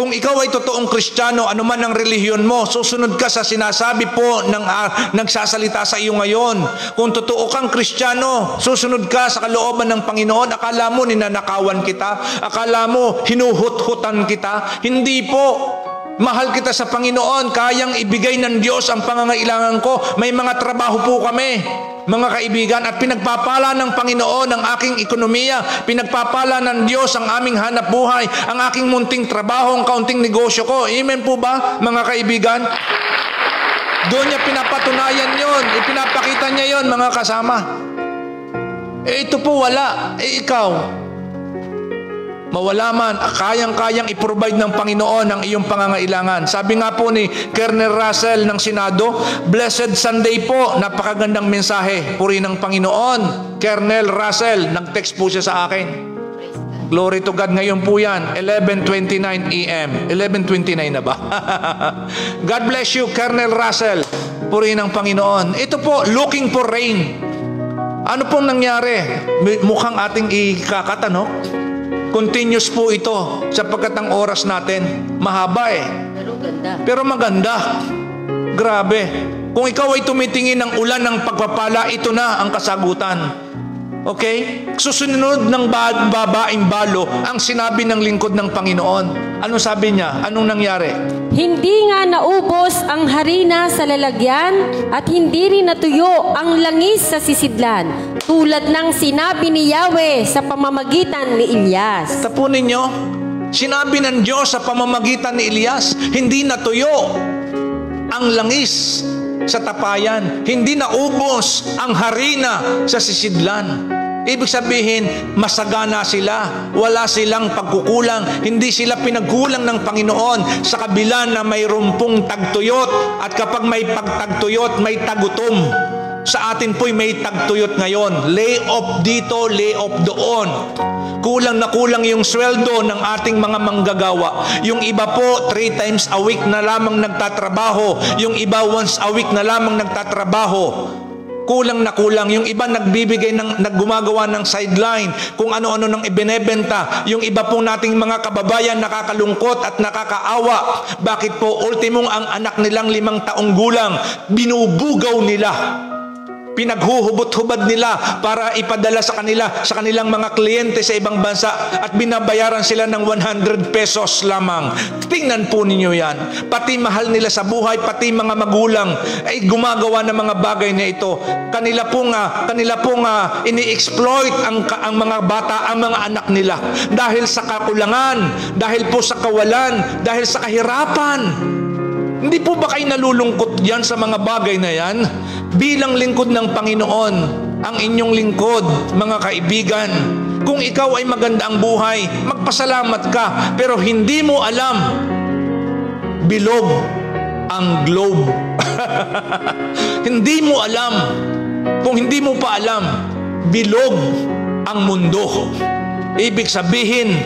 Kung ikaw ay totoong kristyano, anuman ang relihiyon mo, susunod ka sa sinasabi po ng ah, nagsasalita sa iyo ngayon. Kung totoo kang kristyano, susunod ka sa kalooban ng Panginoon, akala mo ninanakawan kita, akala mo hinuhut-hutan kita. Hindi po. Mahal kita sa Panginoon, kayang ibigay ng Diyos ang pangangailangan ko. May mga trabaho po kami, mga kaibigan, at pinagpapala ng Panginoon ang aking ekonomiya, pinagpapala ng Diyos ang aming hanap buhay, ang aking munting trabaho, ang kaunting negosyo ko. Amen po ba, mga kaibigan? Doon niya pinapatunayan yon, ipinapakita niya yon, mga kasama. Eh ito po wala, eh ikaw, Mawala man, kayang-kayang i-provide ng Panginoon ang iyong pangangailangan. Sabi nga po ni Colonel Russell ng Senado, Blessed Sunday po, napakagandang mensahe. Puri ng Panginoon. Colonel Russell, nag-text po siya sa akin. Glory to God ngayon po yan, 11.29 a.m. 11.29 na ba? God bless you, Colonel Russell. Puri ng Panginoon. Ito po, looking for rain. Ano pong nangyari? Mukhang ating ikakata, no? Continuous po ito sapagkat ang oras natin mahaba eh. Pero ganda. Pero maganda. Grabe. Kung ikaw ay tumitingin ng ulan ng pagpapala, ito na ang kasagutan. Okay? Susunod ng ba- babaeng balo ang sinabi ng lingkod ng Panginoon. Ano sabi niya? Anong nangyari? Hindi nga naubos ang harina sa lalagyan at hindi rin natuyo ang langis sa sisidlan tulad ng sinabi ni Yahweh sa pamamagitan ni Elias. Tapunin niyo, sinabi ng Diyos sa pamamagitan ni Elias, hindi natuyo ang langis sa tapayan, hindi naubos ang harina sa sisidlan. Ibig sabihin, masagana sila. Wala silang pagkukulang. Hindi sila pinagkulang ng Panginoon sa kabila na mayroon pong tagtuyot. At kapag may pagtagtuyot, may tagutom. Sa atin po'y may tagtuyot ngayon. Lay off dito, lay off doon. Kulang na kulang yung sweldo ng ating mga manggagawa. Yung iba po, three times a week na lamang nagtatrabaho. Yung iba once a week na lamang nagtatrabaho. Kulang na kulang. Yung iba nagbibigay ng naggumagawa ng sideline, kung ano-ano nang ibinebenta. Yung iba po nating mga kababayan nakakalungkot at nakakaawa. Bakit po ultimong ang anak nilang limang taong gulang, binubugaw nila pinaghuhubot-hubad nila para ipadala sa kanila sa kanilang mga kliyente sa ibang bansa at binabayaran sila ng 100 pesos lamang. Tingnan po ninyo yan. Pati mahal nila sa buhay, pati mga magulang ay gumagawa ng mga bagay na ito. Kanila pong uh, kanila pong uh, ini-exploit ang ang mga bata, ang mga anak nila dahil sa kakulangan, dahil po sa kawalan, dahil sa kahirapan. Hindi po ba kayo nalulungkot yan sa mga bagay na yan? Bilang lingkod ng Panginoon, ang inyong lingkod, mga kaibigan, kung ikaw ay maganda ang buhay, magpasalamat ka, pero hindi mo alam, bilog ang globe. hindi mo alam, kung hindi mo pa alam, bilog ang mundo. Ibig sabihin,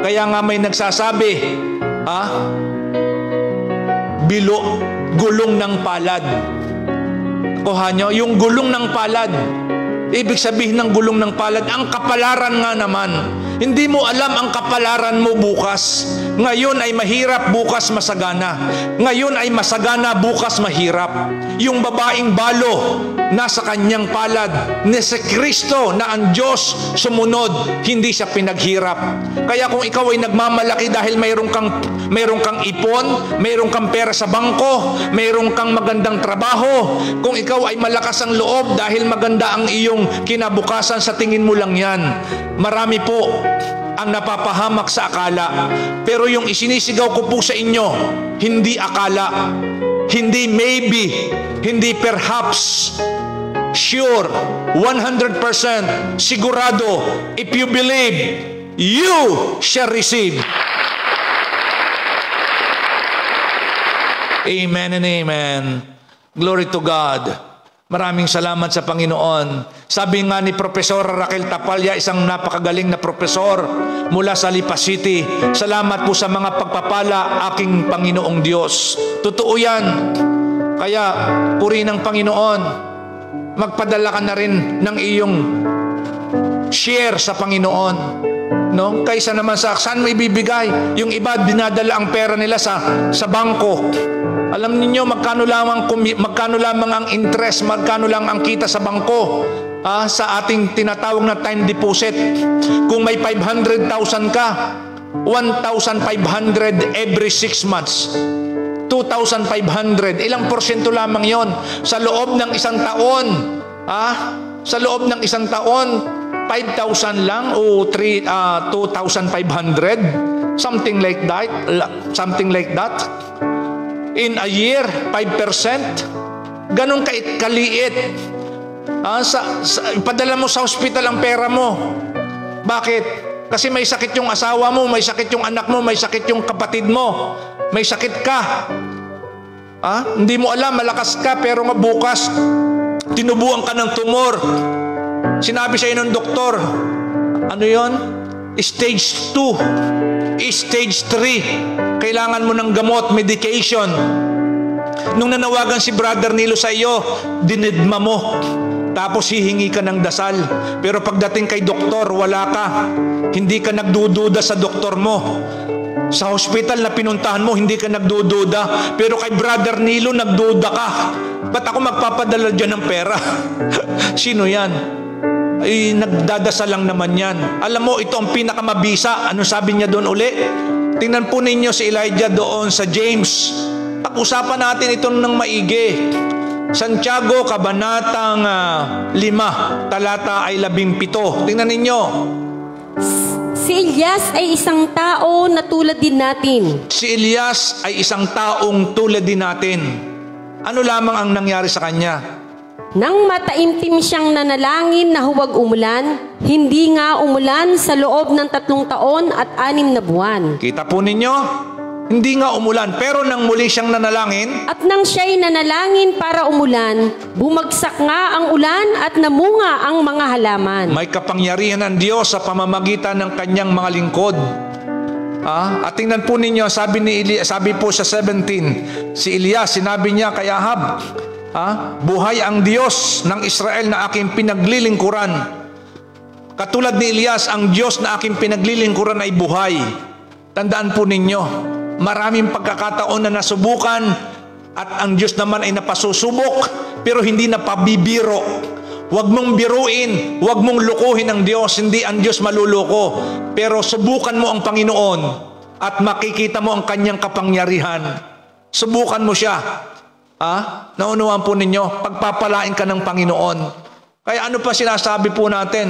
kaya nga may nagsasabi, ha? Bilo, gulong ng palad. Kuha nyo, yung gulong ng palad. Ibig sabihin ng gulong ng palad, ang kapalaran nga naman. Hindi mo alam ang kapalaran mo bukas. Ngayon ay mahirap, bukas masagana. Ngayon ay masagana, bukas mahirap. Yung babaeng balo, nasa kanyang palad. Ni si Kristo na ang Diyos sumunod, hindi siya pinaghirap. Kaya kung ikaw ay nagmamalaki dahil mayroong kang, mayroong kang ipon, mayroong kang pera sa bangko, mayroong kang magandang trabaho, kung ikaw ay malakas ang loob dahil maganda ang iyong kinabukasan sa tingin mo lang yan. Marami po ang napapahamak sa akala. Pero yung isinisigaw ko po sa inyo, hindi akala, hindi maybe, hindi perhaps, sure, 100% sigurado, if you believe, you shall receive. Amen and amen. Glory to God. Maraming salamat sa Panginoon. Sabi nga ni Profesor Raquel Tapalya, isang napakagaling na profesor mula sa Lipa City, salamat po sa mga pagpapala aking Panginoong Diyos. Totoo yan. Kaya, puri ng Panginoon, magpadala ka na rin ng iyong share sa Panginoon. No? Kaysa naman sa saan mo ibibigay? Yung iba dinadala ang pera nila sa sa bangko. Alam niyo magkano lamang magkano lamang ang interest, magkano lang ang kita sa bangko ah, sa ating tinatawag na time deposit. Kung may 500,000 ka, 1,500 every 6 months. 2,500. Ilang porsyento lamang yon sa loob ng isang taon. Ah, sa loob ng isang taon, 5,000 lang o 3 uh, 2,500 something like that something like that in a year, 5%. Ganon ka kaliit. Ah, sa, sa, padala mo sa hospital ang pera mo. Bakit? Kasi may sakit yung asawa mo, may sakit yung anak mo, may sakit yung kapatid mo, may sakit ka. Ah, hindi mo alam, malakas ka, pero nga bukas, tinubuan ka ng tumor. Sinabi sa ng doktor, ano yon? Stage 2, stage 3, kailangan mo ng gamot, medication. Nung nanawagan si Brother Nilo sa iyo, dinidma mo. Tapos hihingi ka ng dasal. Pero pagdating kay doktor, wala ka. Hindi ka nagdududa sa doktor mo. Sa hospital na pinuntahan mo, hindi ka nagdududa. Pero kay Brother Nilo, nagduda ka. Ba't ako magpapadala dyan ng pera? Sino yan? ay nagdadasal lang naman yan. Alam mo, ito ang pinakamabisa. Ano sabi niya doon uli? Tingnan po ninyo si Elijah doon sa James. Pag-usapan natin ito ng maigi. Santiago, Kabanatang uh, 5, talata ay 17. Tingnan ninyo. Si Elias ay isang tao na tulad din natin. Si Elias ay isang taong tulad din natin. Ano lamang ang nangyari sa kanya? Nang mataimtim siyang nanalangin na huwag umulan, hindi nga umulan sa loob ng tatlong taon at anim na buwan. Kita po ninyo, Hindi nga umulan, pero nang muli siyang nanalangin, At nang siya'y nanalangin para umulan, bumagsak nga ang ulan at namunga ang mga halaman. may kapangyarihan ng Diyos sa pamamagitan ng kanyang mga lingkod. Ah, at tingnan po ninyo, sabi ni Eli, sabi po sa 17, si Elias, sinabi niya kay Ahab, ah, buhay ang Diyos ng Israel na aking pinaglilingkuran. Katulad ni Elias, ang Diyos na aking pinaglilingkuran ay buhay. Tandaan po ninyo, maraming pagkakataon na nasubukan at ang Diyos naman ay napasusubok pero hindi napabibiro. Huwag mong biruin, huwag mong lukuhin ang Diyos, hindi ang Diyos maluloko. Pero subukan mo ang Panginoon at makikita mo ang kanyang kapangyarihan. Subukan mo siya. Ha? Naunawaan po ninyo, pagpapalain ka ng Panginoon. Kaya ano pa sinasabi po natin?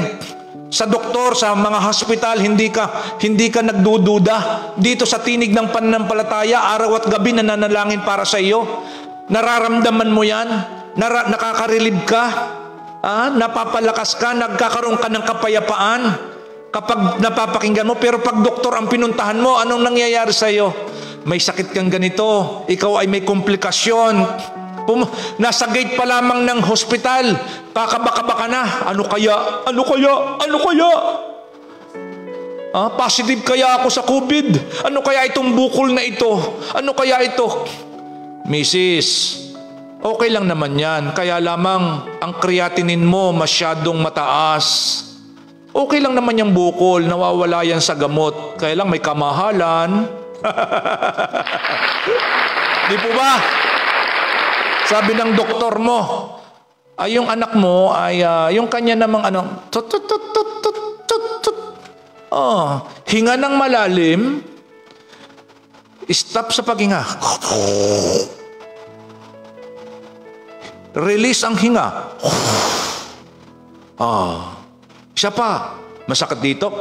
Sa doktor, sa mga hospital, hindi ka hindi ka nagdududa. Dito sa tinig ng pananampalataya, araw at gabi nananalangin para sa iyo. Nararamdaman mo 'yan? Nara, nakaka-relieve ka? Ah, napapalakas ka, nagkakaroon ka ng kapayapaan kapag napapakinggan mo. Pero pag doktor ang pinuntahan mo, anong nangyayari sa iyo? May sakit kang ganito, ikaw ay may komplikasyon, Pum- nasa gate pa lamang ng hospital, kakabaka ka na. Ano kaya? Ano kaya? Ano kaya? Ah, positive kaya ako sa COVID? Ano kaya itong bukol na ito? Ano kaya ito? Mrs., okay lang naman yan. Kaya lamang ang creatinine mo masyadong mataas. Okay lang naman yung bukol, nawawala yan sa gamot. Kaya lang may kamahalan. Di po ba? Sabi ng doktor mo, ay yung anak mo ay ah, yung kanya namang ano, tut tut tut tut tut tut tut. Oh, hinga ng malalim. Stop sa paghinga. Release ang hinga. Ah. Siya pa. Masakit dito.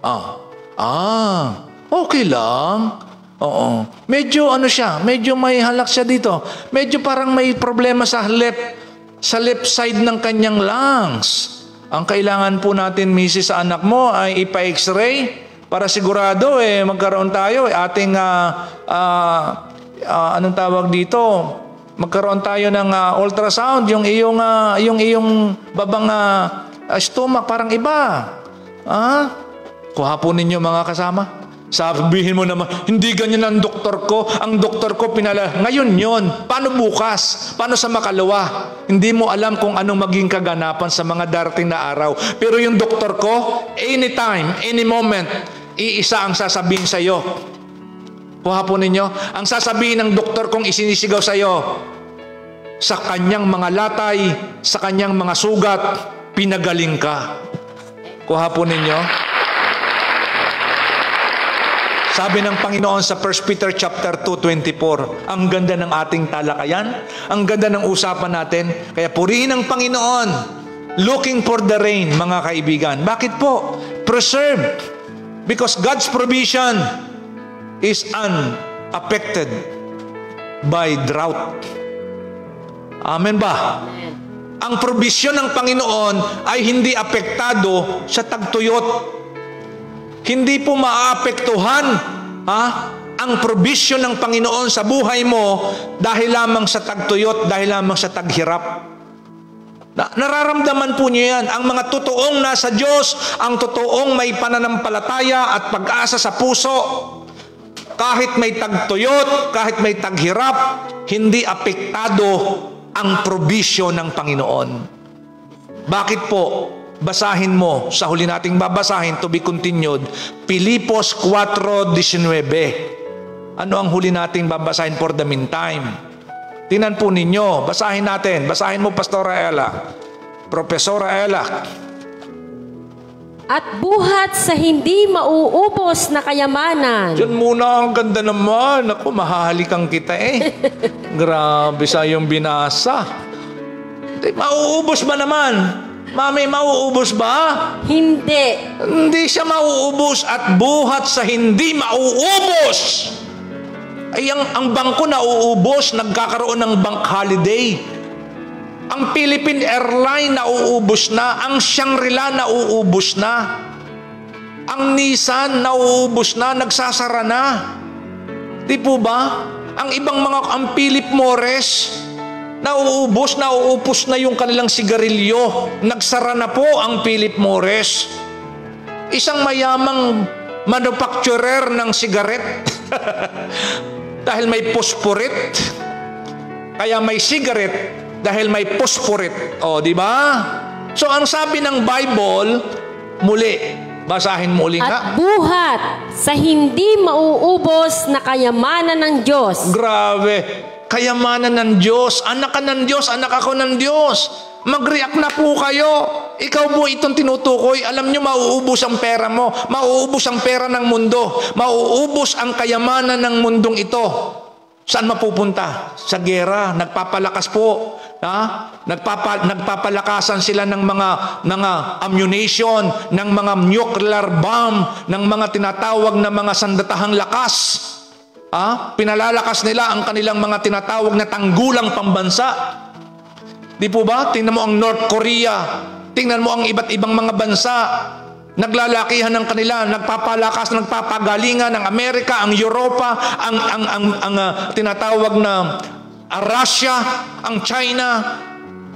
Ah. Ah. Okay lang. Oo. Medyo ano siya, medyo may halak siya dito. Medyo parang may problema sa left, sa left side ng kanyang lungs. Ang kailangan po natin, misis, sa anak mo ay ipa-x-ray para sigurado eh magkaroon tayo eh, ating ah, ah, ah, anong tawag dito? Magkaroon tayo ng ah, ultrasound, yung iyong ah, yung iyong babang ah, stomach parang iba. Ah? Kuha po ninyo mga kasama. Sabihin mo naman, hindi ganyan ang doktor ko. Ang doktor ko pinala. Ngayon yon. Paano bukas? Paano sa makalawa? Hindi mo alam kung anong maging kaganapan sa mga darating na araw. Pero yung doktor ko, anytime, any moment, iisa ang sasabihin sa iyo. Kuha po ninyo. Ang sasabihin ng doktor kong isinisigaw sa iyo, sa kanyang mga latay, sa kanyang mga sugat, pinagaling ka. Kuha po ninyo. Sabi ng Panginoon sa 1 Peter chapter 2:24, ang ganda ng ating talakayan, ang ganda ng usapan natin. Kaya purihin ang Panginoon. Looking for the rain, mga kaibigan. Bakit po? Preserve. Because God's provision is unaffected by drought. Amen ba? Ang provision ng Panginoon ay hindi apektado sa tagtuyot hindi po maapektuhan ha, ang provision ng Panginoon sa buhay mo dahil lamang sa tagtuyot, dahil lamang sa taghirap. Na, nararamdaman po niyo yan. Ang mga totoong nasa Diyos, ang totoong may pananampalataya at pag-asa sa puso, kahit may tagtuyot, kahit may taghirap, hindi apektado ang provision ng Panginoon. Bakit po? Basahin mo, sa huli nating babasahin, to be continued, Pilipos 4.19. Ano ang huli nating babasahin for the meantime? Tingnan po ninyo, basahin natin. Basahin mo, Pastora Ella. Profesora Ella. At buhat sa hindi mauubos na kayamanan. Diyan muna ang ganda naman. Ako, mahahalikan kita eh. Grabe sa yung binasa. Di, Mauubos ba naman? Mami, mauubos ba? Hindi. Hindi siya mauubos at buhat sa hindi mauubos. Ay, ang, ang bangko nauubos, nagkakaroon ng bank holiday. Ang Philippine Airline nauubos na, ang Shangri-La nauubos na. Ang Nissan, nauubos na, nagsasara na. Di po ba? Ang ibang mga, ang Philip Morris, nauubos, nauupos na yung kanilang sigarilyo. Nagsara na po ang Philip Morris. Isang mayamang manufacturer ng sigaret. dahil may posporit. Kaya may cigarette dahil may posporit. O, di ba? So, ang sabi ng Bible, muli, basahin mo uli nga. At buhat sa hindi mauubos na kayamanan ng Diyos. Grabe. Kayamanan ng Diyos. Anak ka ng Diyos. Anak ako ng Diyos. Mag-react na po kayo. Ikaw po itong tinutukoy. Alam nyo, mauubos ang pera mo. Mauubos ang pera ng mundo. Mauubos ang kayamanan ng mundong ito. Saan mapupunta? Sa gera. Nagpapalakas po. Ha? Nagpapa, nagpapalakasan sila ng mga, mga ammunition, ng mga nuclear bomb, ng mga tinatawag na mga sandatahang lakas. Ha? Pinalalakas nila ang kanilang mga tinatawag na tanggulang pambansa. Di po ba? Tingnan mo ang North Korea. Tingnan mo ang iba't ibang mga bansa. Naglalakihan ng kanila, nagpapalakas, nagpapagalingan ng Amerika, ang Europa, ang ang ang, ang uh, tinatawag na uh, Russia, ang China,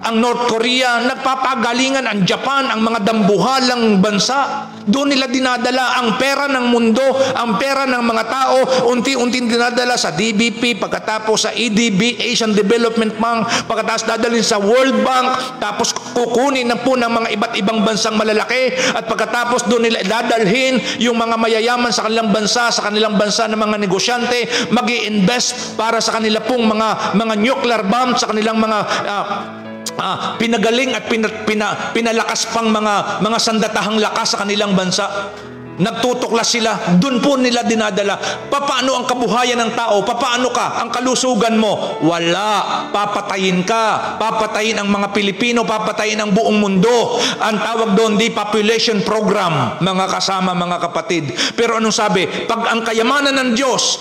ang North Korea, nagpapagalingan ang Japan, ang mga dambuhalang bansa. Doon nila dinadala ang pera ng mundo, ang pera ng mga tao, unti-unti dinadala sa DBP, pagkatapos sa EDB, Asian Development Bank, pagkatapos dadalhin sa World Bank, tapos kukunin na po ng mga iba't ibang bansang malalaki, at pagkatapos doon nila dadalhin yung mga mayayaman sa kanilang bansa, sa kanilang bansa ng mga negosyante, mag invest para sa kanila pong mga mga nuclear bomb, sa kanilang mga uh, ah, pinagaling at pina, pina, pinalakas pang mga mga sandatahang lakas sa kanilang bansa. Nagtutuklas sila, doon po nila dinadala. Papaano ang kabuhayan ng tao? Papaano ka? Ang kalusugan mo? Wala. Papatayin ka. Papatayin ang mga Pilipino, papatayin ang buong mundo. Ang tawag doon, depopulation program, mga kasama, mga kapatid. Pero anong sabi? Pag ang kayamanan ng Diyos,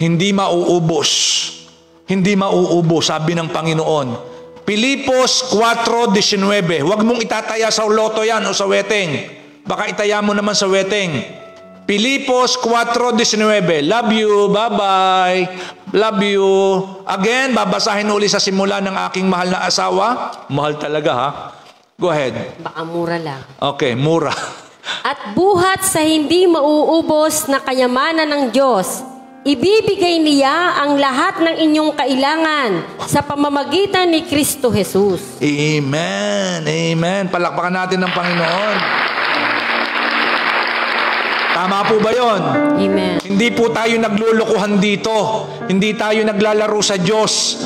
hindi mauubos. Hindi mauubos, sabi ng Panginoon. Pilipos 4.19. Huwag mong itataya sa loto yan o sa weteng. Baka itaya mo naman sa weteng. Pilipos 4.19. Love you. Bye-bye. Love you. Again, babasahin uli sa simula ng aking mahal na asawa. Mahal talaga ha. Go ahead. Baka mura lang. Okay, mura. At buhat sa hindi mauubos na kayamanan ng Diyos, ibibigay niya ang lahat ng inyong kailangan sa pamamagitan ni Kristo Jesus. Amen. Amen. Palakpakan natin ng Panginoon. Tama po ba yon? Amen. Hindi po tayo naglulukuhan dito. Hindi tayo naglalaro sa Diyos.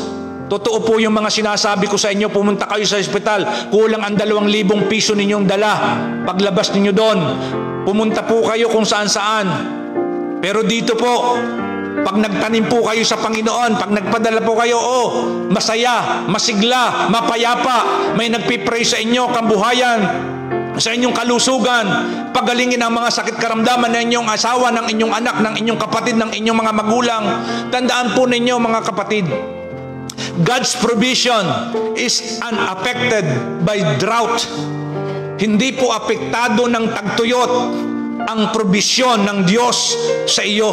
Totoo po yung mga sinasabi ko sa inyo, pumunta kayo sa ospital, kulang ang dalawang libong piso ninyong dala. Paglabas ninyo doon, pumunta po kayo kung saan saan. Pero dito po, pag nagtanim po kayo sa Panginoon, pag nagpadala po kayo, oh, masaya, masigla, mapayapa, may nagpipray sa inyo, kambuhayan, sa inyong kalusugan, pagalingin ang mga sakit karamdaman ng inyong asawa, ng inyong anak, ng inyong kapatid, ng inyong mga magulang. Tandaan po ninyo mga kapatid, God's provision is unaffected by drought. Hindi po apektado ng tagtuyot ang probisyon ng Diyos sa iyo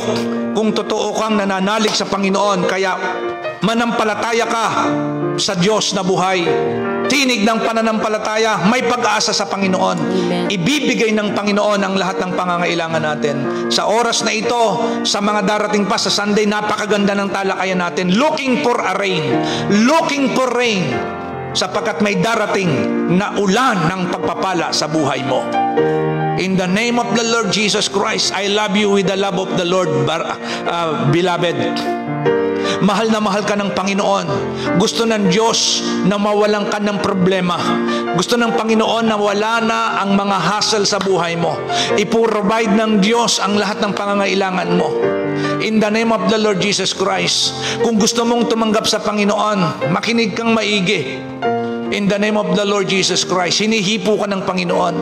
kung totoo kang nananalig sa Panginoon. Kaya manampalataya ka sa Diyos na buhay. Tinig ng pananampalataya, may pag-asa sa Panginoon. Amen. Ibibigay ng Panginoon ang lahat ng pangangailangan natin. Sa oras na ito, sa mga darating pa sa Sunday, napakaganda ng talakayan natin. Looking for a rain. Looking for rain. Sapagkat may darating na ulan ng pagpapala sa buhay mo. In the name of the Lord Jesus Christ, I love you with the love of the Lord, uh, beloved. Mahal na mahal ka ng Panginoon. Gusto ng Diyos na mawalan ka ng problema. Gusto ng Panginoon na wala na ang mga hassle sa buhay mo. Iprovide ng Diyos ang lahat ng pangangailangan mo. In the name of the Lord Jesus Christ. Kung gusto mong tumanggap sa Panginoon, makinig kang maigi. In the name of the Lord Jesus Christ, hinihipo ka ng Panginoon.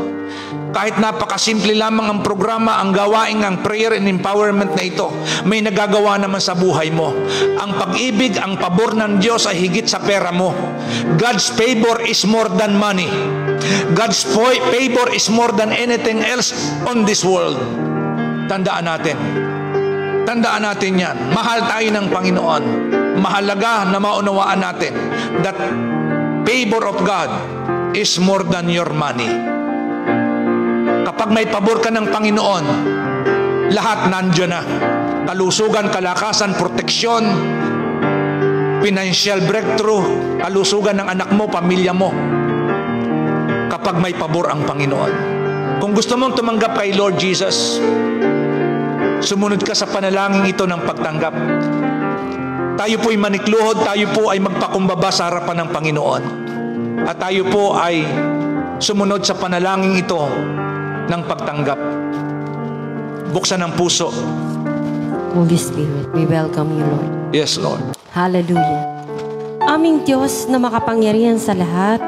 Kahit napakasimple lamang ang programa, ang gawain ang prayer and empowerment na ito, may nagagawa naman sa buhay mo. Ang pag-ibig, ang pabor ng Diyos ay higit sa pera mo. God's favor is more than money. God's favor is more than anything else on this world. Tandaan natin. Tandaan natin yan. Mahal tayo ng Panginoon. Mahalaga na maunawaan natin that favor of God is more than your money. Kapag may pabor ka ng Panginoon, lahat nandiyan na. Kalusugan, kalakasan, proteksyon, financial breakthrough, kalusugan ng anak mo, pamilya mo. Kapag may pabor ang Panginoon. Kung gusto mong tumanggap kay Lord Jesus, sumunod ka sa panalangin ito ng pagtanggap. Tayo po ay manikluhod, tayo po ay magpakumbaba sa harapan ng Panginoon. At tayo po ay sumunod sa panalangin ito ng pagtanggap. Buksan ang puso. Holy Spirit, we welcome you, Lord. Yes, Lord. Hallelujah. Aming Diyos na makapangyarihan sa lahat,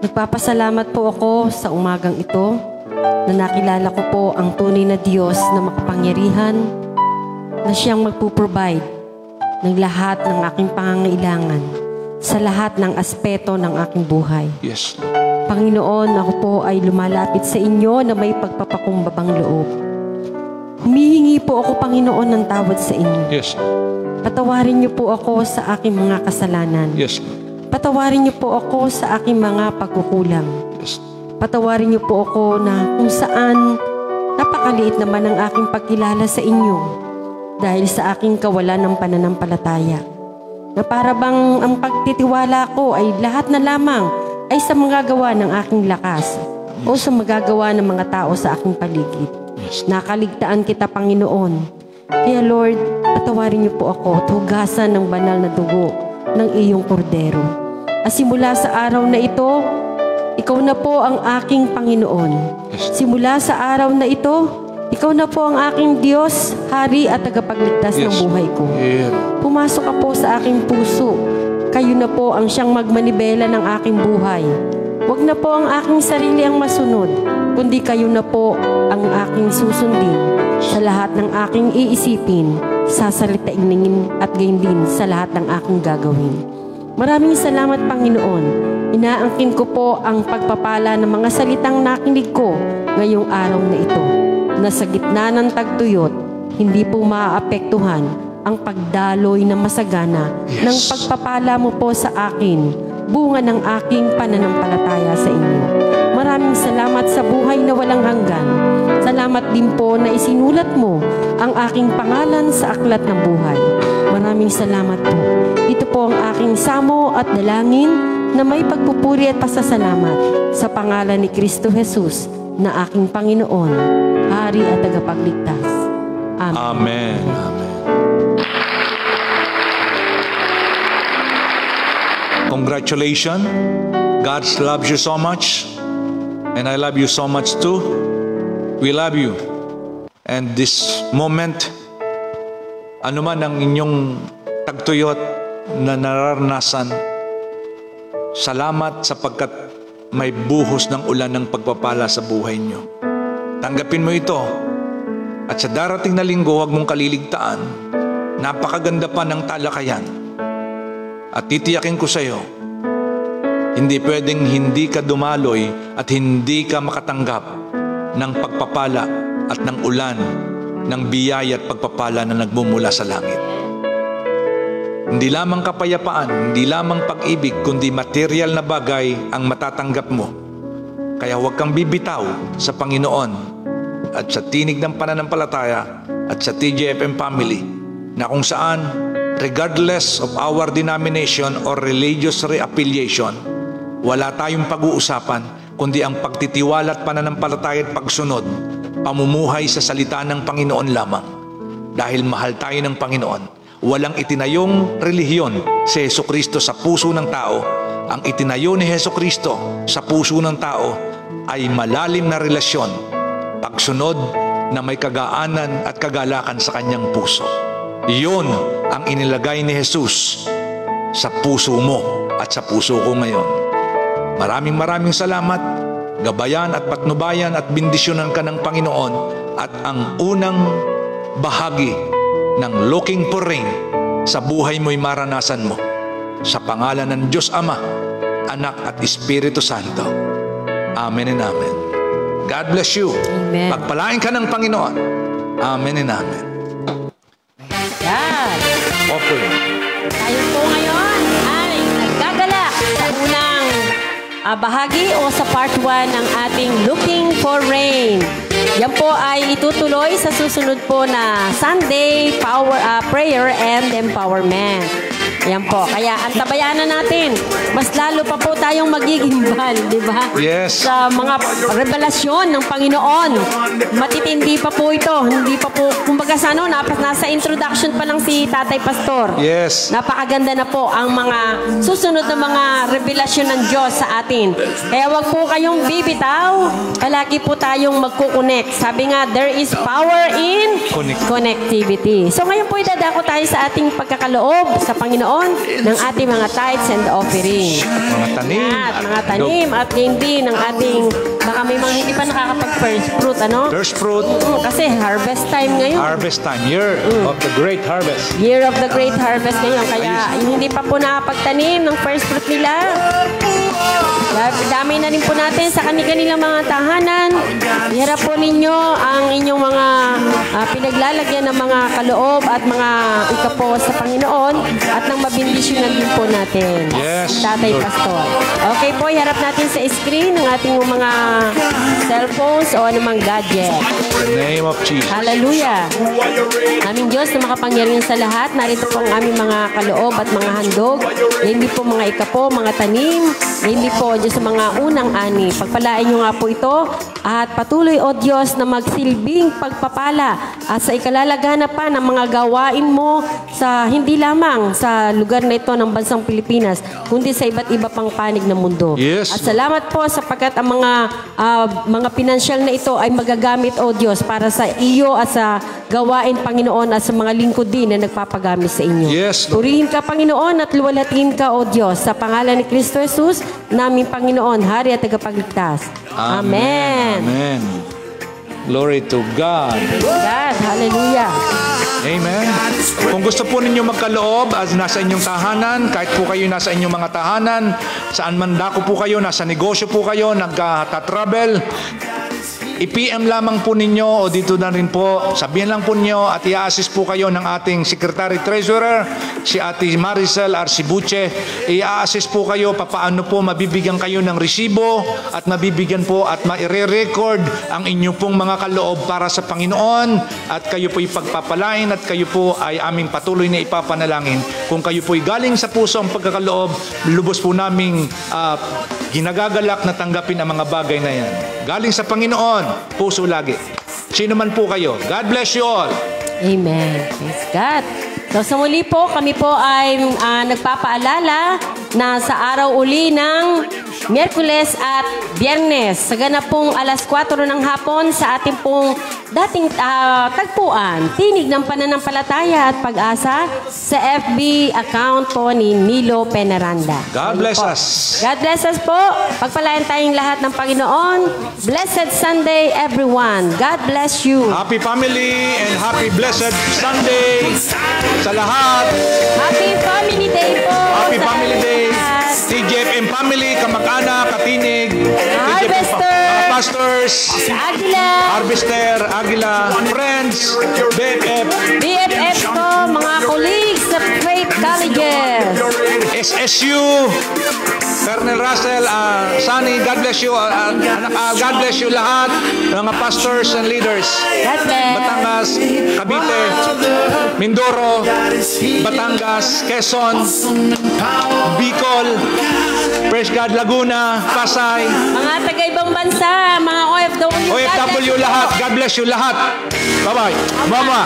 nagpapasalamat po ako sa umagang ito na nakilala ko po ang tunay na Diyos na makapangyarihan na siyang magpuprovide ng lahat ng aking pangangailangan sa lahat ng aspeto ng aking buhay. Yes. Panginoon, ako po ay lumalapit sa inyo na may pagpapakumbabang loob. Humihingi po ako, Panginoon, ng tawad sa inyo. Yes. Patawarin niyo po ako sa aking mga kasalanan. Yes. Patawarin niyo po ako sa aking mga pagkukulang. Yes. Patawarin niyo po ako na kung saan napakaliit naman ang aking pagkilala sa inyo dahil sa aking kawalan ng pananampalataya. Na para bang ang pagtitiwala ko ay lahat na lamang ay sa magagawa ng aking lakas o sa magagawa ng mga tao sa aking paligid. Nakaligtaan kita, Panginoon. Kaya Lord, patawarin niyo po ako at hugasan ng banal na dugo ng iyong kordero. At simula sa araw na ito, ikaw na po ang aking Panginoon. Simula sa araw na ito, ikaw na po ang aking Diyos, Hari at tagapagligtas ng Yes. buhay ko. Yeah. Pumasok ka po sa aking puso. Kayo na po ang siyang magmanibela ng aking buhay. Huwag na po ang aking sarili ang masunod, kundi kayo na po ang aking susundin sa lahat ng aking iisipin, sasalitain at gayon din sa lahat ng aking gagawin. Maraming salamat, Panginoon. Inaangkin ko po ang pagpapala ng mga salitang nakinig ko ngayong araw na ito, na sa gitna ng tagtuyot, hindi po maaapektuhan ang pagdaloy na masagana Yes. ng pagpapala mo po sa akin, bunga ng aking pananampalataya sa inyo. Maraming salamat sa buhay na walang hanggan. Salamat din po na isinulat mo ang aking pangalan sa aklat ng buhay. Maraming salamat po. Ito po ang aking samo at dalangin na may pagpupuri at pasasalamat sa pangalan ni Kristo Jesus na aking Panginoon, Hari at Tagapagligtas. Amen. Amen. Congratulations. God loves you so much. And I love you so much too. We love you. And this moment, ano man ang inyong tagtuyot na nararanasan, salamat sapagkat may buhos ng ulan ng pagpapala sa buhay niyo. Tanggapin mo ito at sa darating na linggo, huwag mong kaliligtaan. Napakaganda pa ng talakayan. At titiyakin ko sa iyo, hindi pwedeng hindi ka dumaloy at hindi ka makatanggap ng pagpapala at ng ulan, ng biyaya at pagpapala na nagmumula sa langit. Hindi lamang kapayapaan, hindi lamang pag-ibig, kundi material na bagay ang matatanggap mo. Kaya huwag kang bibitaw sa Panginoon at sa tinig ng pananampalataya at sa TJFM family na kung saan regardless of our denomination or religious re-affiliation, wala tayong pag-uusapan kundi ang pagtitiwala at pananampalataya at pagsunod, pamumuhay sa salita ng Panginoon lamang. Dahil mahal tayo ng Panginoon, walang itinayong relihiyon si Heso Kristo sa puso ng tao. Ang itinayo ni Heso Kristo sa puso ng tao ay malalim na relasyon, pagsunod na may kagaanan at kagalakan sa kanyang puso. Iyon ang inilagay ni Jesus sa puso mo at sa puso ko ngayon. Maraming maraming salamat. gabayan at patnubayan at bindisyonan ka ng Panginoon at ang unang bahagi ng looking for rain sa buhay mo'y maranasan mo. Sa pangalan ng Diyos Ama, Anak at Espiritu Santo. Amen and Amen. God bless you. Amen. Pagpalain ka ng Panginoon. Amen and Amen. Ah, bahagi o sa part 1 ng ating Looking for Rain. Yan po ay itutuloy sa susunod po na Sunday Power ah, Prayer and Empowerment. Yan po. Kaya antabayan na natin. Mas lalo pa po tayong magiging bal, di ba? Yes. Sa mga revelasyon ng Panginoon. Matitindi pa po ito. Hindi pa po, kumbaga sa ano, nap- nasa introduction pa lang si Tatay Pastor. Yes. Napakaganda na po ang mga susunod na mga revelasyon ng Diyos sa atin. Kaya wag po kayong bibitaw. Palagi po tayong magkukunek. Sabi nga, there is power in Connect. connectivity. So ngayon po idadako tayo sa ating pagkakaloob sa Panginoon ng ating mga tithes and offering. Mga tanim. At mga tanim at gain din ng ating baka may mga hindi pa nakakapag first fruit ano? First fruit, Mm, kasi harvest time ngayon. harvest time, year of the great harvest. Year of the Great Harvest ngayon. Kaya hindi pa po nakapagtanim ng first fruit nila. Dami- na rin po natin sa kanilang mga tahanan. Iharap po ninyo ang inyong mga ah, pinaglalagyan ng mga kaloob at mga ikapo sa Panginoon at nang mabindisyonan din po natin. Yes, Tatay Lord. Pastor. Okay po, iharap natin sa screen ng ating mga cellphones o anumang gadget. In the name of Jesus. Hallelujah. Aming Diyos na makapangyarihan sa lahat, narito po ang aming mga kaloob at mga handog. Hindi po mga ikapo, mga tanim. Hindi po Diyos sa mga unang ani. Pagpalain niyo nga po ito at patuloy o Diyos na magsilbing pagpapala at sa ikalalagana pa ng mga gawain mo sa hindi lamang sa lugar na ito ng bansang Pilipinas, kundi sa iba't iba pang panig ng mundo. Yes, At salamat po sapagkat ang mga ah, mga pinansyal na ito ay magagamit o Diyos para sa iyo at sa gawain Panginoon at sa mga lingkod din na nagpapagamit sa inyo. Yes, Lord. Purihin ka Panginoon at luwalhatiin ka o Diyos sa pangalan ni Kristo Jesus, naming Panginoon, Hari at Tagapagligtas. Amen. Amen. Glory to God. God, hallelujah. Amen. Kung gusto po ninyo magkaloob as nasa inyong tahanan, kahit po kayo nasa inyong mga tahanan, saan man dako po kayo, nasa negosyo po kayo, nagka-travel, I-PM lamang po ninyo o dito na rin po, sabihin lang po ninyo at i-assist po kayo ng ating Secretary Treasurer, si Ate Maricel Arcibuche. I-assist po kayo papaano po mabibigyan kayo ng resibo at mabibigyan po at maire-record ang inyo pong mga kaloob para sa Panginoon at kayo po ipagpapalain at kayo po ay aming patuloy na ipapanalangin. Kung kayo po galing sa puso ang pagkakaloob, lubos po naming ah, ginagagalak na tanggapin ang mga bagay na yan. Galing sa Panginoon, puso lagi. Sino man po kayo. God bless you all. Amen. Praise God. So sa muli po, kami po ay ah, nagpapaalala na sa araw uli ng Miyerkules at Biyernes, sa ganap pong alas 4 ng hapon sa ating pong dating ah, tagpuan, tinig ng pananampalataya at pag-asa sa FB account po ni Nilo Penaranda. God bless us. God bless us po. Pagpalain tayong lahat ng Panginoon. Blessed Sunday, everyone. God bless you. Happy family and happy blessed Sunday sa lahat. Happy Family Day po! Happy Family Day. Lahat. TJFM family, kamag-anak, katinig. Harvester. Mga pastors, Agila, Harvester, Agila, friends, BFF, BFF ko, mga colleagues sa Faith Colleges. SSU, Colonel Russell, uh, Sunny, God bless you. Uh, anak, uh, God bless you lahat, mga pastors and leaders. God bless. Batangas, Cavite, Mindoro, Batangas, Quezon, Bicol, Praise God, Laguna, Pasay, Mga taga-ibang bansa, mga OFW. OFW lahat. God bless you lahat. Bye-bye. Mama.